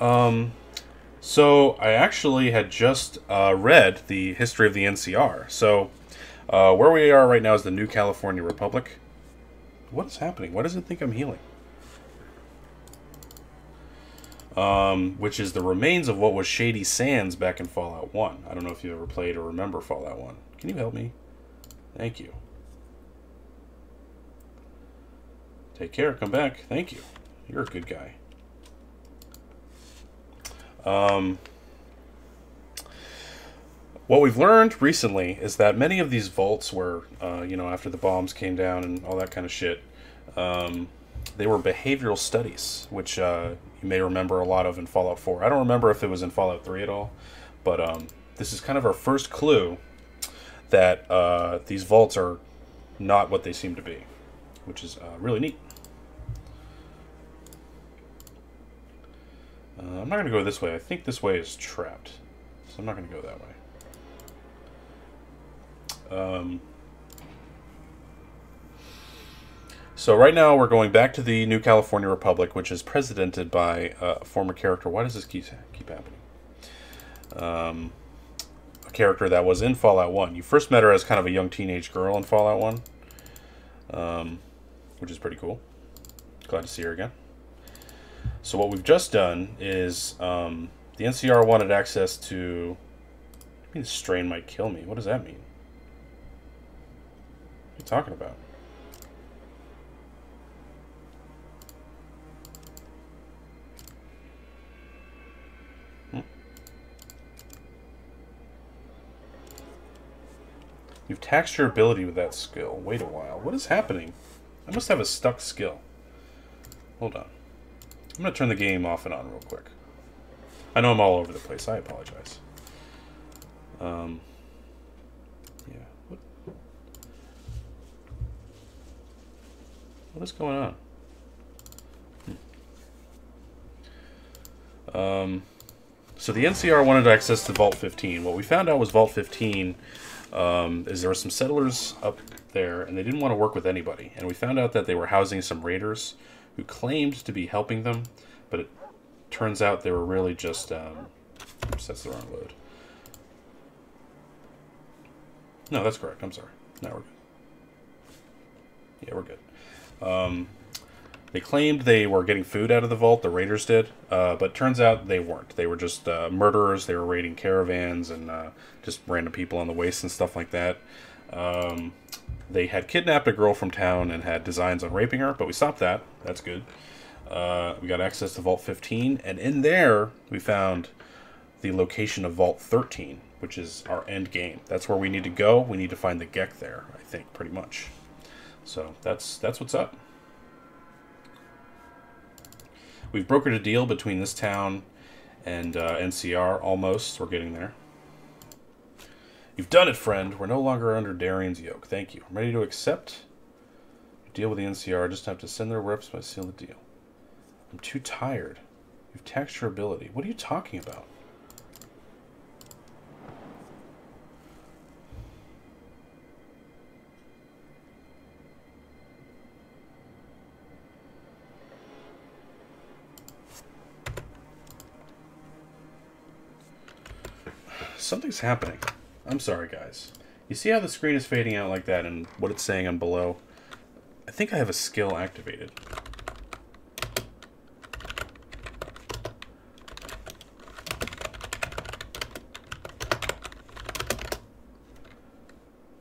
Um, so I actually had just uh, read the history of the NCR. So, uh, where we are right now is the New California Republic. What is happening? Why does it think I'm healing? Um, which is the remains of what was Shady Sands back in Fallout 1. I don't know if you ever played or remember Fallout 1. Can you help me? Thank you. Take care. Come back. Thank you. You're a good guy. Um, what we've learned recently is that many of these vaults were, uh, you know, after the bombs came down and all that kind of shit, um, they were behavioral studies, which uh, you may remember a lot of in Fallout 4. I don't remember if it was in Fallout 3 at all, but um, this is kind of our first clue that uh, these vaults are not what they seem to be, which is uh, really neat. Uh, I'm not going to go this way. I think this way is trapped, so I'm not going to go that way. Um, so right now we're going back to the New California Republic, which is presidented by uh, a former character. Why does this keep keep happening? Um, a character that was in Fallout One. You first met her as kind of a young teenage girl in Fallout One, um, which is pretty cool. Glad to see her again. So what we've just done is um, the NCR wanted access to. I mean, strain might kill me. What does that mean? What are you talking about? You've taxed your ability with that skill. Wait a while. What is happening? I must have a stuck skill. Hold on. I'm going to turn the game off and on real quick. I know I'm all over the place. I apologize. Um, yeah. What, what is going on? Hmm. Um, so the NCR wanted access to Vault 15. What we found out was Vault 15 um, is there were some settlers up there, and they didn't want to work with anybody. And we found out that they were housing some raiders who claimed to be helping them, but it turns out they were really just. Um, oops, that's the wrong load. No, that's correct. I'm sorry. Now we're good. Yeah, we're good. Um, they claimed they were getting food out of the vault, the raiders did, uh, but turns out they weren't. They were just uh, murderers. They were raiding caravans and uh, just random people on the waste and stuff like that. Um, they had kidnapped a girl from town and had designs on raping her, but we stopped that. That's good. Uh, we got access to Vault 15, and in there we found the location of Vault 13, which is our end game. That's where we need to go. We need to find the GECK there, I think, pretty much. So that's that's what's up. We've brokered a deal between this town and uh, NCR. Almost, we're getting there. You've done it, friend. We're no longer under Darion's yoke. Thank you. I'm ready to accept deal with the NCR. I Just have to send their reps by seal the deal. I'm too tired. You've taxed your ability. What are you talking about? Something's happening. I'm sorry, guys. You see how the screen is fading out like that and what it's saying on below? I think I have a skill activated.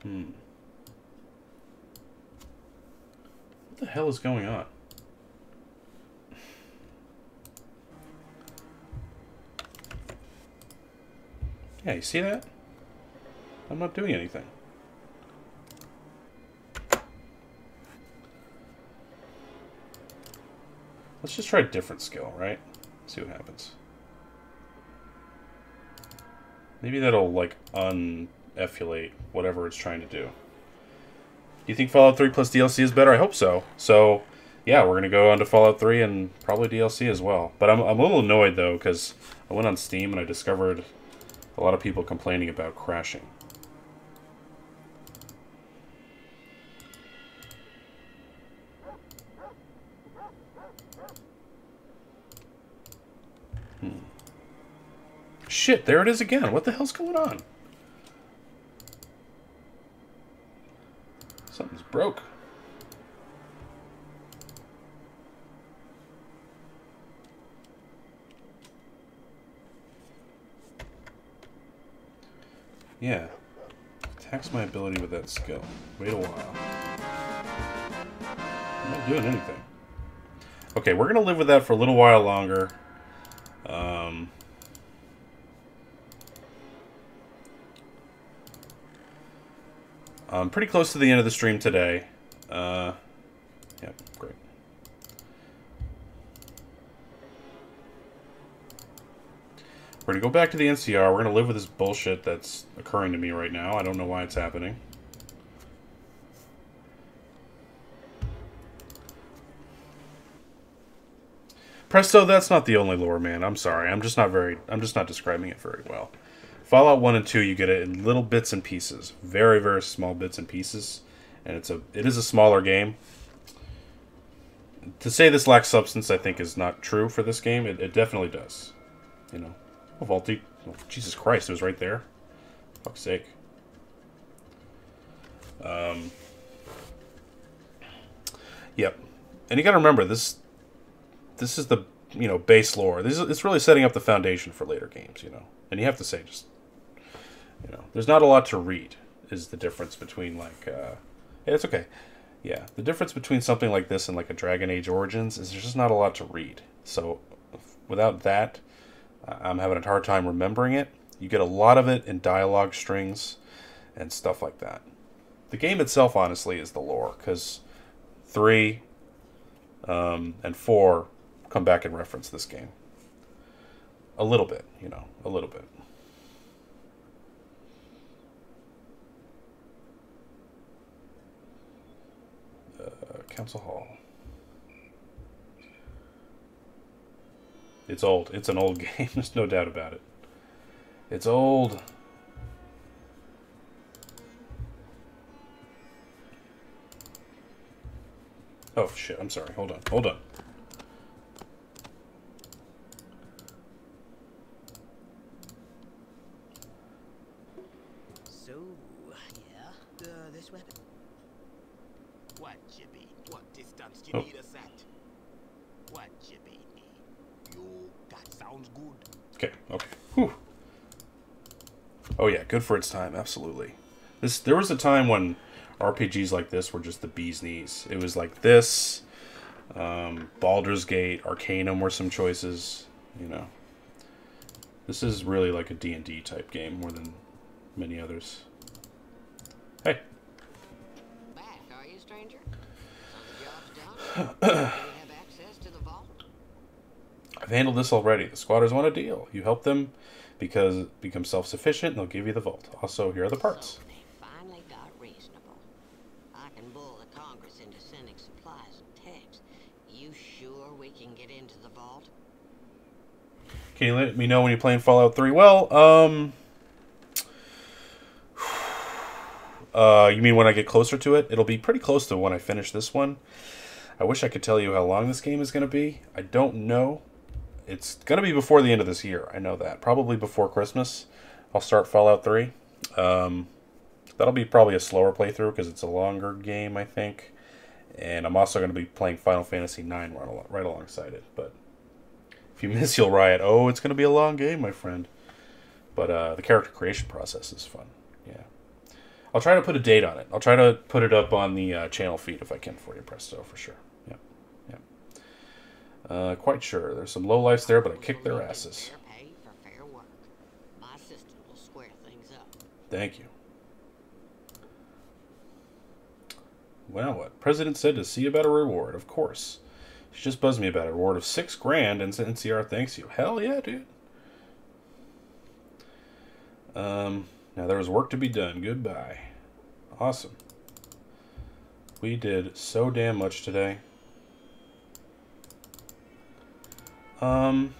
Hmm. What the hell is going on? Yeah, you see that? I'm not doing anything. Let's just try a different skill, right? See what happens. Maybe that'll, like, un-effulate whatever it's trying to do. You think Fallout 3 plus DLC is better? I hope so. So, yeah, we're gonna go on to Fallout 3 and probably DLC as well. But I'm I'm a little annoyed though because I went on Steam and I discovered a lot of people complaining about crashing. Hmm. Shit, there it is again. What the hell's going on? Something's broke. Yeah. Tax my ability with that skill. Wait a while. I'm not doing anything. Okay, we're gonna live with that for a little while longer. Um, I'm pretty close to the end of the stream today. Uh, yeah, great. We're going to go back to the NCR. We're going to live with this bullshit that's occurring to me right now. I don't know why it's happening. Presto, that's not the only lore, man. I'm sorry. I'm just not very... I'm just not describing it very well. Fallout 1 and 2, you get it in little bits and pieces. Very, very small bits and pieces. And it's a it is a smaller game. To say this lacks substance, I think, is not true for this game. It, it definitely does. You know. Oh. Oh, Jesus Christ, it was right there. Fuck's sake. Um, yep. And you gotta remember, this this is the, you know, base lore. This is, it's really setting up the foundation for later games, you know. And you have to say, just, you know, there's not a lot to read, is the difference between, like, uh, it's okay. Yeah, the difference between something like this and, like, a Dragon Age Origins is there's just not a lot to read. So, without that, I'm having a hard time remembering it. You get a lot of it in dialogue strings and stuff like that. The game itself, honestly, is the lore, because 3 um, and 4 come back and reference this game. A little bit, you know, a little bit. Uh, Council Hall. It's old. It's an old game. There's no doubt about it. It's old. Oh, shit. I'm sorry. Hold on. Hold on. So, yeah, uh, this weapon. What, Jibby? What distance you Oh. need us at? What, Jibby? You, that sounds good. Okay, okay. Whew. Oh yeah, good for its time, absolutely. This there was a time when RPGs like this were just the bee's knees. It was like this, um, Baldur's Gate, Arcanum were some choices. You know, this is really like a D and D type game more than many others. Hey, Back, are you, stranger? So the job's done? you have access to the vault? I've handled this already. The squatters want a deal. You help them because become self-sufficient, and they'll give you the vault. Also, here are the parts. So they finally got reasonable. I can bull the Congress into sending supplies and techs. You sure we can get into the vault? Can you let me know when you're playing Fallout 3? Well, um. Uh, you mean when I get closer to it? It'll be pretty close to when I finish this one. I wish I could tell you how long this game is going to be. I don't know. It's going to be before the end of this year. I know that. Probably before Christmas. I'll start Fallout 3. Um, that'll be probably a slower playthrough because it's a longer game, I think. And I'm also going to be playing Final Fantasy IX right, al- right alongside it. But if you miss, you'll riot. Oh, it's going to be a long game, my friend. But uh, the character creation process is fun. Yeah. I'll try to put a date on it. I'll try to put it up on the uh, channel feed if I can for you, Presto, for sure. Uh, quite sure. There's some low lifes there, but I kicked their asses. Thank you. Well, what? President said to see about a reward, of course. She just buzzed me about a reward of six grand and said NCR thanks you. Hell yeah, dude. Um, now there was work to be done. Goodbye. Awesome. We did so damn much today. Um,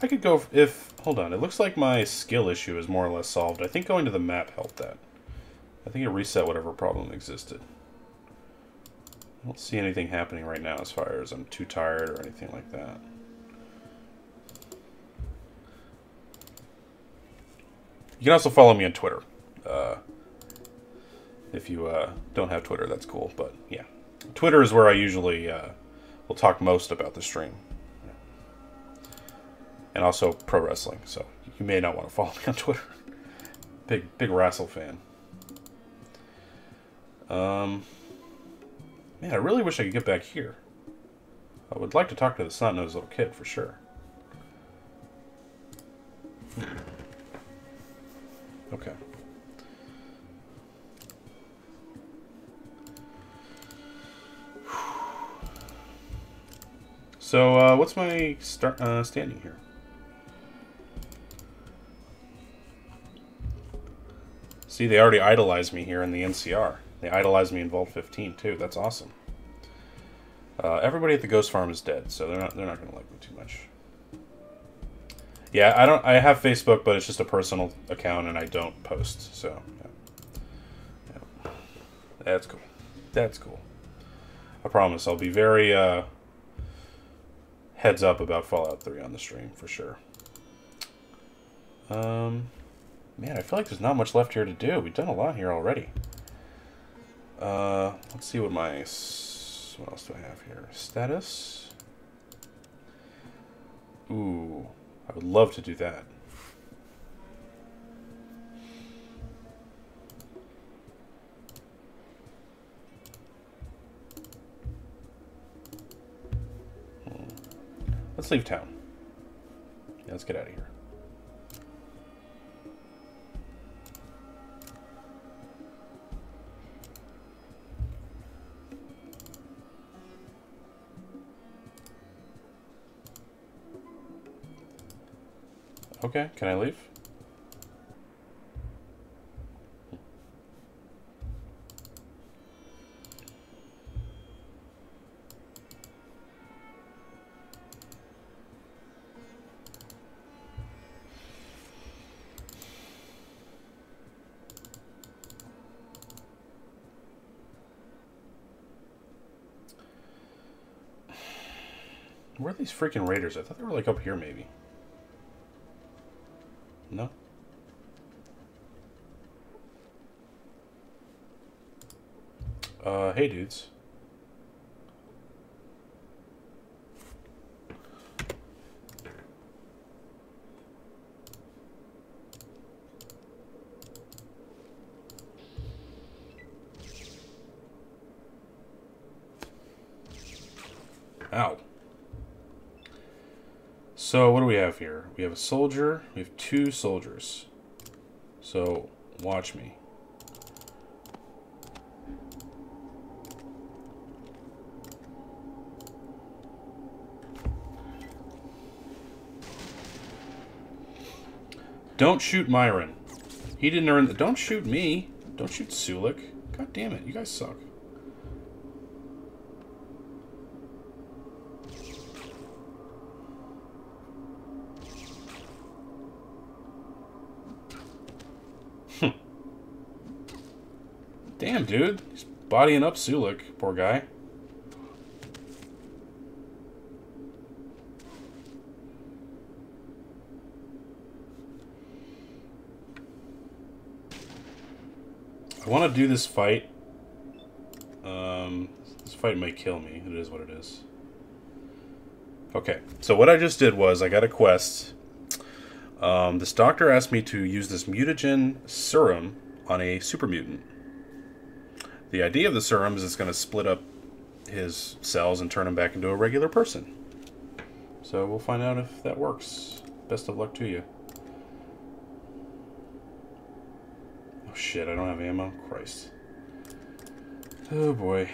I could go if... Hold on, it looks like my skill issue is more or less solved. I think going to the map helped that. I think it reset whatever problem existed. I don't see anything happening right now as far as I'm too tired or anything like that. You can also follow me on Twitter. Uh, if you uh, don't have Twitter, that's cool. But yeah, Twitter is where I usually uh, will talk most about the stream, and also pro wrestling. So you may not want to follow me on Twitter. big big wrestle fan. Um, man, I really wish I could get back here. I would like to talk to the snot-nosed little kid for sure. Okay. So, uh, what's my start uh, standing here? See, they already idolized me here in the NCR. They idolized me in Vault 15 too. That's awesome. Uh, everybody at the Ghost Farm is dead, so they're not they're not going to like me too much. Yeah, I don't. I have Facebook, but it's just a personal account, and I don't post. So, yeah. Yeah. that's cool. That's cool. I promise I'll be very uh, heads up about Fallout 3 on the stream for sure. Um, man, I feel like there's not much left here to do. We've done a lot here already. Uh, let's see what my what else do I have here? Status. Ooh. I would love to do that. Hmm. Let's leave town. Yeah, let's get out of here. Okay, can I leave? Where are these freaking raiders? I thought they were like up here maybe. No? Uh, hey dudes. Ow. So what do we have here? We have a soldier. We have two soldiers. So watch me. Don't shoot Myron. He didn't earn the... Don't shoot me. Don't shoot Sulik. God damn it. You guys suck. Damn, dude. He's bodying up Sulik. Poor guy. I want to do this fight. Um, this fight might kill me. It is what it is. Okay, so what I just did was I got a quest. Um, this doctor asked me to use this mutagen serum on a super mutant. The idea of the serum is it's going to split up his cells and turn him back into a regular person. So we'll find out if that works. Best of luck to you. Shit, I don't have ammo? Christ. Oh boy.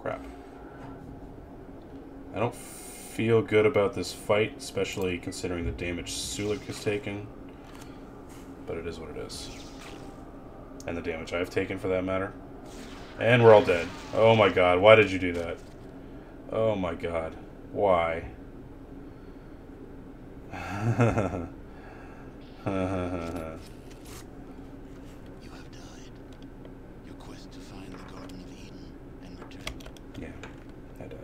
Crap. I don't feel good about this fight, especially considering the damage Sulik has taken. But it is what it is and the damage I've taken for that matter. And we're all dead. Oh my god, why did you do that? Oh my god. Why? Uh-huh. You have died. Your quest to find the Garden of Eden and return. yeah, I died.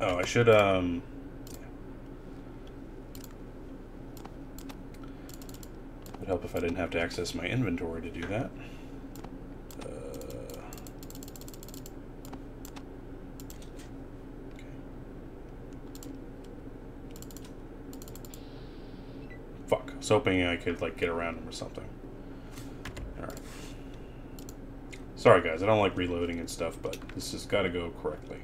Oh, I should, um... Would help if I didn't have to access my inventory to do that. Uh, okay. Fuck. I was hoping I could, like, get around him or something. Alright. Sorry, guys. I don't like reloading and stuff, but this has got to go correctly.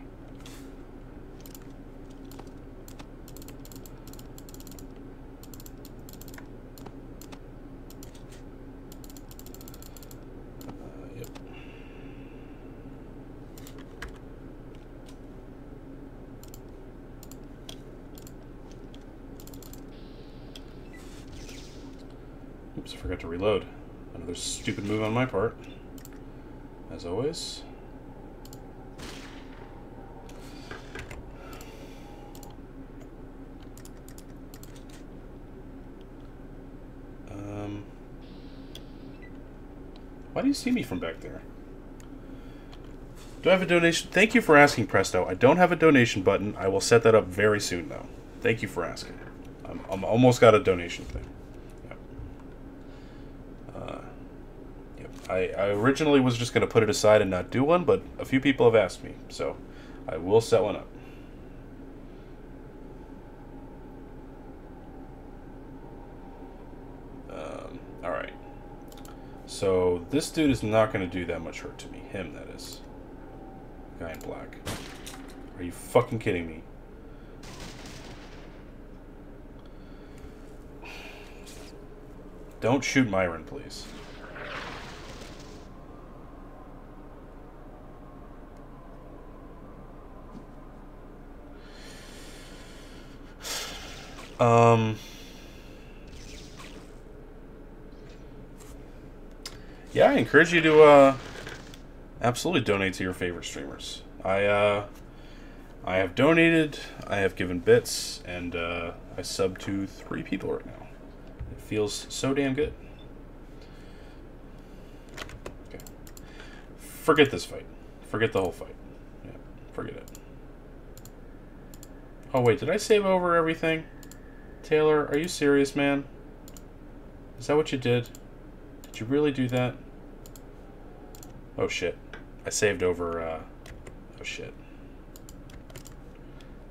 Forgot to reload. Another stupid move on my part. As always. Um, why do you see me from back there? Do I have a donation? Thank you for asking, Presto. I don't have a donation button. I will set that up very soon, though. Thank you for asking. I'm, I'm almost got a donation thing. Yep. Uh, yep. I, I originally was just going to put it aside and not do one, but a few people have asked me, so I will set one up. Um, all right. So this dude is not going to do that much hurt to me. Him, that is. Guy in black. Are you fucking kidding me? Don't shoot Myron, please. Um. Yeah, I encourage you to uh, absolutely donate to your favorite streamers. I uh, I have donated, I have given bits, and uh, I sub to three people right now. It feels so damn good. Okay. Forget this fight. Forget the whole fight. Yeah, forget it. Oh wait, did I save over everything? Taylor, are you serious, man? Is that what you did? Did you really do that? Oh shit. I saved over, uh... Oh shit.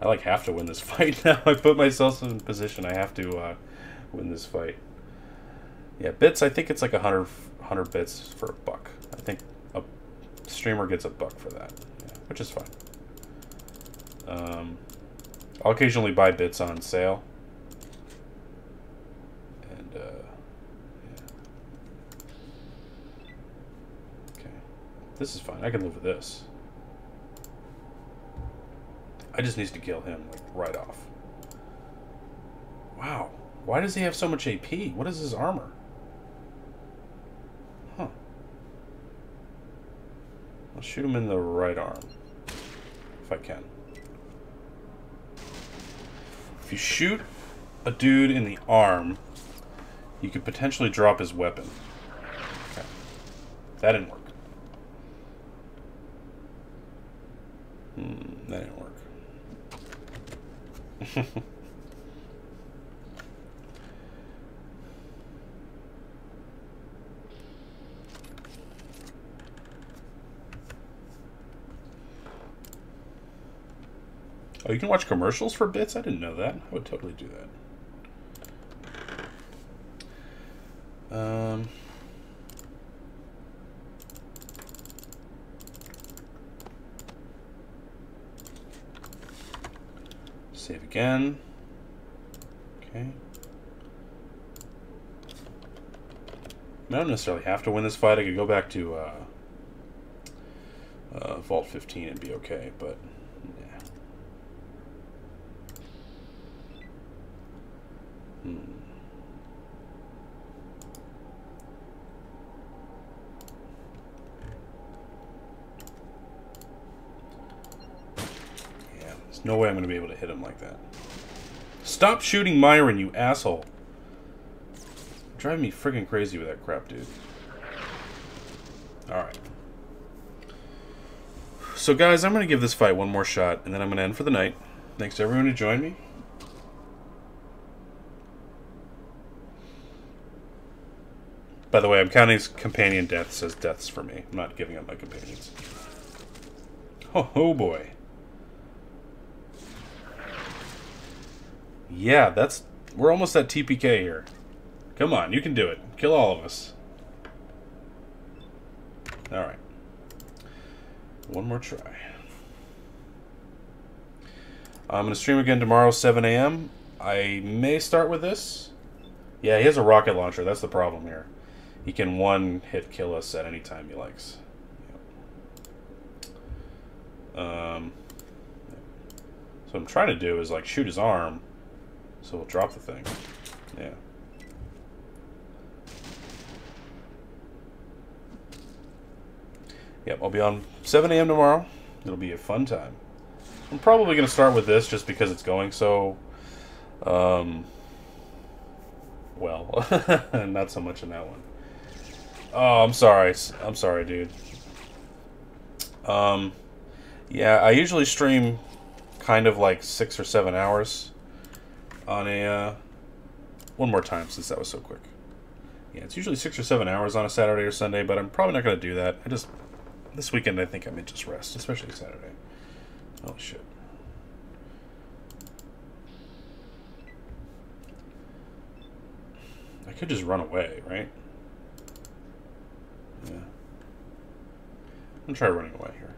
I like have to win this fight now. I put myself in position I have to, uh, win this fight. Yeah, bits, I think it's like a hundred, hundred bits for a buck. I think a streamer gets a buck for that. Which is fine. Um, I'll occasionally buy bits on sale. And, uh, yeah. Okay. This is fine. I can live with this. I just need to kill him, like, right off. Wow. Why does he have so much AP? What is his armor? Huh. I'll shoot him in the right arm. If I can. If you shoot a dude in the arm, you could potentially drop his weapon. Okay. That didn't work. Hmm, that didn't work. Oh, you can watch commercials for bits? I didn't know that. I would totally do that. Um... Save again. Okay. I don't necessarily have to win this fight. I could go back to uh, uh, Vault 15 and be okay, but yeah. Hmm. Yeah, there's no way I'm going to be able to hit him like that. Stop shooting Myron, you asshole. Driving me friggin' crazy with that crap, dude. Alright. So, guys, I'm going to give this fight one more shot, and then I'm going to end for the night. Thanks to everyone who joined me. By the way, I'm counting companion deaths as deaths for me. I'm not giving up my companions. Oh, oh boy. Yeah, that's... We're almost at TPK here. Come on, you can do it. Kill all of us. Alright. One more try. I'm going to stream again tomorrow, 7 a.m. I may start with this. Yeah, he has a rocket launcher. That's the problem here. He can one-hit kill us at any time he likes. Um, so what I'm trying to do is, like, shoot his arm, so we'll drop the thing. Yeah. Yep, I'll be on 7 a.m. tomorrow. It'll be a fun time. I'm probably going to start with this just because it's going so, um, well, not so much in that one. Oh, I'm sorry. I'm sorry, dude. Um, yeah, I usually stream kind of like six or seven hours on a, uh, one more time since that was so quick. Yeah, it's usually six or seven hours on a Saturday or Sunday, but I'm probably not going to do that. I just this weekend, I think I may just rest, especially Saturday. Oh, shit. I could just run away, right? Yeah. I'm gonna try running away here.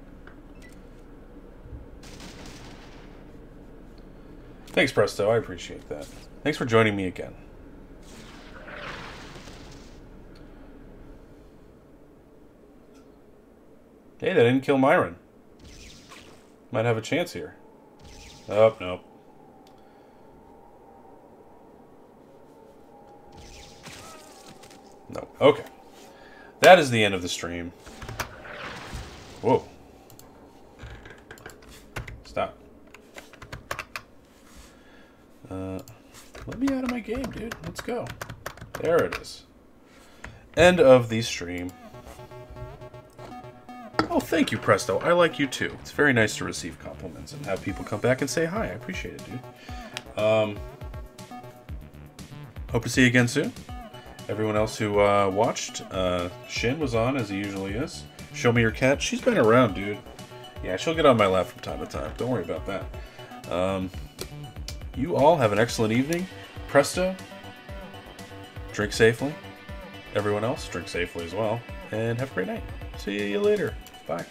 Thanks, Presto. I appreciate that. Thanks for joining me again. Hey, they didn't kill Myron. Might have a chance here. Oh, nope. No. Okay. That is the end of the stream. Whoa. Stop. Uh, let me out of my game, dude. Let's go. There it is. End of the stream. Oh, thank you, Presto. I like you too. It's very nice to receive compliments and have people come back and say hi. I appreciate it, dude. Um, hope to see you again soon. Everyone else who uh, watched, uh, Shin was on as he usually is. Show me your cat. She's been around, dude. Yeah, she'll get on my lap from time to time. Don't worry about that. Um, you all have an excellent evening. Presto, drink safely. Everyone else, drink safely as well. And have a great night. See you later. Bye.